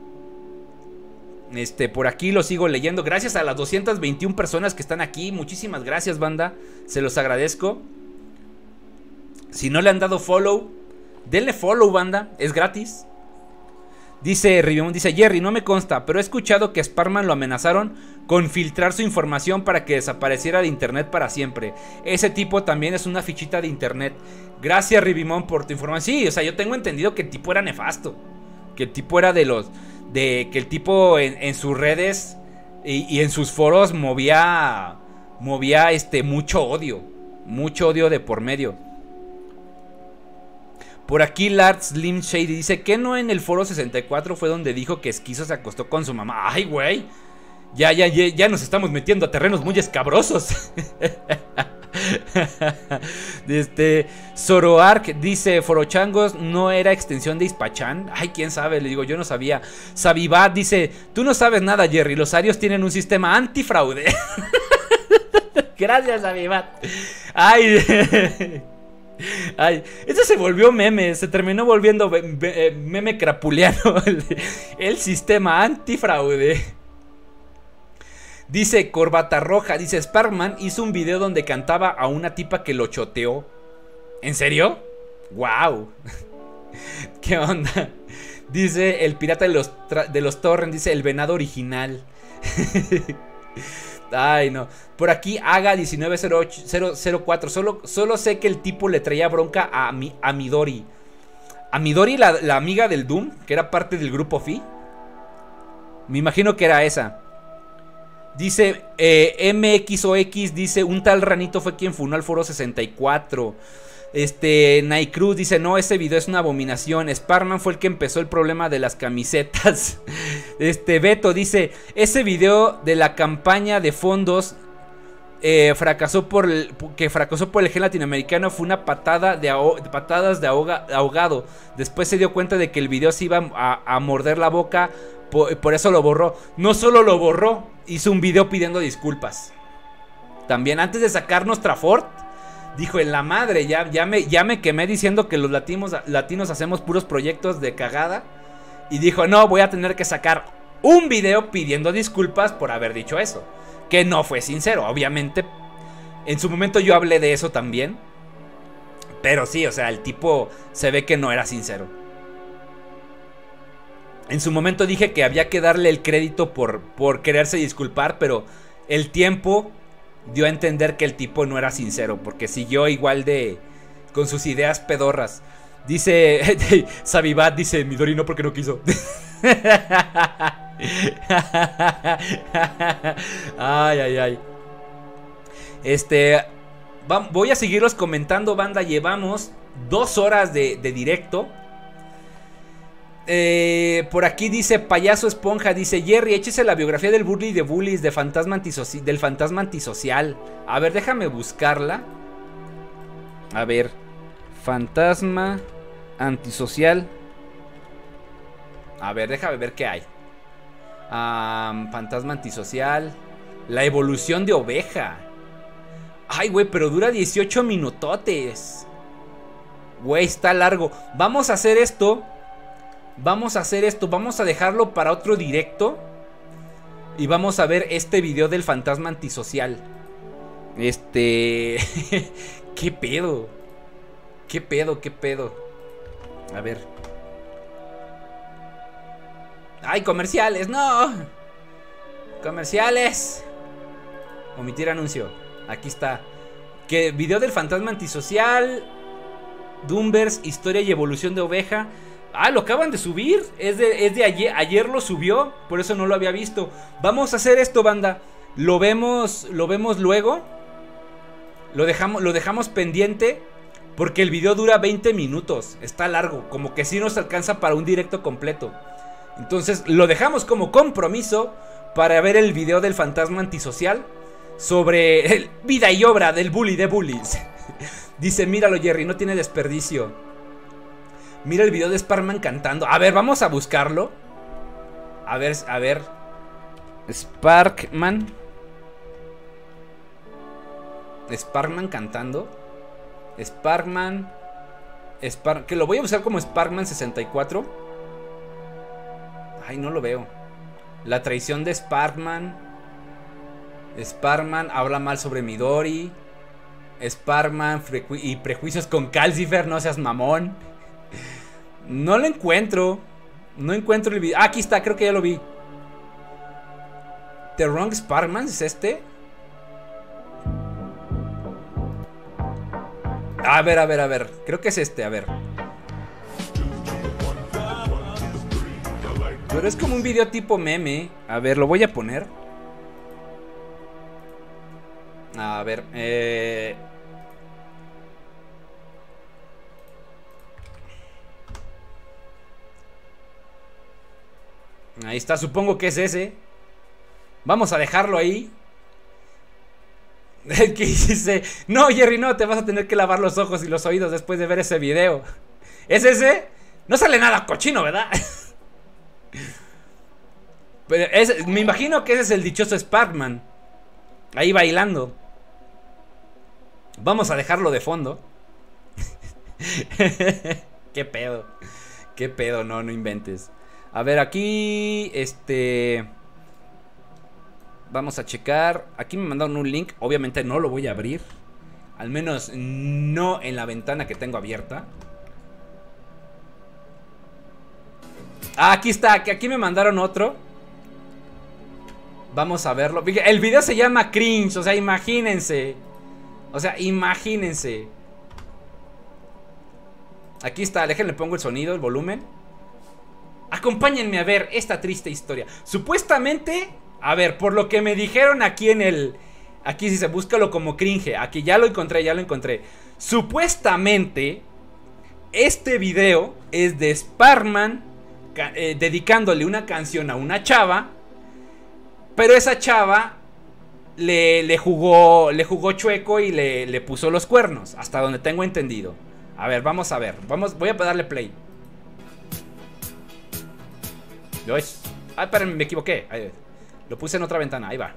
Este, por aquí lo sigo leyendo. Gracias a las 221 personas que están aquí. Muchísimas gracias, banda. Se los agradezco. Si no le han dado follow, denle follow, banda. Es gratis. Dice Rivion, dice Jerry, no me consta, pero he escuchado que Sparman lo amenazaron con filtrar su información para que desapareciera de internet para siempre. Ese tipo también es una fichita de internet. Gracias, Rivimon, por tu información. Sí, o sea, yo tengo entendido que el tipo era nefasto. Que el tipo era de los de que el tipo en, sus redes y, en sus foros movía, movía este, mucho odio, mucho odio de por medio. Por aquí Lars Slim Shady dice que no en el foro 64 fue donde dijo que Esquizo se acostó con su mamá. Ay, güey. Ya, ya, ya, ya nos estamos metiendo a terrenos muy escabrosos. este, Zoroark dice, Forochangos no era extensión de Ispachán. Ay, quién sabe, le digo, yo no sabía. Sabibat dice, tú no sabes nada, Jerry. Los Arios tienen un sistema antifraude. Gracias, Sabibat. Ay. Ay, eso se volvió meme, se terminó volviendo meme crapuliano. El, sistema antifraude. Dice Corbata Roja, dice Sparkman hizo un video donde cantaba a una tipa que lo choteó. ¿En serio? ¡Wow! ¿Qué onda? Dice el pirata de los, de los dice el venado original. Ay, no. Por aquí, Haga 1904. Solo, solo sé que el tipo le traía bronca a, mi, a Midori. A Midori, la, la amiga del Doom, que era parte del grupo Fi. Me imagino que era esa. Dice eh, MXOX, dice, un tal ranito fue quien funó al foro 64. Este, Cruz dice, no, ese video es una abominación. Sparman fue el que empezó el problema de las camisetas. Este, Beto dice, ese video de la campaña de fondos eh, fracasó por el, que fracasó por el gen latinoamericano fue una patada de, patadas de ahogado. Después se dio cuenta de que el video se iba a, morder la boca, por, eso lo borró. No solo lo borró, hizo un video pidiendo disculpas. También antes de sacar nuestra Ford, dijo en la madre, ya, ya, me, ya me quemé diciendo que los latinos, latinos hacemos puros proyectos de cagada. Y dijo, no, voy a tener que sacar un video pidiendo disculpas por haber dicho eso. Que no fue sincero, obviamente. En su momento yo hablé de eso también. Pero sí, o sea, el tipo se ve que no era sincero. En su momento dije que había que darle el crédito por, por quererse disculpar, pero el tiempo dio a entender que el tipo no era sincero, porque siguió igual de... con sus ideas pedorras. Dice, Sabibat dice, Midori no porque no quiso. ay, ay, ay. Este, voy a seguirlos comentando, banda. Llevamos dos horas de, de directo. Eh, por aquí dice Payaso Esponja, dice Jerry, échese la biografía del bully de bullies de fantasma del fantasma antisocial. A ver, déjame buscarla. A ver, fantasma antisocial. A ver, déjame ver qué hay. fantasma antisocial. La evolución de oveja. Ay, güey, pero dura 18 minutotes. Güey, está largo. Vamos a hacer esto Vamos a hacer esto, vamos a dejarlo para otro directo. Y vamos a ver este video del fantasma antisocial. Este... ¿Qué pedo? ¿Qué pedo? ¿Qué pedo? A ver. ¡Ay, comerciales! ¡No! ¡Comerciales! Omitir anuncio. Aquí está. Que video del fantasma antisocial. Dumbers, historia y evolución de oveja. Ah, lo acaban de subir. Es de, es de ayer. Ayer lo subió. Por eso no lo había visto. Vamos a hacer esto, banda. Lo vemos. Lo vemos luego. Lo dejamos, lo dejamos pendiente. Porque el video dura 20 minutos. Está largo. Como que sí nos alcanza para un directo completo. Entonces lo dejamos como compromiso. Para ver el video del fantasma antisocial. Sobre el vida y obra del bully de bullies. Dice, míralo Jerry, no tiene desperdicio. Mira el video de Sparkman cantando. A ver, vamos a buscarlo. A ver, a ver. Sparkman. Sparkman cantando. Sparkman. Spark, que lo voy a usar como Sparkman 64. Ay, no lo veo. La traición de Sparkman. Sparkman habla mal sobre Midori. Sparkman y prejuicios con Calcifer, no seas mamón. No lo encuentro. No encuentro el video. Ah, aquí está, creo que ya lo vi. The Wrong Sparkman es este. A ver, a ver, a ver. Creo que es este, a ver. Pero es como un video tipo meme. A ver, lo voy a poner. A ver, eh... Ahí está, supongo que es ese. Vamos a dejarlo ahí. El que dice, no Jerry, no, te vas a tener que lavar los ojos y los oídos después de ver ese video. ¿Es ese? No sale nada cochino, ¿verdad? Me imagino que ese es el dichoso Sparkman. Ahí bailando. Vamos a dejarlo de fondo. Qué pedo. Qué pedo, no, no inventes. A ver, aquí, este... Vamos a checar. Aquí me mandaron un link. Obviamente no lo voy a abrir. Al menos no en la ventana que tengo abierta. Ah, aquí está. Aquí me mandaron otro. Vamos a verlo. El video se llama Cringe. O sea, imagínense. O sea, imagínense. Aquí está. Déjenle pongo el sonido, el volumen. Acompáñenme a ver esta triste historia. Supuestamente a ver, por lo que me dijeron aquí en el... Aquí sí se búscalo como cringe. Aquí ya lo encontré, ya lo encontré. Supuestamente, este video es de Sparman eh, dedicándole una canción a una chava. Pero esa chava le, le, jugó, le jugó chueco y le, le puso los cuernos. Hasta donde tengo entendido. A ver, vamos a ver. Vamos, voy a darle play. Ay, espérenme, me equivoqué. Lo puse en otra ventana, ahí va.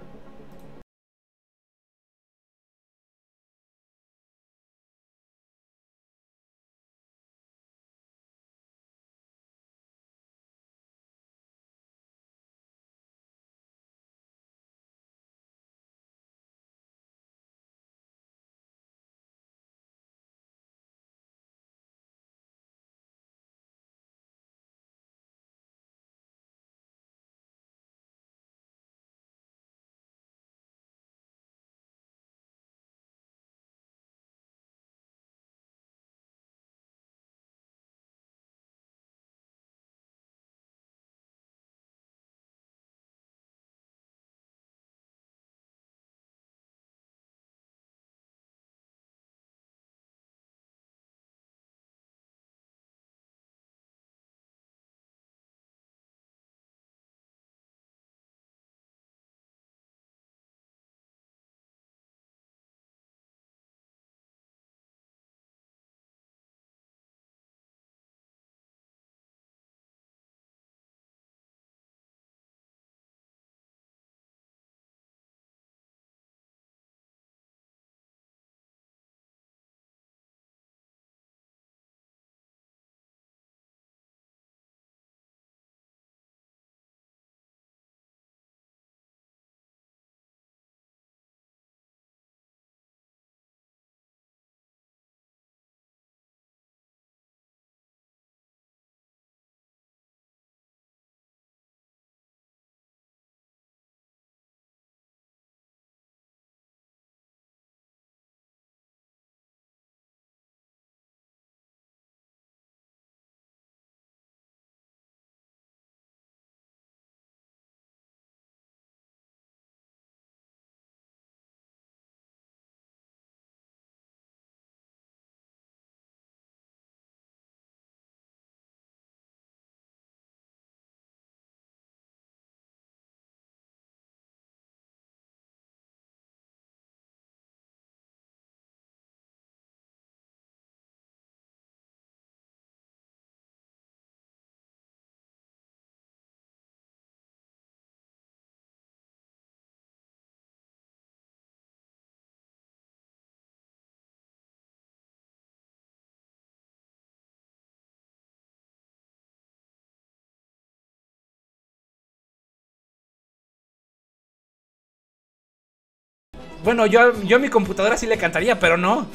Bueno, yo, yo a mi computadora sí le cantaría, pero no.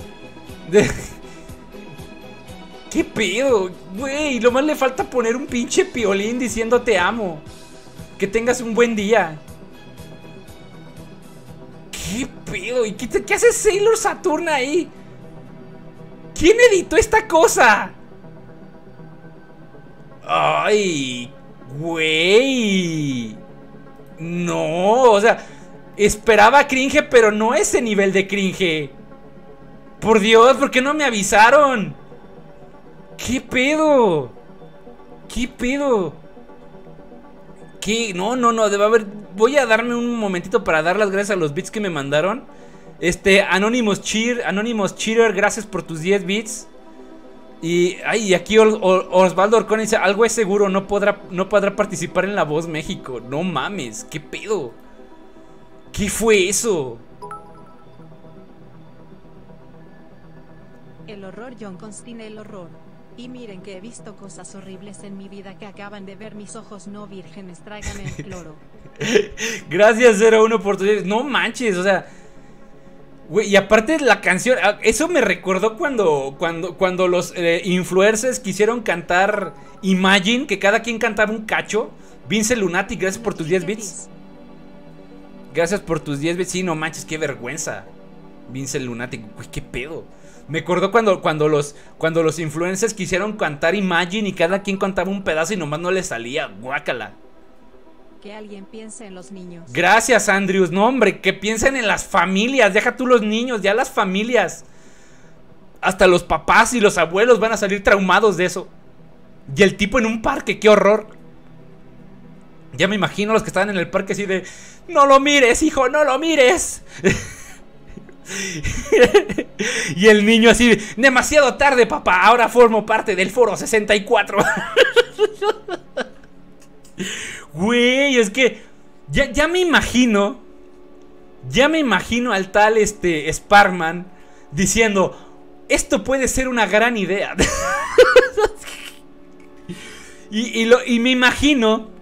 ¿Qué pedo? Güey, lo más le falta poner un pinche piolín diciendo te amo. Que tengas un buen día. ¿Qué pedo? ¿Y qué, hace Sailor Saturn ahí? ¿Quién editó esta cosa? Ay, güey. No, o sea, esperaba cringe, pero no ese nivel de cringe. Por Dios, ¿por qué no me avisaron? ¿Qué pedo? ¿Qué pedo? ¿Qué? No, no, no, debe haber... Voy a darme un momentito para dar las gracias a los bits que me mandaron. Este, Anonymous Cheer, Anonymous Cheater, gracias por tus 10 bits. Y, ay, aquí Osvaldo Orcón dice, algo es seguro, no podrá, no podrá participar en La Voz México. No mames, ¿qué pedo? ¿Qué fue eso? El horror John Constine el horror. Y miren que he visto cosas horribles en mi vida que acaban de ver mis ojos no vírgenes, tráigame el cloro. Gracias 01 por tu... No manches, o sea... Güey, y aparte la canción, ah, eso me recordó cuando, cuando, cuando los eh, influencers quisieron cantar Imagine, que cada quien cantaba un cacho. Vince Lunatic, gracias por tus 10 bits. Gracias por tus 10 bits. Sí, no manches, qué vergüenza. Vince Lunatic, güey, qué pedo. Me acordó cuando, cuando, los, cuando los influencers quisieron cantar Imagine y cada quien cantaba un pedazo y nomás no le salía. Guácala que alguien piense en los niños. Gracias, Andrews. No, hombre, que piensen en las familias. Deja tú los niños, ya las familias. Hasta los papás y los abuelos van a salir traumados de eso. Y el tipo en un parque, qué horror. Ya me imagino los que estaban en el parque así de... No lo mires, hijo, no lo mires. y el niño así, demasiado tarde, papá, ahora formo parte del foro 64. Güey, es que ya, ya me imagino, ya me imagino al tal este Sparman diciendo, esto puede ser una gran idea. y, y me imagino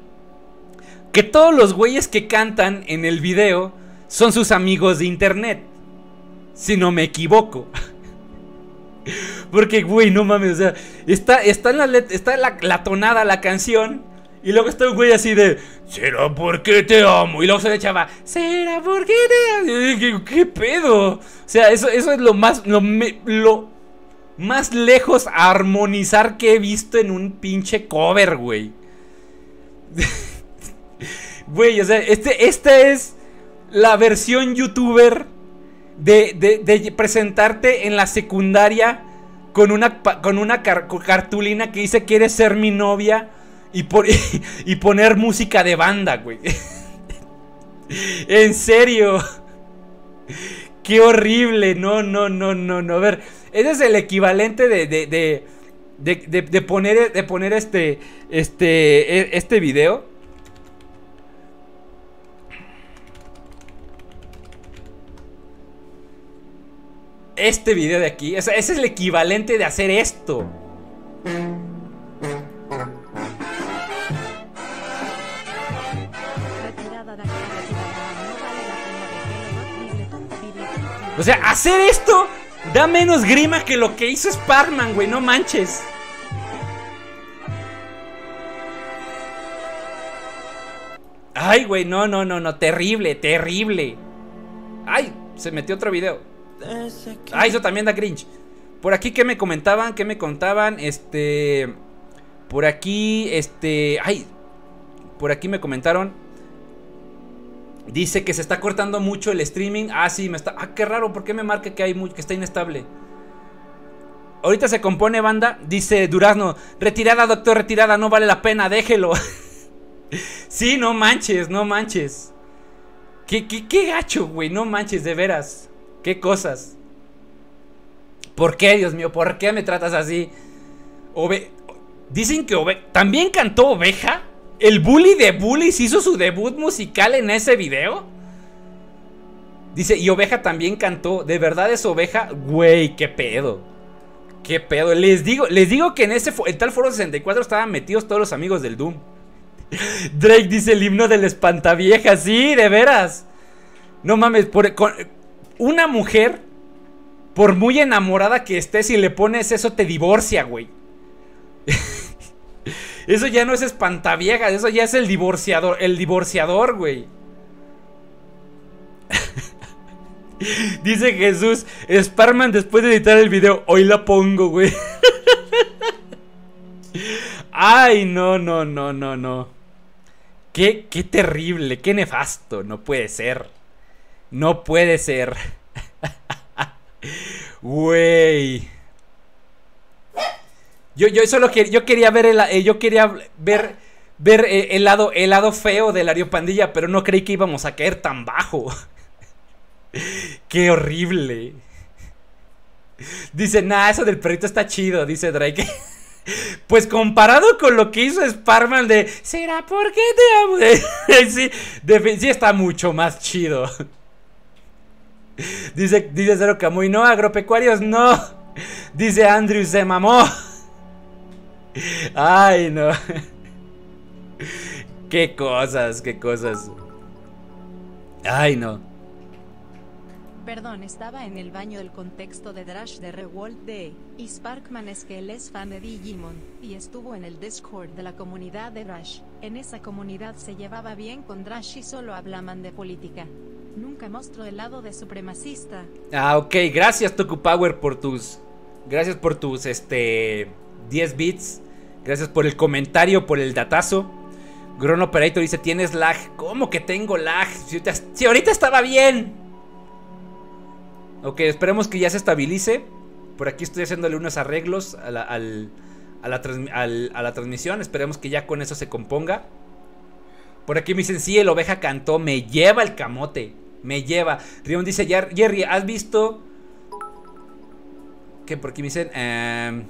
que todos los güeyes que cantan en el video son sus amigos de internet. Si no me equivoco. Porque, güey, no mames, o sea, está, está, en la, la, tonada la canción y luego está un güey así de, ¿será porque te amo? Y luego se le echaba, ¿será porque te amo? ¿Qué, pedo? O sea, eso, eso es lo más, lo, lo más lejos a armonizar que he visto en un pinche cover, güey. Güey, o sea, este, esta es la versión youtuber de, de, presentarte en la secundaria con una, con una cartulina que dice, ¿quieres ser mi novia? y, y poner música de banda, güey. en serio. Qué horrible. No, no, no, no, no. A ver, ese es el equivalente de, de, de, de, poner, de poner este, este, e, este video. Este video de aquí. ese es el equivalente de hacer esto. O sea, hacer esto da menos grima que lo que hizo Sparkman, güey, no manches. Ay, güey, no, no, no, no, terrible, terrible. Ay, se metió otro video. Ay, eso también da cringe. Por aquí, ¿qué me comentaban? ¿Qué me contaban? Este... Por aquí, este... Ay, por aquí me comentaron Dice que se está cortando mucho el streaming. Ah, sí, me está. Ah, qué raro, ¿por qué me marca que hay que está inestable? Ahorita se compone banda. Dice Durazno, retirada, doctor, retirada, no vale la pena, déjelo. sí, no manches, no manches. ¿Qué, qué, gacho, güey? No manches, de veras. ¿Qué cosas? ¿Por qué, Dios mío? ¿Por qué me tratas así? Dicen que Ove... ¿También cantó Oveja? ¿El bully de bullies hizo su debut musical en ese video? Dice, y Oveja también cantó. ¿De verdad es Oveja? Güey, qué pedo. Qué pedo. Les digo, les digo que en ese tal foro 64 estaban metidos todos los amigos del Doom. Drake dice el himno del espantavieja. Sí, de veras. No mames, una mujer, por muy enamorada que estés y le pones eso, te divorcia, güey. eso ya no es espantaviejas, eso ya es el divorciador, el divorciador, güey. Dice Jesús, Sparman después de editar el video, hoy la pongo, güey. Ay, no, no, no, no, no. Qué, qué terrible, qué nefasto, no puede ser. No puede ser. Güey. Yo, yo solo yo quería ver el, eh, yo quería ver ver eh, el, lado, el lado feo del Ario Pandilla, pero no creí que íbamos a caer tan bajo. Qué horrible. Dice, nah, eso del perrito está chido, dice Drake. Pues comparado con lo que hizo Sparman de ¿Será porque te amo? sí, sí está mucho más chido. Dice, dice Camuy, no, agropecuarios, no. Dice Andrew, se mamó. Ay, no. Qué cosas, qué cosas. Ay, no. Perdón, estaba en el baño del contexto de Drash de Revolt de y Sparkman es que él es fan de Digimon y estuvo en el Discord de la comunidad de Drash. En esa comunidad se llevaba bien con Drash y solo hablaban de política. Nunca mostró el lado de supremacista. Ah, ok, gracias Toku Power por tus. Gracias por tus este 10 bits. Gracias por el comentario, por el datazo. Gron Operator dice: Tienes lag. ¿Cómo que tengo lag? Si, ahorita estaba bien. Ok, esperemos que ya se estabilice. Por aquí estoy haciéndole unos arreglos a la, a la transmisión. Esperemos que ya con eso se componga. Por aquí me dicen, sí, el oveja cantó, me lleva el camote. Me lleva. Rion dice, Jerry, ¿has visto? Que por aquí me dicen... Em,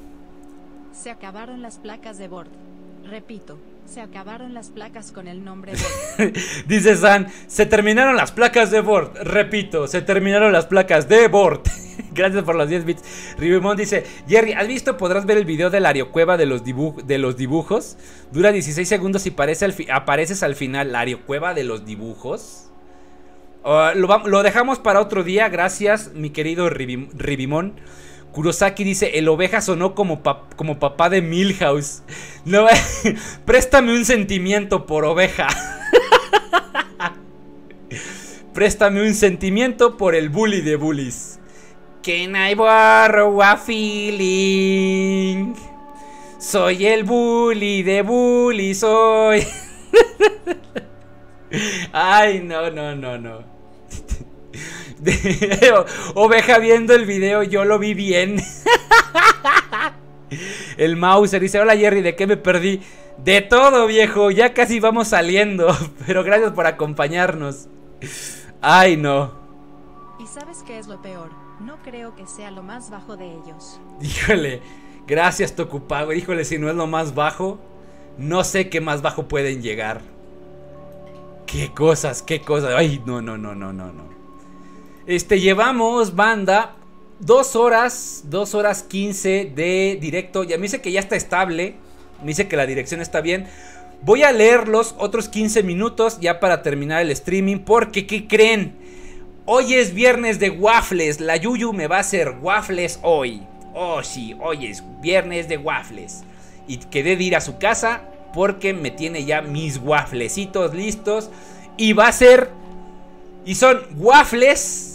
se acabaron las placas de Bord. Repito, se acabaron las placas con el nombre Bord. dice San, se terminaron las placas de Bord. Repito, se terminaron las placas de Bord. Gracias por los 10 bits. Ribimón dice, Jerry, ¿has visto? Podrás ver el video de la ariocueva de los, de los dibujos. Dura 16 segundos y apareces al final. La ariocueva de los dibujos. Ah, lo, dejamos para otro día. Gracias, mi querido Ribimón. Kurosaki dice, el oveja sonó como, como papá de Milhouse. No, préstame un sentimiento por oveja. préstame un sentimiento por el bully de bullies. Can I borrow a feeling? Soy el bully de bully, soy. Ay, no, no, no, no. Oveja viendo el video, yo lo vi bien. el Mauser dice, hola Jerry, ¿de qué me perdí? De todo, viejo, ya casi vamos saliendo. Pero gracias por acompañarnos. Ay, no. ¿Y sabes qué es lo peor? No creo que sea lo más bajo de ellos. Híjole, gracias Tokupago. Híjole, si no es lo más bajo, no sé qué más bajo pueden llegar. Qué cosas, qué cosas. Ay, no, no, no, no, no, no. Este, llevamos, banda, dos horas, dos horas quince de directo. Ya me dice que ya está estable. Me dice que la dirección está bien. Voy a leer los otros 15 minutos ya para terminar el streaming. Porque, ¿qué creen? Hoy es viernes de waffles. La Yuyu me va a hacer waffles hoy. Oh, sí, hoy es viernes de waffles. Y quedé de ir a su casa porque me tiene ya mis wafflecitos listos. Y va a ser... Y son waffles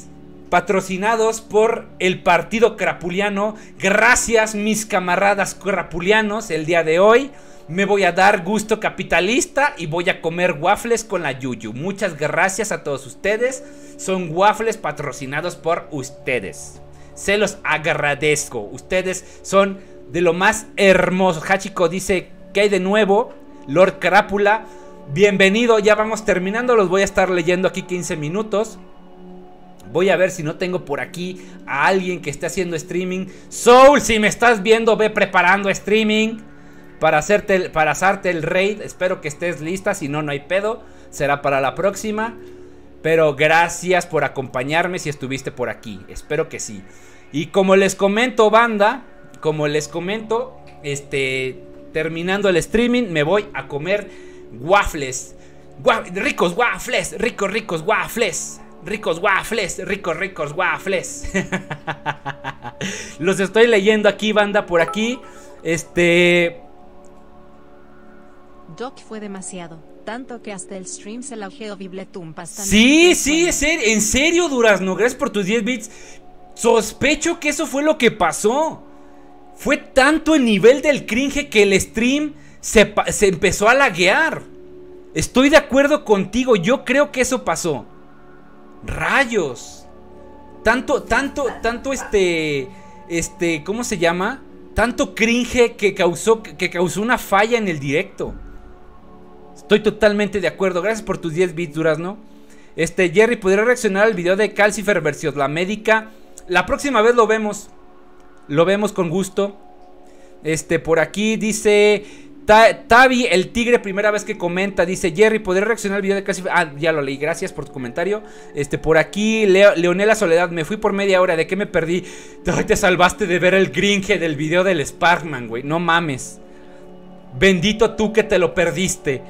patrocinados por el partido crapuliano. Gracias mis camaradas crapulianos el día de hoy. Me voy a dar gusto capitalista y voy a comer waffles con la Yuyu. Muchas gracias a todos ustedes. Son waffles patrocinados por ustedes. Se los agradezco. Ustedes son de lo más hermoso. Hachiko dice ¿Qué hay de nuevo? Lord Crápula. Bienvenido, ya vamos terminando. Los voy a estar leyendo aquí 15 minutos. Voy a ver si no tengo por aquí a alguien que esté haciendo streaming. Soul, si me estás viendo, ve preparando streaming para hacerte para hacerte el raid. Espero que estés lista, si no no hay pedo, será para la próxima. Pero gracias por acompañarme si estuviste por aquí. Espero que sí. Y como les comento, banda, como les comento, este terminando el streaming, me voy a comer waffles. ricos waffles, ricos, ricos waffles. Ricos waffles, ricos, ricos waffles. Los estoy leyendo aquí, banda, por aquí. Este. Doc fue demasiado. Tanto que hasta el stream se la Bibletum Sí, sí, en serio, Durazno. Gracias por tus 10 bits. Sospecho que eso fue lo que pasó. Fue tanto el nivel del cringe que el stream se, se empezó a laguear. Estoy de acuerdo contigo. Yo creo que eso pasó. Rayos. Tanto, tanto, tanto este. Este, ¿cómo se llama? Tanto cringe que causó, que causó una falla en el directo. Estoy totalmente de acuerdo. Gracias por tus 10 bits, Durazno. Este, Jerry, ¿podría reaccionar al video de Calcifer versus la médica? La próxima vez lo vemos. Lo vemos con gusto. Este, por aquí dice Tavi, el tigre, primera vez que comenta, dice Jerry, ¿podría reaccionar al video de casi... Ah, ya lo leí, gracias por tu comentario. Este, por aquí, Leonela Soledad, me fui por media hora, ¿de qué me perdí? te salvaste de ver el gringe del video del Sparkman, güey, no mames. Bendito tú que te lo perdiste.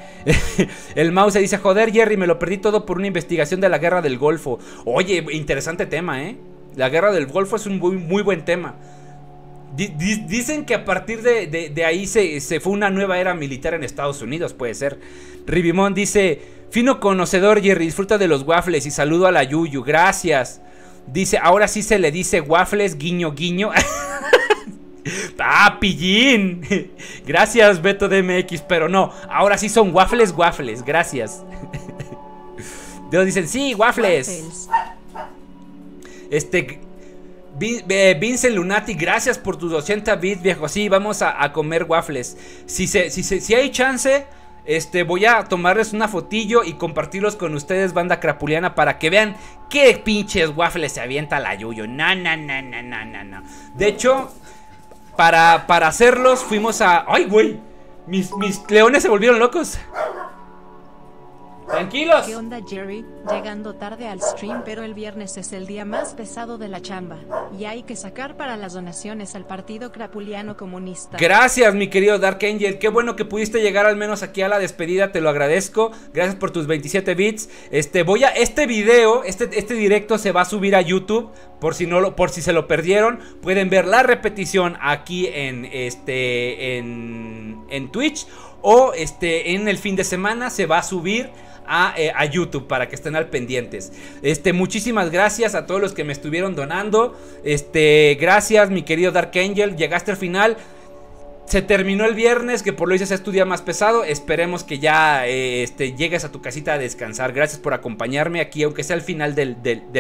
el mouse dice, joder Jerry, me lo perdí todo por una investigación de la guerra del Golfo. Oye, interesante tema, ¿eh? La guerra del Golfo es un muy, muy buen tema dicen que a partir de, ahí se, fue una nueva era militar en Estados Unidos, puede ser. Ribimón dice, fino conocedor Jerry, disfruta de los waffles y saludo a la Yuyu, gracias. Dice, ahora sí se le dice waffles, guiño, guiño. ah, pillín. gracias, Beto DMX, pero no, ahora sí son waffles, waffles, gracias. Dios dicen, sí, waffles. Este, Vincent Lunati, gracias por tus 80 bits, viejo. Sí, vamos a, comer waffles. Si, se, si, si hay chance, este, voy a tomarles una fotillo y compartirlos con ustedes, banda crapuliana, para que vean qué pinches waffles se avienta la Yuyo. No, no, no, no, no, no, De hecho, para, para hacerlos fuimos a... ¡Ay, güey! Mis, mis leones se volvieron locos. Tranquilos. ¿Qué onda Jerry? Llegando tarde al stream, pero el viernes es el día más pesado de la chamba. Y hay que sacar para las donaciones al Partido Crapuliano Comunista. Gracias, mi querido Dark Angel. Qué bueno que pudiste llegar al menos aquí a la despedida, te lo agradezco. Gracias por tus 27 bits. Este, voy a. Este video, este, este directo se va a subir a YouTube. Por si no lo, por si se lo perdieron. Pueden ver la repetición aquí en este. en. en Twitch. O este. en el fin de semana se va a subir eh, a, YouTube para que estén al pendientes. Este, muchísimas gracias a todos los que me estuvieron donando. Este, gracias, mi querido Dark Angel. Llegaste al final. Se terminó el viernes, que por lo hice es día más pesado. Esperemos que ya eh, este, llegues a tu casita a descansar. Gracias por acompañarme aquí, aunque sea al final del,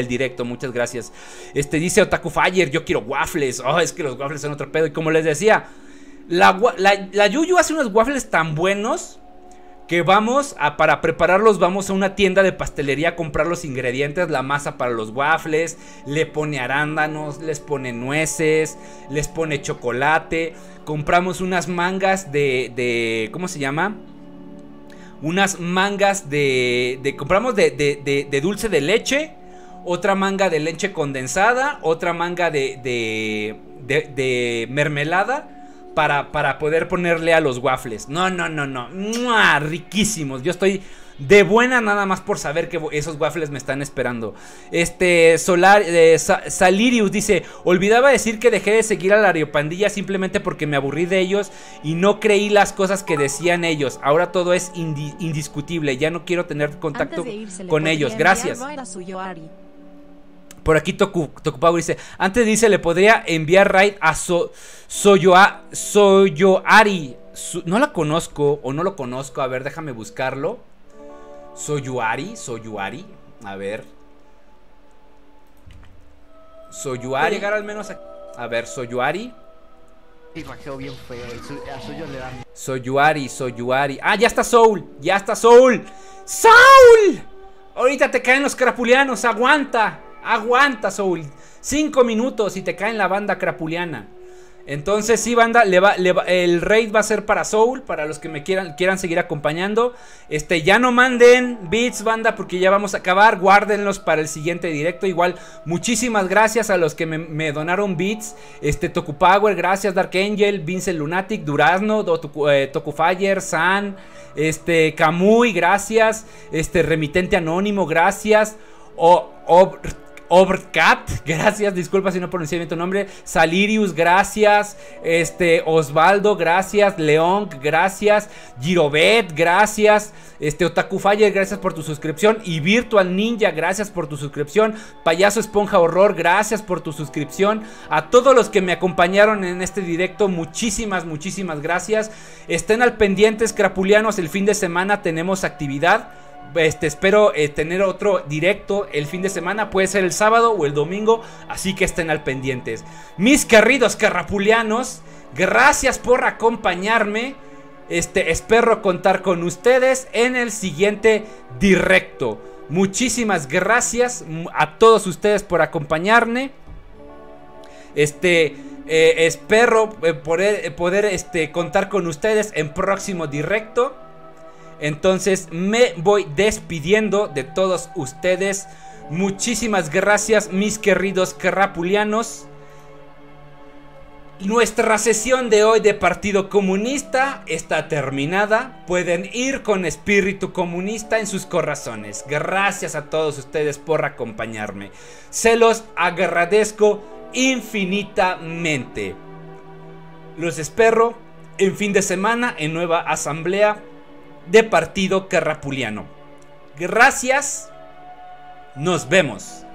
directo. Muchas gracias. Este dice Otaku Fire, yo quiero waffles. Oh, es que los waffles son otro pedo. Y como les decía, la, la, la Yuyu hace unos waffles tan buenos que vamos a, para prepararlos, vamos a una tienda de pastelería a comprar los ingredientes, la masa para los waffles, le pone arándanos, les pone nueces, les pone chocolate, compramos unas mangas de, de ¿cómo se llama? Unas mangas de, compramos de, de, de, dulce de leche, otra manga de leche condensada, otra manga de, de mermelada para, poder ponerle a los waffles. No, no, no, no. Riquísimos. Yo estoy de buena nada más por saber que esos waffles me están esperando. Este Solar eh, Salirius dice, olvidaba decir que dejé de seguir a la Ariopandilla simplemente porque me aburrí de ellos y no creí las cosas que decían ellos. Ahora todo es indiscutible, ya no quiero tener contacto con ellos. Gracias. Por aquí Toku, dice, antes dice, le podría enviar raid a so, Soyoari. no la conozco o no lo conozco. A ver, déjame buscarlo. Soyuari, Soyuari. A ver. Soyuari. Llegar al menos a, a ver, Soyuari. Soyuari, Soyuari. Ah, ya está Soul. Ya está Soul. ¡Soul! Ahorita te caen los crapulianos. Aguanta. Aguanta, Soul. Cinco minutos y te cae en la banda crapuliana. Entonces, sí, banda, le va, el raid va a ser para Soul, para los que me quieran, quieran seguir acompañando. Este, ya no manden beats, banda, porque ya vamos a acabar. Guárdenlos para el siguiente directo. Igual, muchísimas gracias a los que me, donaron beats. Este, Tokupower, gracias, Dark Angel, Vincent Lunatic, Durazno, eh, Tokufire, San, este, Kamui, gracias. Este, Remitente Anónimo, gracias. o, Obrcat, gracias, disculpa si no pronuncié bien tu nombre. Salirius, gracias. Este, Osvaldo, gracias. León, gracias. Girobet, gracias. Este, Otaku Fire, gracias por tu suscripción. Y Virtual Ninja, gracias por tu suscripción. Payaso Esponja Horror, gracias por tu suscripción. A todos los que me acompañaron en este directo, muchísimas, muchísimas gracias. Estén al pendiente, crapulianos, el fin de semana tenemos actividad. Este, espero eh, tener otro directo el fin de semana. Puede ser el sábado o el domingo. Así que estén al pendientes. Mis queridos carrapulianos, gracias por acompañarme. Este, espero contar con ustedes en el siguiente directo. Muchísimas gracias a todos ustedes por acompañarme. Este, eh, espero eh, poder, poder este, contar con ustedes en próximo directo. Entonces me voy despidiendo de todos ustedes. Muchísimas gracias mis queridos carrapulianos. Nuestra sesión de hoy de Partido Comunista está terminada. Pueden ir con espíritu comunista en sus corazones. Gracias a todos ustedes por acompañarme. Se los agradezco infinitamente. Los espero en fin de semana en nueva asamblea de Partido Carrapuliano. Gracias. Nos vemos.